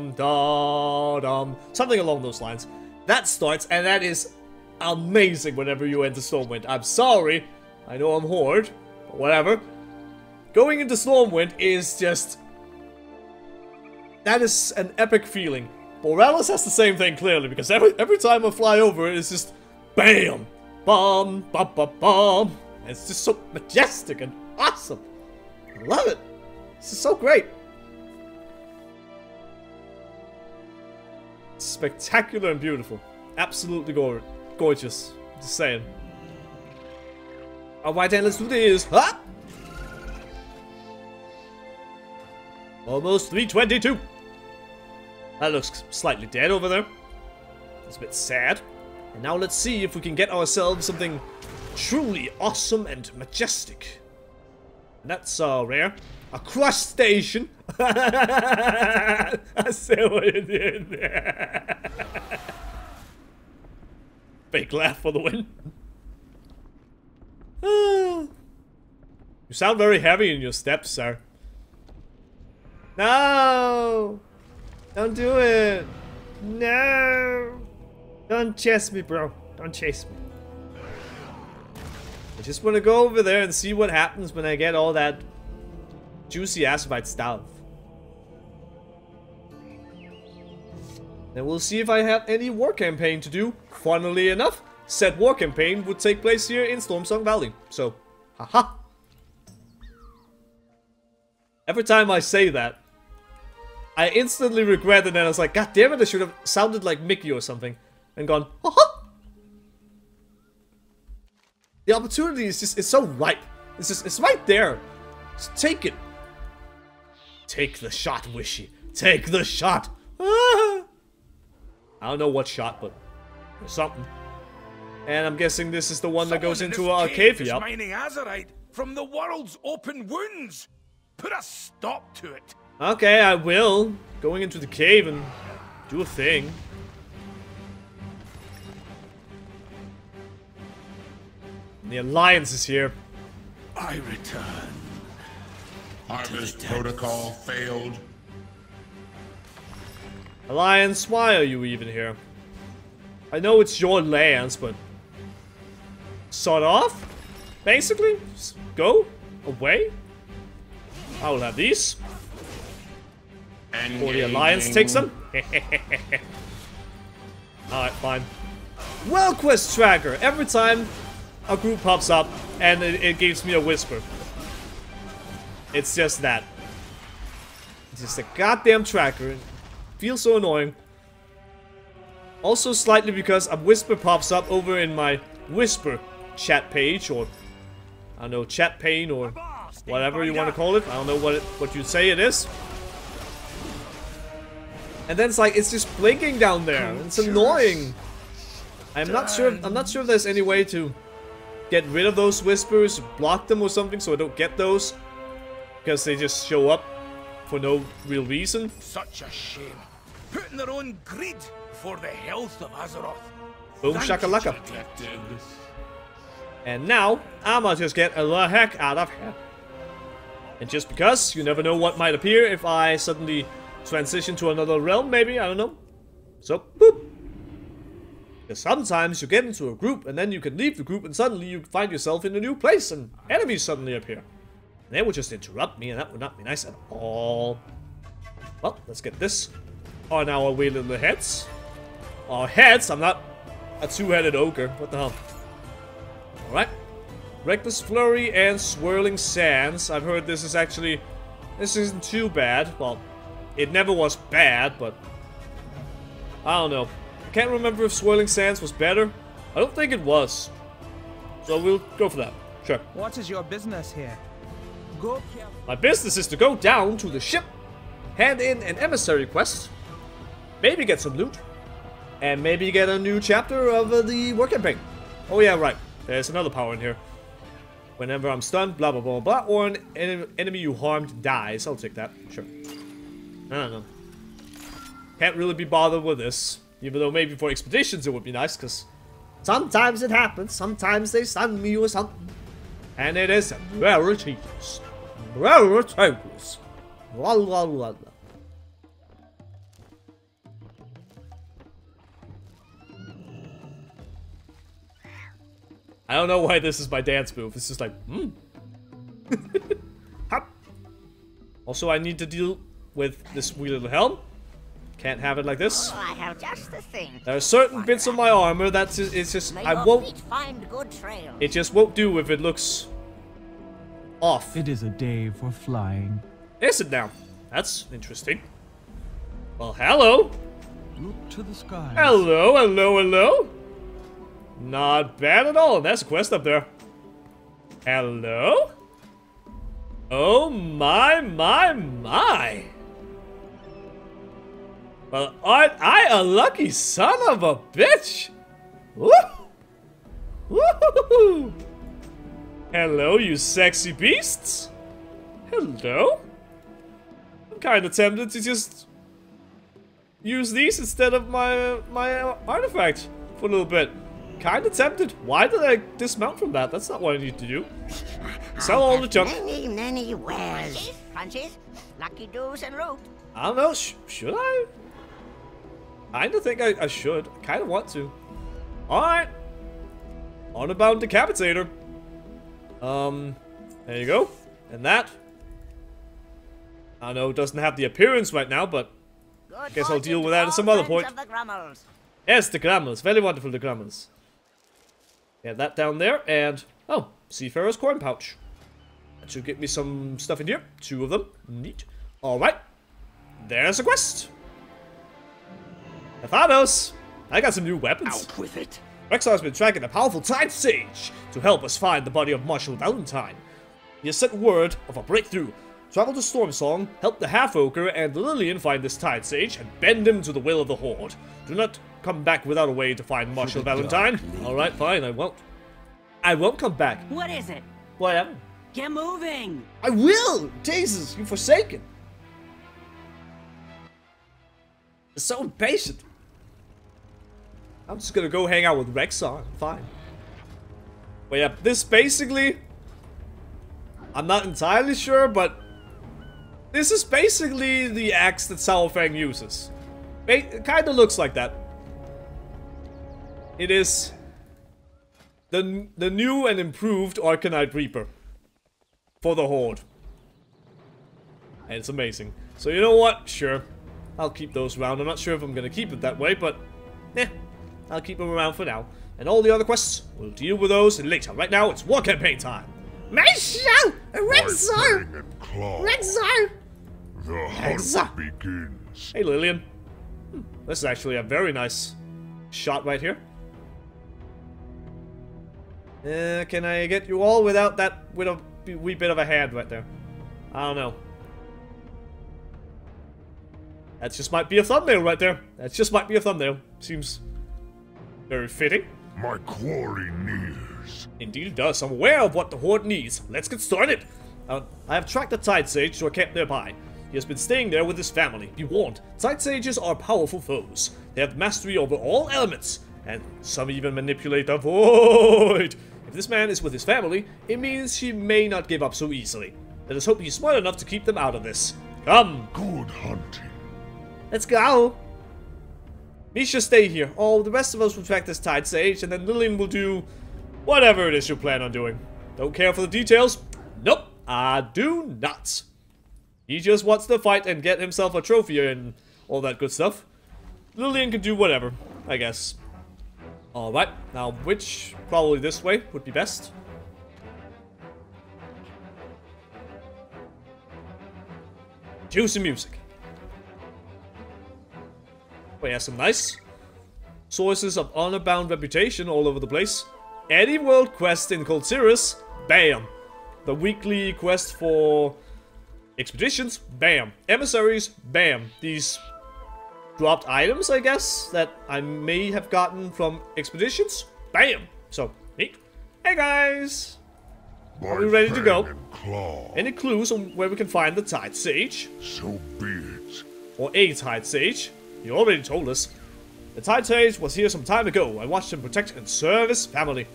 da da. Something along those lines. That starts and that is amazing whenever you enter Stormwind. I'm sorry. I know I'm Horde. But whatever. Going into Stormwind is just... That is an epic feeling. Boralus has the same thing clearly because every every time I fly over it, it's just BAM! Bum bum bum bum! It's just so majestic and awesome. I love it. This is so great. Spectacular and beautiful. Absolutely go gorgeous. Just saying. Alright then, let's do this. Huh? Almost 322. That looks slightly dead over there. It's a bit sad. And now let's see if we can get ourselves something truly awesome and majestic. That's uh, rare. A crustacean. I see what you did there. Fake laugh for the win. you sound very heavy in your steps, sir. No! Don't do it! No! Don't chase me, bro. Don't chase me. Just want to go over there and see what happens when I get all that juicy Azerite stuff. Then we'll see if I have any war campaign to do. Funnily enough, said war campaign would take place here in Stormsong Valley. So, haha. Every time I say that, I instantly regret it and I was like, God damn it, I should have sounded like Mickey or something. And gone, haha! The opportunity is just, it's so ripe. It's just, it's right there. Just take it. Take the shot, Wishy. Take the shot. Ah! I don't know what shot, but something. And I'm guessing this is the one Someone that goes in into our cave cave, yep. mining azerite from the world's open wounds. Put a stop to it. Okay, I will. Going into the cave and do a thing. The Alliance is here. I return. Harvest protocol failed. Alliance, why are you even here? I know it's your lands, but... Sort off? Basically? Just go? Away? I will have these. Or the Alliance takes them? Alright, fine. Well Quest Tracker! Every time a group pops up and it, it gives me a whisper. It's just that. It's just a goddamn tracker. It feels so annoying. Also slightly because a whisper pops up over in my whisper chat page or I don't know, chat pane or whatever you want to call it. I don't know what it, what you say it is. And then it's like it's just blinking down there. It's annoying. I'm not sure. I'm not sure if there's any way to get rid of those whispers, block them or something, so I don't get those because they just show up for no real reason. Such a shame. Putting their own greed before the health of Azeroth. Boom Thank you, shakalaka. And now, I'ma just get the heck out of here. And just because, you never know what might appear if I suddenly transition to another realm, maybe, I don't know. So, boop. Because sometimes you get into a group and then you can leave the group and suddenly you find yourself in a new place and enemies suddenly appear. And they would just interrupt me and that would not be nice at all. Well, let's get this on our wee the heads. Our heads, I'm not a two-headed ogre. What the hell? Alright. Reckless Flurry and Swirling Sands. I've heard this is actually... This isn't too bad. Well, it never was bad, but... I don't know. Can't remember if Swirling Sands was better. I don't think it was. So we'll go for that. Sure. What is your business here? Go My business is to go down to the ship, hand in an emissary quest, maybe get some loot, and maybe get a new chapter of uh, the war campaign. Oh yeah, right. There's another power in here. Whenever I'm stunned, blah blah blah blah, or an en enemy you harmed dies. I'll take that. Sure. I don't know. Can't really be bothered with this. Even though maybe for expeditions it would be nice, because sometimes it happens. Sometimes they me or something. And it is very tedious. Very tedious. La la la la. I don't know why this is my dance move. It's just like, hmm. Hop. Also, I need to deal with this wee little helm. Can't have it like this. Oh, I have just the thing. There are certain bits of my armor that's just, it's just May I won't. find good trails. It just won't do if it looks off. It is a day for flying. Is it now? That's interesting. Well, hello. Look to the sky. Hello, hello, hello. Not bad at all. There's a quest up there. Hello? Oh my, my, my. Well, aren't I a lucky son of a bitch? Woo! Woohoo! Hello, you sexy beasts. Hello? I'm kind of tempted to just use these instead of my my artifact for a little bit. Kind of tempted. Why did I dismount from that? That's not what I need to do. Sell all the junk. Many, many wares. Punches, lucky doos, and loot. I don't know. Sh should I? I don't think I, I should. I kind of want to. Alright. On about Decapitator. Um, there you go. And that. I know it doesn't have the appearance right now, but I guess I'll deal with that at some other point. Of the. Yes, the Grummles. Very wonderful, the Grummles. Yeah, that down there, and... Oh, Seafarer's Coin Pouch. That should get me some stuff in here. Two of them. Neat. Alright. There's a quest. Nathanos! I got some new weapons. Out with it. Rexxar's been tracking a powerful Tide Sage to help us find the body of Marshal Valentine. He has sent word of a breakthrough. Travel to Stormsong, help the Half-Ogre and Lilian find this Tide Sage, and bend him to the will of the Horde. Do not come back without a way to find Marshal Valentine. Alright, fine, I won't. I won't come back. What is it? Whatever. Get moving! I will! Jesus, you forsaken! So impatient. I'm just gonna go hang out with Rexxar. Fine. But yeah, this basically... I'm not entirely sure, but... This is basically the axe that Saurfang uses. It kinda looks like that. It is... The, the new and improved Arcanite Reaper. For the Horde. And it's amazing. So you know what? Sure. I'll keep those around. I'm not sure if I'm gonna keep it that way, but... Eh. I'll keep them around for now. And all the other quests, we'll deal with those in later. Right now, it's war campaign time. Marshal! Rexxar! Lightning and claw. Rexxar! The hunt Hexa. begins. Hey, Lilian. Hmm, This is actually a very nice shot right here. Uh, can I get you all without that with a b- wee bit of a hand right there? I don't know. That just might be a thumbnail right there. That just might be a thumbnail. Seems very fitting. My quarry nears. Indeed it does. I'm aware of what the Horde needs. Let's get started. Uh, I have tracked the Tide Sage to a camp nearby. He has been staying there with his family. Be warned, Tide Sages are powerful foes. They have mastery over all elements, and some even manipulate the Void. If this man is with his family, it means he may not give up so easily. Let us hope he's smart enough to keep them out of this. Come! Good hunting. Let's go! Misha, stay here. Oh, the rest of us will track this Tide Sage, and then Lilian will do whatever it is you plan on doing. Don't care for the details? Nope, I do not. He just wants to fight and get himself a trophy and all that good stuff. Lilian can do whatever, I guess. Alright, now which, probably this way, would be best. Juicy music. We have some nice sources of honor-bound reputation all over the place. Any world quest in Kul Tiras, bam. The weekly quest for expeditions, bam. Emissaries, bam. These dropped items, I guess, that I may have gotten from expeditions, bam. So, neat. Hey guys! Are we ready to go? Any clues on where we can find the Tide Sage? So be it. Or a Tide Sage? You already told us. The Sage was here some time ago. I watched him protect and serve his family.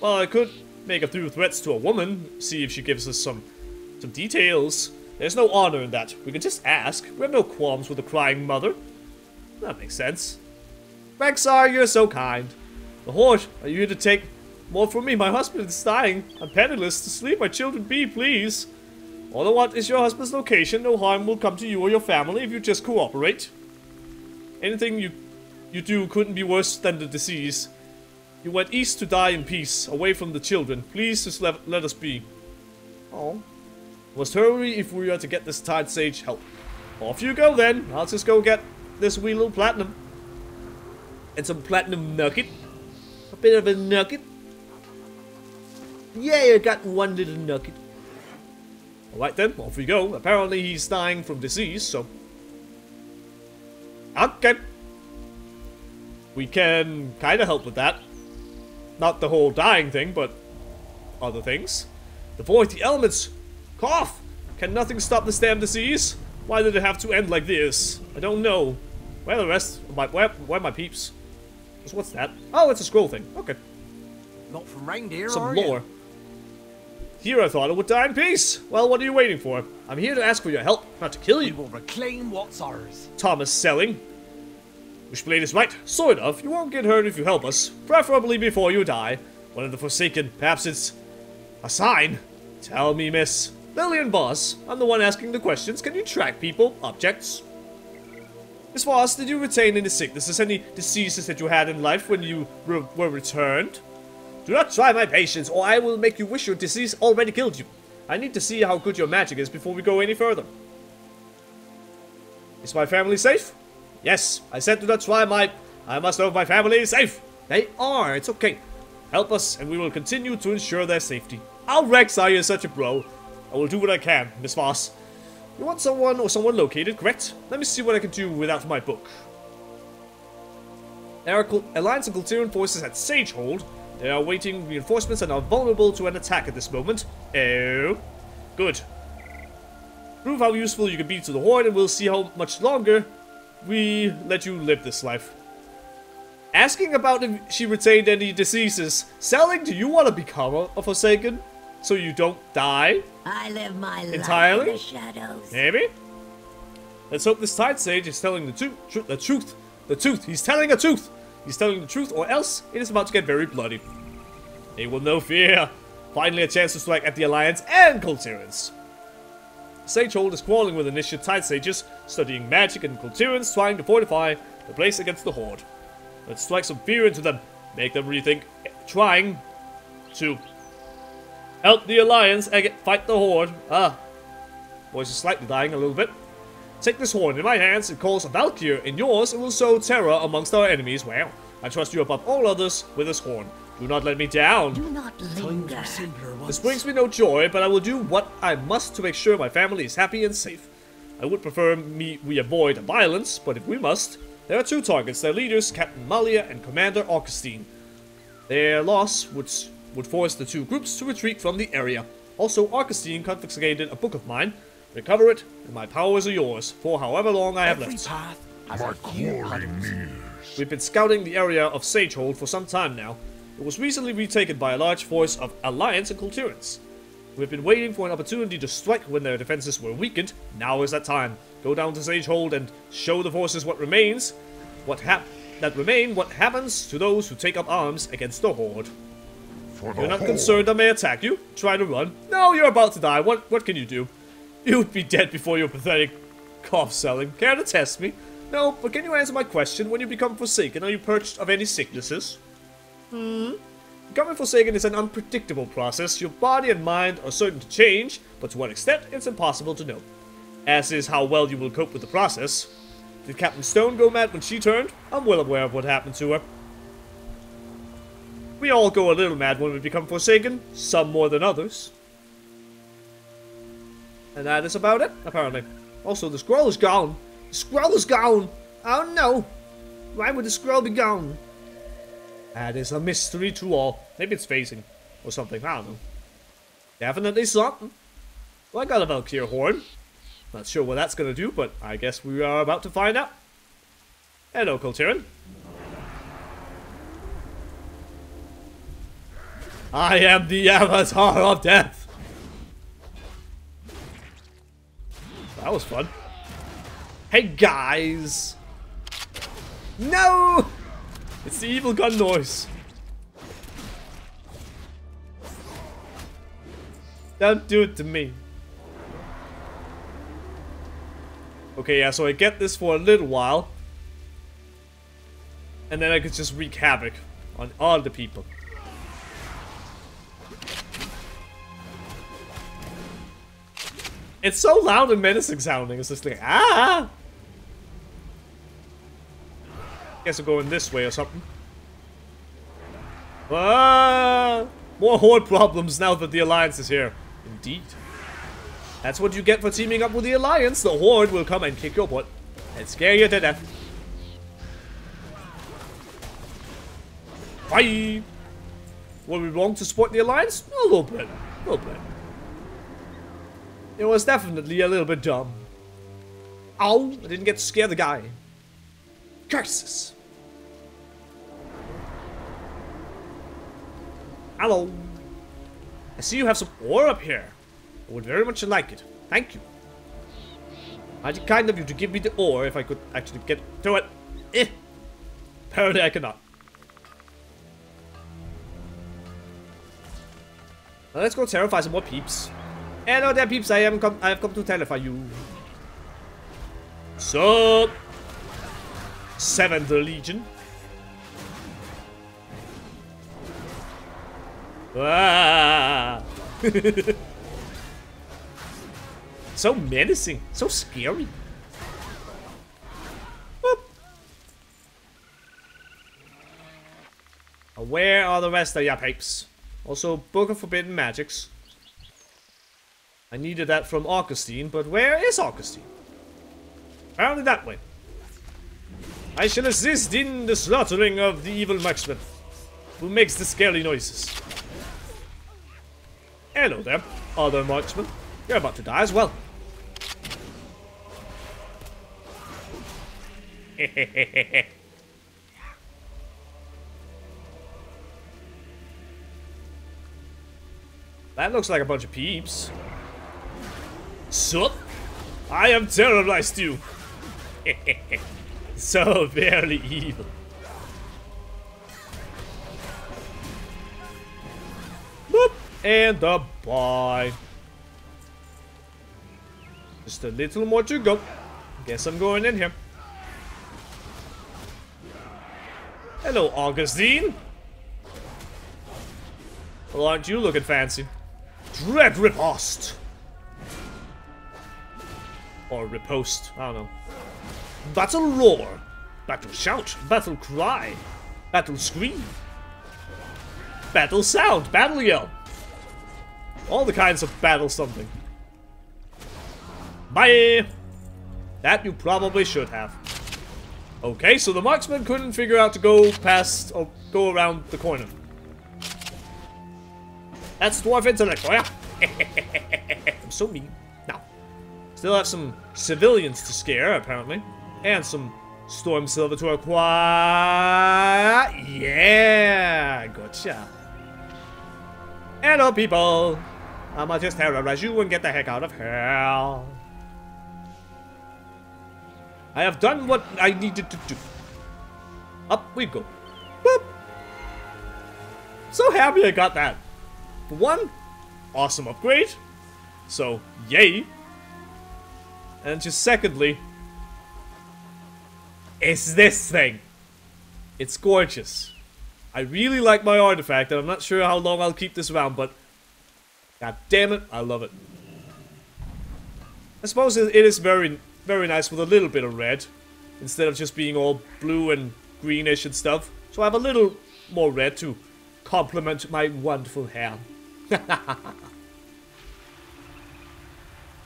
Well, I could make a few threats to a woman, see if she gives us some some details. There's no honor in that. We can just ask. We have no qualms with a crying mother. That makes sense. Rexxar, you're so kind. The Horde, are you here to take more from me? My husband is dying. I'm penniless. To sleep my children be, please. All I want is your husband's location. No harm will come to you or your family if you just cooperate. Anything you you do couldn't be worse than the disease. You went east to die in peace, away from the children. Please just let, let us be. Oh. Must hurry if we are to get this Tide Sage help. Off you go then. I'll just go get this wee little platinum. And some platinum nugget. A bit of a nugget. Yeah, I got one little nugget. Alright then, off we go. Apparently he's dying from disease, so... Okay. We can kind of help with that. Not the whole dying thing, but other things. The Avoid the elements. Cough! Can nothing stop this damn disease? Why did it have to end like this? I don't know. Where are the rest? of My, where, where are my peeps? What's that? Oh, it's a scroll thing. Okay. Not from reindeer, Some lore. Here I thought I would die in peace. Well, what are you waiting for? I'm here to ask for your help, not to kill you. We will reclaim what's ours. Thomas Zelling. Wishblade is right, sort of. You won't get hurt if you help us, preferably before you die. One of the Forsaken, perhaps it's a sign. Tell me, miss. Lilian Voss, I'm the one asking the questions. Can you track people, objects? Miss Voss, did you retain any sicknesses, any diseases that you had in life when you re were returned? Do not try my patience, or I will make you wish your disease already killed you. I need to see how good your magic is before we go any further. Is my family safe? Yes, I said not try my... I must know if my family is safe. They are, it's okay. Help us, and we will continue to ensure their safety. I'll Rex, I is such a bro. I will do what I can, Miss Voss. You want someone or someone located, correct? Let me see what I can do without my book. There are Alliance and Kul Tiran forces at Sagehold. They are awaiting reinforcements and are vulnerable to an attack at this moment. Oh. Good. Prove how useful you can be to the Horde and we'll see how much longer we let you live this life. Asking about if she retained any diseases. Zelling, do you want to become a, a Forsaken? So you don't die? I live my Entirely? life in the shadows. Maybe? Let's hope this Tide Sage is telling the, tu- tru- the truth. The truth. He's telling the truth. He's telling the truth, or else it is about to get very bloody. They will no fear. Finally, a chance to strike at the Alliance and Kul Tirans. Sagehold is quarreling with initiate Tide Sages, studying magic and Kul Tirans trying to fortify the place against the Horde. Let's strike some fear into them, make them rethink trying to help the Alliance fight the Horde. Ah, voice is slightly dying a little bit. Take this horn in my hands, it calls a Valkyr in yours, and will sow terror amongst our enemies. Well, I trust you above all others with this horn. Do not let me down. Do not linger. This brings me no joy, but I will do what I must to make sure my family is happy and safe. I would prefer me we avoid violence, but if we must, there are two targets, their leaders, Captain Malia and Commander Augustine. Their loss would, would force the two groups to retreat from the area. Also, Augustine confiscated a book of mine. Recover it, and my powers are yours, for however long I have Every left. path My a few quarry nears. We've been scouting the area of Sagehold for some time now. It was recently retaken by a large force of Alliance and Kul Tirans. We've been waiting for an opportunity to strike when their defenses were weakened. Now is that time. Go down to Sagehold and show the forces what remains. What hap that remain, what happens to those who take up arms against the Horde. For You're not concerned I may attack you? Try to run. No, you're about to die. What what can you do? You'd be dead before your pathetic cough Zelling. Care to test me? No, but can you answer my question? When you become Forsaken, are you purged of any sicknesses? Hmm? Becoming Forsaken is an unpredictable process. Your body and mind are certain to change, but to what extent, it's impossible to know. As is how well you will cope with the process. Did Captain Stone go mad when she turned? I'm well aware of what happened to her. We all go a little mad when we become Forsaken, some more than others. And that is about it, apparently. Also, the scroll is gone. The scroll is gone! Oh no! Why would the scroll be gone? That is a mystery to all. Maybe it's phasing. Or something, I don't know. Definitely something. Well, I got a Valkyr horn. Not sure what that's gonna do, but I guess we are about to find out. Hello, Kul Tiran. I am the Avatar of Death! That was fun. Hey guys! No! It's the evil gun noise. Don't do it to me. Okay, yeah, so I get this for a little while. And then I could just wreak havoc on all the people. It's so loud and menacing sounding. It's just like, ah! Guess I'm going this way or something. Ah! More horde problems now that the Alliance is here. Indeed. That's what you get for teaming up with the Alliance. The Horde will come and kick your butt. And scare you to death. Bye! Were we wrong to support the Alliance? A little bit. A little bit. It was definitely a little bit dumb. Ow! I didn't get to scare the guy. Curses! Hello! I see you have some ore up here. I would very much like it. Thank you. Mighty kind of you to give me the ore if I could actually get to it. Eh. Apparently I cannot. Now let's go terrify some more peeps. Hello there peeps, I am I have come to terrify you. So Seventh Legion. Ah. so menacing, so scary. Whoop. Where are the rest of your peeps? Also, Book of Forbidden Magics. I needed that from Augustine, but where is Augustine? Apparently that way. I shall assist in the slaughtering of the evil marksman, who makes the scary noises. Hello there, other marksman. You're about to die as well. that looks like a bunch of peeps. Sup? I have terrorized you. so very evil. Boop. And a bye. Just a little more to go. Guess I'm going in here. Hello, Augustine. Well, aren't you looking fancy? Dread Riposte. Or riposte, I don't know. Battle roar, battle shout, battle cry, battle scream, battle sound, battle yell. All the kinds of battle something. Bye! That you probably should have. Okay, so the marksman couldn't figure out to go past or go around the corner. That's dwarf intellect for yeah? I'm so mean. Now, still have some civilians to scare, apparently. And some Storm Silver to acquire. Yeah, gotcha. Hello, people. I'ma just terrorize you and get the heck out of here. I have done what I needed to do. Up we go. Boop. So happy I got that. For one, awesome upgrade. So, yay. And just secondly, it's this thing. It's gorgeous. I really like my artifact, and I'm not sure how long I'll keep this around, but god damn it, I love it. I suppose it is very, very nice with a little bit of red, instead of just being all blue and greenish and stuff. So I have a little more red to complement my wonderful hair.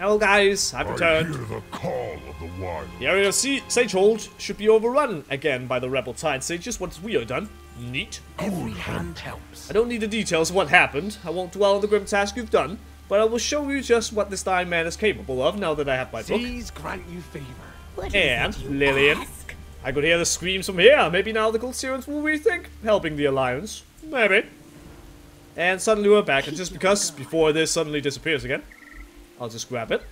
Hello guys, I've returned. I hear the call of the wild. The area of sea Sagehold should be overrun again by the rebel tide sages once we are done. Neat. Every hand helps. I don't need the details of what happened. I won't dwell on the grim task you've done, but I will show you just what this dying man is capable of now that I have my book. Seas grant you favor. And, Lilian, I could hear the screams from here. Maybe now the Kul Tirans will rethink helping the Alliance. Maybe. And suddenly we're back, and just because, before this suddenly disappears again, I'll just grab it.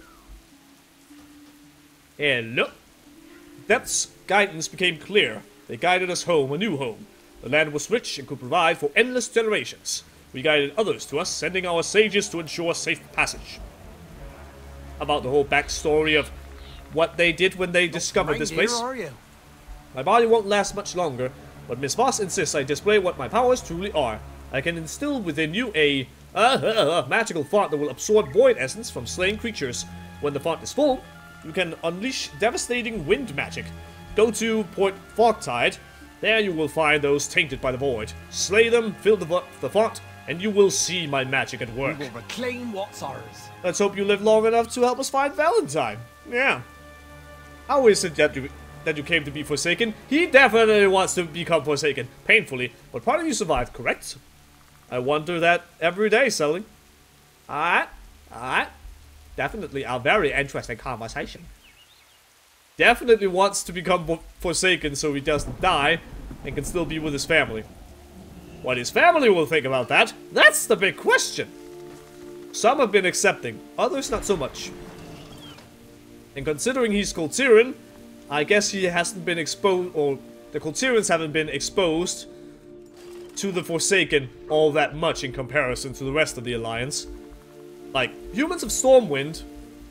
Hello. Depth's guidance became clear. They guided us home, a new home. The land was rich and could provide for endless generations. We guided others to us, sending our sages to ensure safe passage. About the whole backstory of what they did when they discovered this place. are you? My body won't last much longer, but Miss Voss insists I display what my powers truly are. I can instill within you a uh, magical font that will absorb void essence from slain creatures. When the font is full, you can unleash devastating wind magic. Go to Port Fogtide. There you will find those tainted by the void. Slay them, fill the, the font, and you will see my magic at work. We will reclaim what's ours. Let's hope you live long enough to help us find Valentine. Yeah. How is it that you that you came to be Forsaken? He definitely wants to become Forsaken, painfully, but part of you survived, correct? I wonder that every day, Sully. Alright, alright. Definitely a very interesting conversation. Definitely wants to become Forsaken so he doesn't die and can still be with his family. What his family will think about that, that's the big question. Some have been accepting, others not so much. And considering he's Kul Tiran, I guess he hasn't been exposed, or the Kul Tirans haven't been exposed to the Forsaken all that much in comparison to the rest of the Alliance. Like, humans of Stormwind,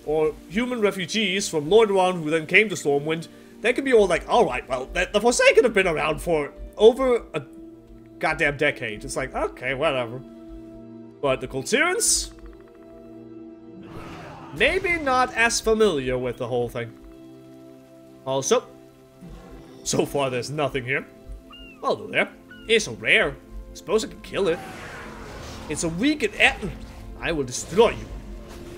or human refugees from Lordaeron who then came to Stormwind, they can be all like, alright, well, the, Forsaken have been around for over a goddamn decade. It's like, okay, whatever. But the Kul Tirans? Maybe not as familiar with the whole thing. Also, so far there's nothing here. Although there is a rare. Suppose I can kill it. It's a weak and I will destroy you.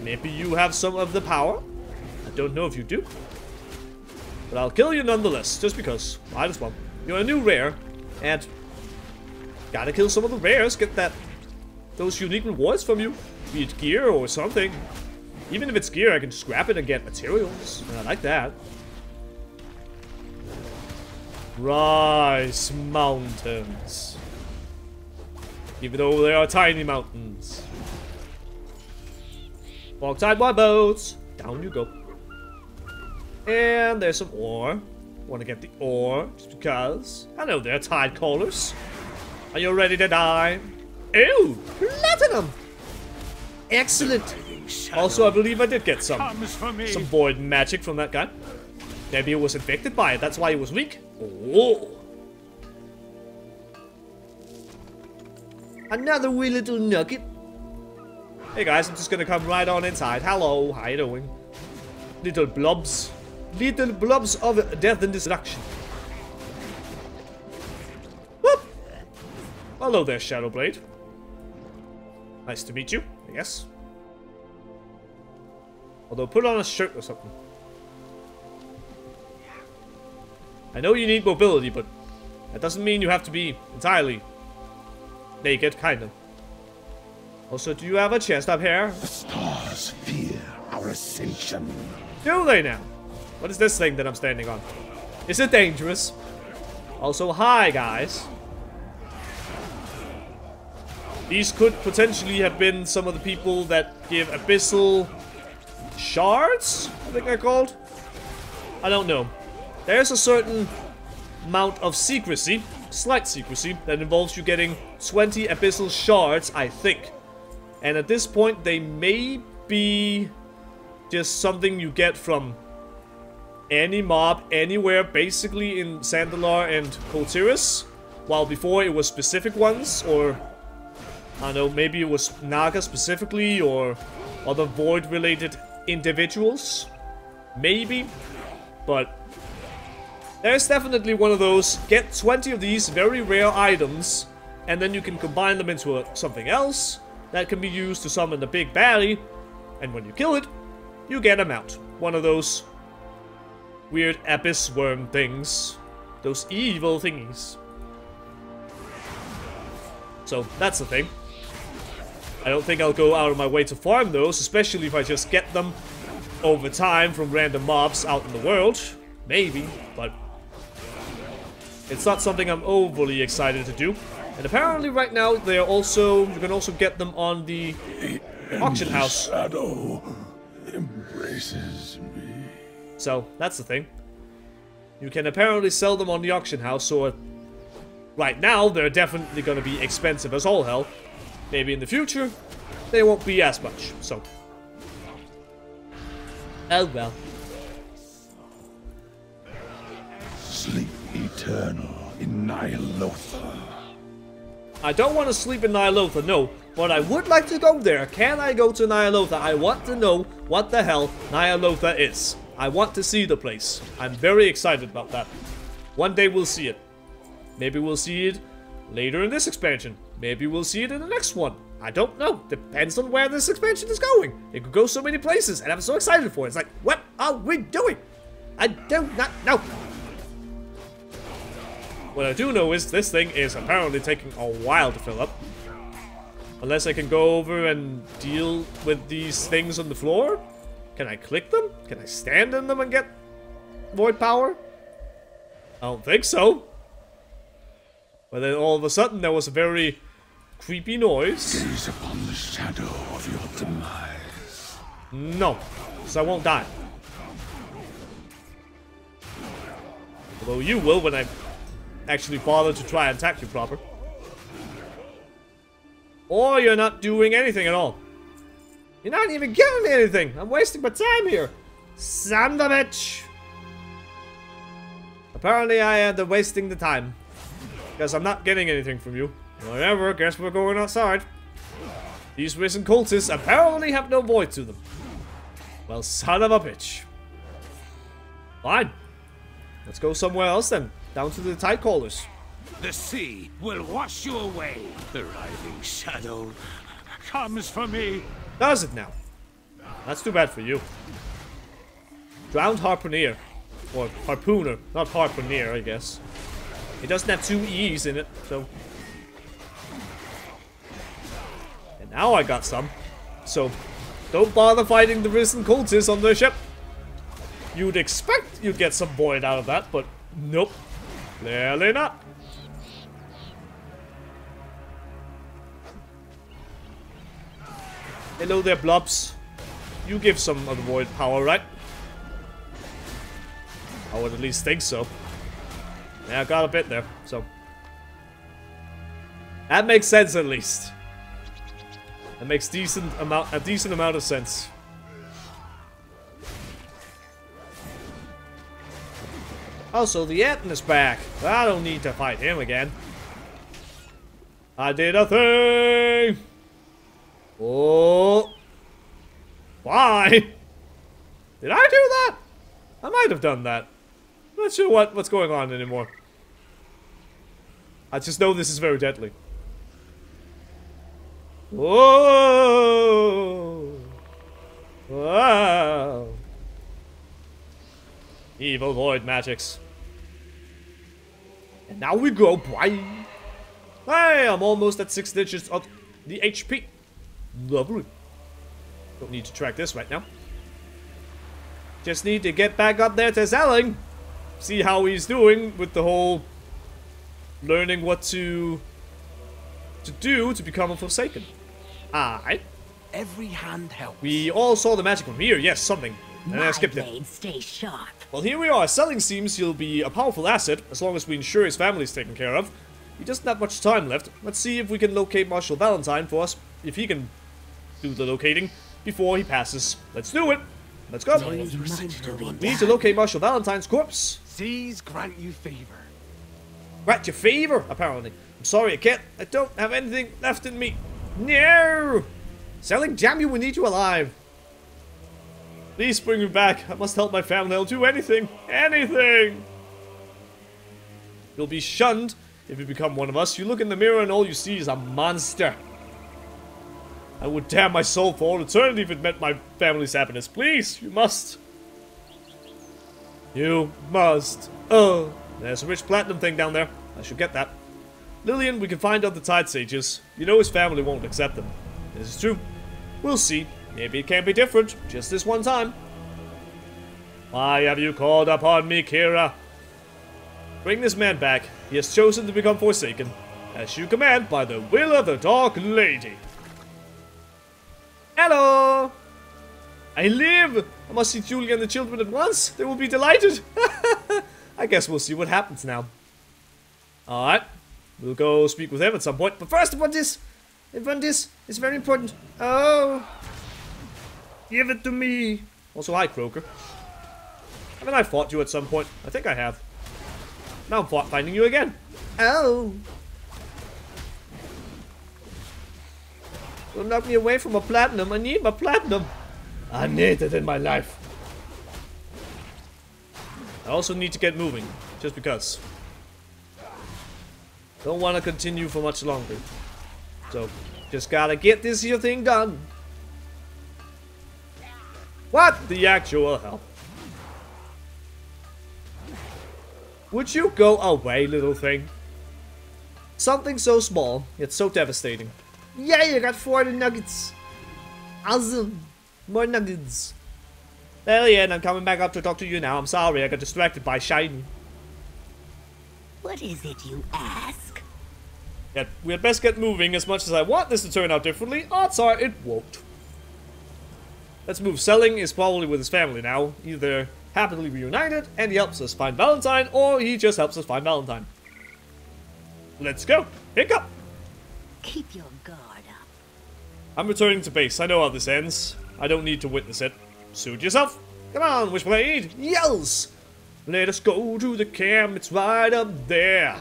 Maybe you have some of the power. I don't know if you do. But I'll kill you nonetheless, just because. Might as well. You're a new rare, and gotta kill some of the rares, get that those unique rewards from you. Be it gear or something. Even if it's gear, I can scrap it and get materials. And I like that. Rice Mountains. Even though they are tiny mountains. Walk tide my boats. Down you go. And there's some ore. Want to get the ore, just because. Hello there, tide callers. Are you ready to die? Ew! Platinum! Excellent! Also, I believe I did get some Comes for me. some void magic from that guy. Maybe he was infected by it, that's why he was weak. Oh! Another wee little nugget. Hey guys, I'm just gonna come right on inside. Hello, how you doing? Little blobs. Little blobs of death and destruction. Whoop! Hello there, Shadowblade. Nice to meet you, I guess. Although, put on a shirt or something. I know you need mobility, but that doesn't mean you have to be entirely naked, kind of. Also, do you have a chest up here? The stars fear our ascension. Do they now? What is this thing that I'm standing on? Is it dangerous? Also, hi, guys. These could potentially have been some of the people that give Abyssal Shards, I think they're called. I don't know. There's a certain amount of secrecy, slight secrecy, that involves you getting 20 Abyssal Shards, I think. And at this point, they may be just something you get from any mob anywhere, basically in Zandalar and Kul While before it was specific ones, or I don't know, maybe it was Naga specifically, or other Void-related individuals. Maybe. But there's definitely one of those. Get 20 of these very rare items, and then you can combine them into a, something else that can be used to summon the big baddie. And when you kill it, you get a mount. One of those weird abyss worm things. Those evil thingies. So, that's the thing. I don't think I'll go out of my way to farm those, especially if I just get them over time from random mobs out in the world. Maybe, but it's not something I'm overly excited to do. And apparently right now they're also you can also get them on the auction house. Shadow embraces me. So that's the thing. You can apparently sell them on the auction house, so uh, right now they're definitely gonna be expensive as all hell. Maybe in the future, they won't be as much, so. Oh well. Sleep eternal in Ny'alotha. I don't want to sleep in Ny'alotha, no. But I would like to go there. Can I go to Ny'alotha? I want to know what the hell Ny'alotha is. I want to see the place. I'm very excited about that. One day we'll see it. Maybe we'll see it later in this expansion. Maybe we'll see it in the next one. I don't know. Depends on where this expansion is going. It could go so many places, and I'm so excited for it. It's like, what are we doing? I do not know. What I do know is this thing is apparently taking a while to fill up. Unless I can go over and deal with these things on the floor? Can I click them? Can I stand in them and get void power? I don't think so. But then all of a sudden there was a very creepy noise. Gaze upon the shadow of your demise. No, so I won't die. Although you will when I actually bother to try and attack you proper. Or you're not doing anything at all. You're not even giving me anything. I'm wasting my time here. Son of a bitch. Apparently I am wasting the time. Because I'm not getting anything from you. Whatever, guess we're going outside. These risen cultists apparently have no void to them. Well, son of a bitch. Fine. Let's go somewhere else then. Down to the tide callers. The sea will wash you away. The writhing shadow comes for me. Does it now? That's too bad for you. Drowned Harpooner. Or Harpooner, not Harpooner, I guess. It doesn't have two E's in it, so... And now I got some. So, don't bother fighting the risen cultists on the ship. You'd expect you'd get some void out of that, but nope. Clearly not. Hello there, Blobs. You give some of the void power, right? I would at least think so. Yeah, I got a bit there, so. That makes sense at least. That makes decent amount a decent amount of sense. Also, the Etten is back. I don't need to fight him again. I did a thing! Oh! Why? Did I do that? I might have done that. I'm not sure what, what's going on anymore. I just know this is very deadly. Whoa! Wow! Evil void magics. And now we go, boy. Hey, I'm almost at six digits of the HP. Lovely. Don't need to track this right now. Just need to get back up there to Zelling. see how he's doing with the whole learning what to to do to become a Forsaken. Alright. Every hand helps. We all saw the magic from here. Yes, something. And I My skipped it. blade stay sharp. Well, here we are. Zelling seems he'll be a powerful asset as long as we ensure his family's taken care of. He doesn't have much time left. Let's see if we can locate Marshal Valentine for us, if he can do the locating before he passes. Let's do it. Let's go. There is much to be We need to locate Marshal Valentine's corpse. Seas grant you favor. Grant your favor, apparently. I'm sorry, I can't. I don't have anything left in me. No! Zelling, damn you, we need you alive. Please bring me back. I must help my family. I'll do anything. Anything! You'll be shunned if you become one of us. You look in the mirror and all you see is a monster. I would damn my soul for all eternity if it meant my family's happiness. Please, you must. You must. Oh, there's a rich platinum thing down there. I should get that. Lilian, we can find out the Tide Sages. You know his family won't accept them. This is true. We'll see. Maybe it can't be different, just this one time. Why have you called upon me, Kira? Bring this man back. He has chosen to become Forsaken. As you command by the will of the Dark Lady. Hello! I live! I must see Julia and the children at once. They will be delighted. I guess we'll see what happens now. Alright. We'll go speak with them at some point. But first, about this. About this. It's very important. Oh. Give it to me. Also, hi, Croaker. Haven't I fought you at some point? I think I have. Now I'm finding you again. Oh. Don't knock me away from a platinum. I need my platinum. I need it in my life. I also need to get moving. Just because. Don't want to continue for much longer. So, just gotta get this here thing done. What the actual hell? Would you go away, little thing? Something so small, yet so devastating. Yay, I got 40 nuggets. Awesome. More nuggets. Hell yeah, and I'm coming back up to talk to you now. I'm sorry, I got distracted by Shiny. What is it you ask? Yeah, we had best get moving as much as I want this to turn out differently. Odds are it won't. Let's move. Zelling is probably with his family now. Either happily reunited and he helps us find Valentine, or he just helps us find Valentine. Let's go. Pick up. Keep your guard up. I'm returning to base. I know how this ends. I don't need to witness it. Suit yourself. Come on, Wishblade. Yells. Let us go to the camp. It's right up there.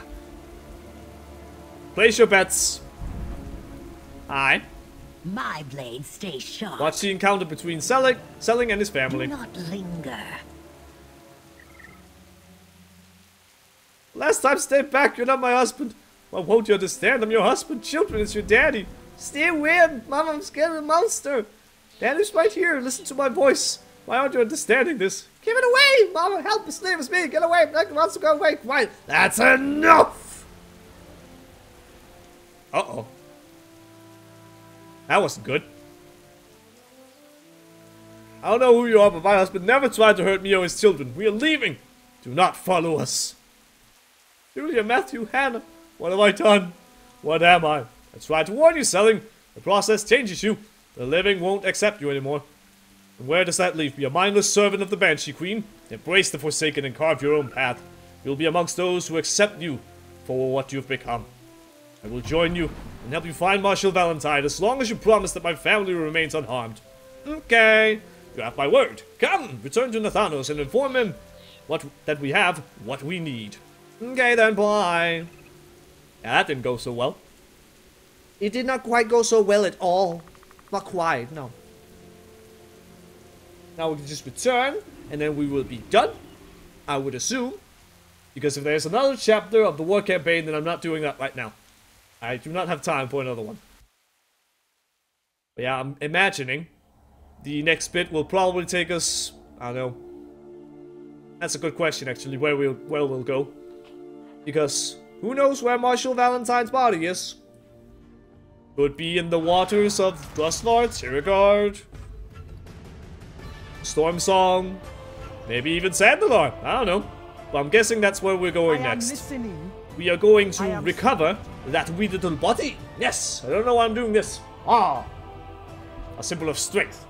Place your bets. Aye. My blade stays sharp. Watch the encounter between Zelling, Zelling and his family. Do not linger. Last time, stay back. You're not my husband. Why won't you understand? I'm your husband. Children, it's your daddy. Stay away, Mom. I'm scared of the monster. Daddy's right here. Listen to my voice. Why aren't you understanding this? Give it away, Mama. Help us. Leave us be. Get away. Black wants to go away. Why? That's enough. Uh oh. That wasn't good. I don't know who you are, but my husband never tried to hurt me or his children. We are leaving. Do not follow us. Julia, Matthew, Hannah, what have I done? What am I? I tried to warn you, Zelling. The process changes you. The living won't accept you anymore. And where does that leave me? A mindless servant of the Banshee Queen? Embrace the Forsaken and carve your own path. You'll be amongst those who accept you for what you've become. I will join you and help you find Marshal Valentine as long as you promise that my family remains unharmed. Okay. You have my word. Come, return to Nathanos and inform him what that we have what we need. Okay then, bye. Yeah, that didn't go so well. It did not quite go so well at all. Not quite, no. Now we can just return, and then we will be done. I would assume. Because if there's another chapter of the war campaign, then I'm not doing that right now. I do not have time for another one. But yeah, I'm imagining the next bit will probably take us, I don't know. That's a good question actually, where we'll where we'll go. Because who knows where Marshal Valentine's body is? Could be in the waters of Drustvar, Tiragarde, Storm Song, maybe even Zandalar. I don't know. But I'm guessing that's where we're going next. listening. We are going to recover that wee little body. Yes, I don't know why I'm doing this. Ah, a symbol of strength.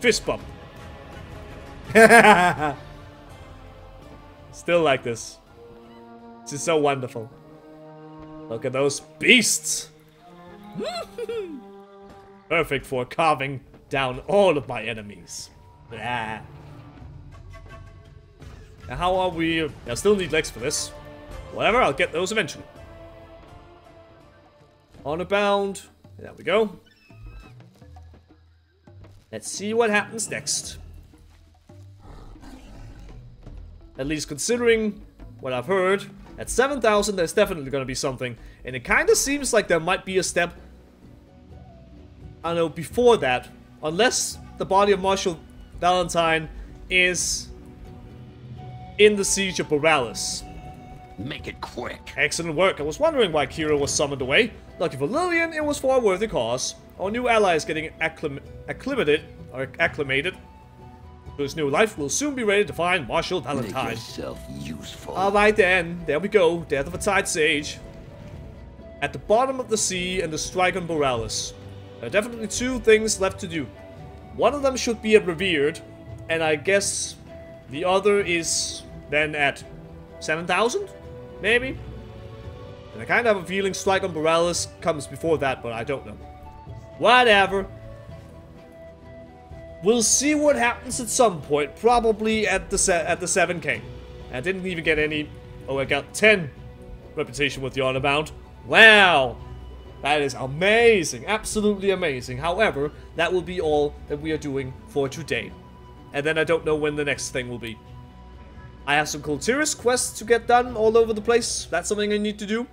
Fist bump. Still like this. This is so wonderful. Look at those beasts. Perfect for carving down all of my enemies. Ah. Now how are we? I still need legs for this. Whatever, I'll get those eventually. Honor bound. There we go. Let's see what happens next. At least considering what I've heard, at 7,000 there's definitely gonna be something. And it kinda seems like there might be a step, I know, before that. Unless the body of Marshal Valentine is in the Siege of Boralus. Make it quick. Excellent work. I was wondering why Kira was summoned away. Lucky for Lilian, it was for a worthy cause. Our new ally is getting acclim acclimated, or acclimated to his new life. Will soon be ready to find Marshal Valentine. Make yourself useful. Alright then, there we go. Death of a Tide Sage. At the bottom of the sea and the strike on Boralus. There are definitely two things left to do. One of them should be at Revered, and I guess the other is then at 7,000? Maybe? And I kind of have a feeling Strike on comes before that, but I don't know. Whatever. We'll see what happens at some point, probably at the at the 7k. I didn't even get any... Oh, I got 10 reputation with the Honor Bound. Wow! That is amazing, absolutely amazing. However, that will be all that we are doing for today. And then I don't know when the next thing will be. I have some Kul Tiras quests to get done all over the place. That's something I need to do.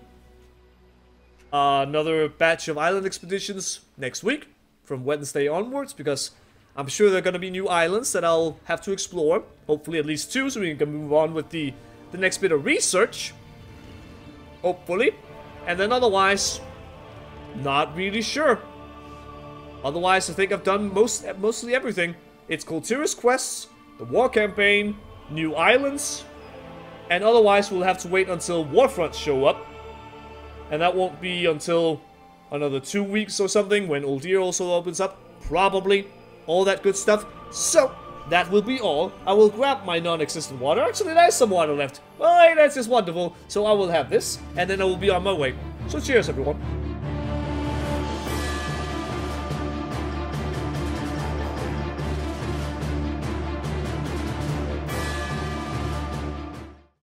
Uh, another batch of island expeditions next week from Wednesday onwards because I'm sure there are going to be new islands that I'll have to explore. Hopefully at least two so we can move on with the, the next bit of research. Hopefully. And then otherwise, not really sure. Otherwise, I think I've done most mostly everything. It's Kul Tiras quests, the war campaign, new islands, and otherwise we'll have to wait until Warfronts show up. And that won't be until another two weeks or something when Uldir also opens up. Probably. All that good stuff. So, that will be all. I will grab my non-existent water. Actually, there's some water left. Oh, that's just wonderful. So I will have this, and then I will be on my way. So cheers, everyone.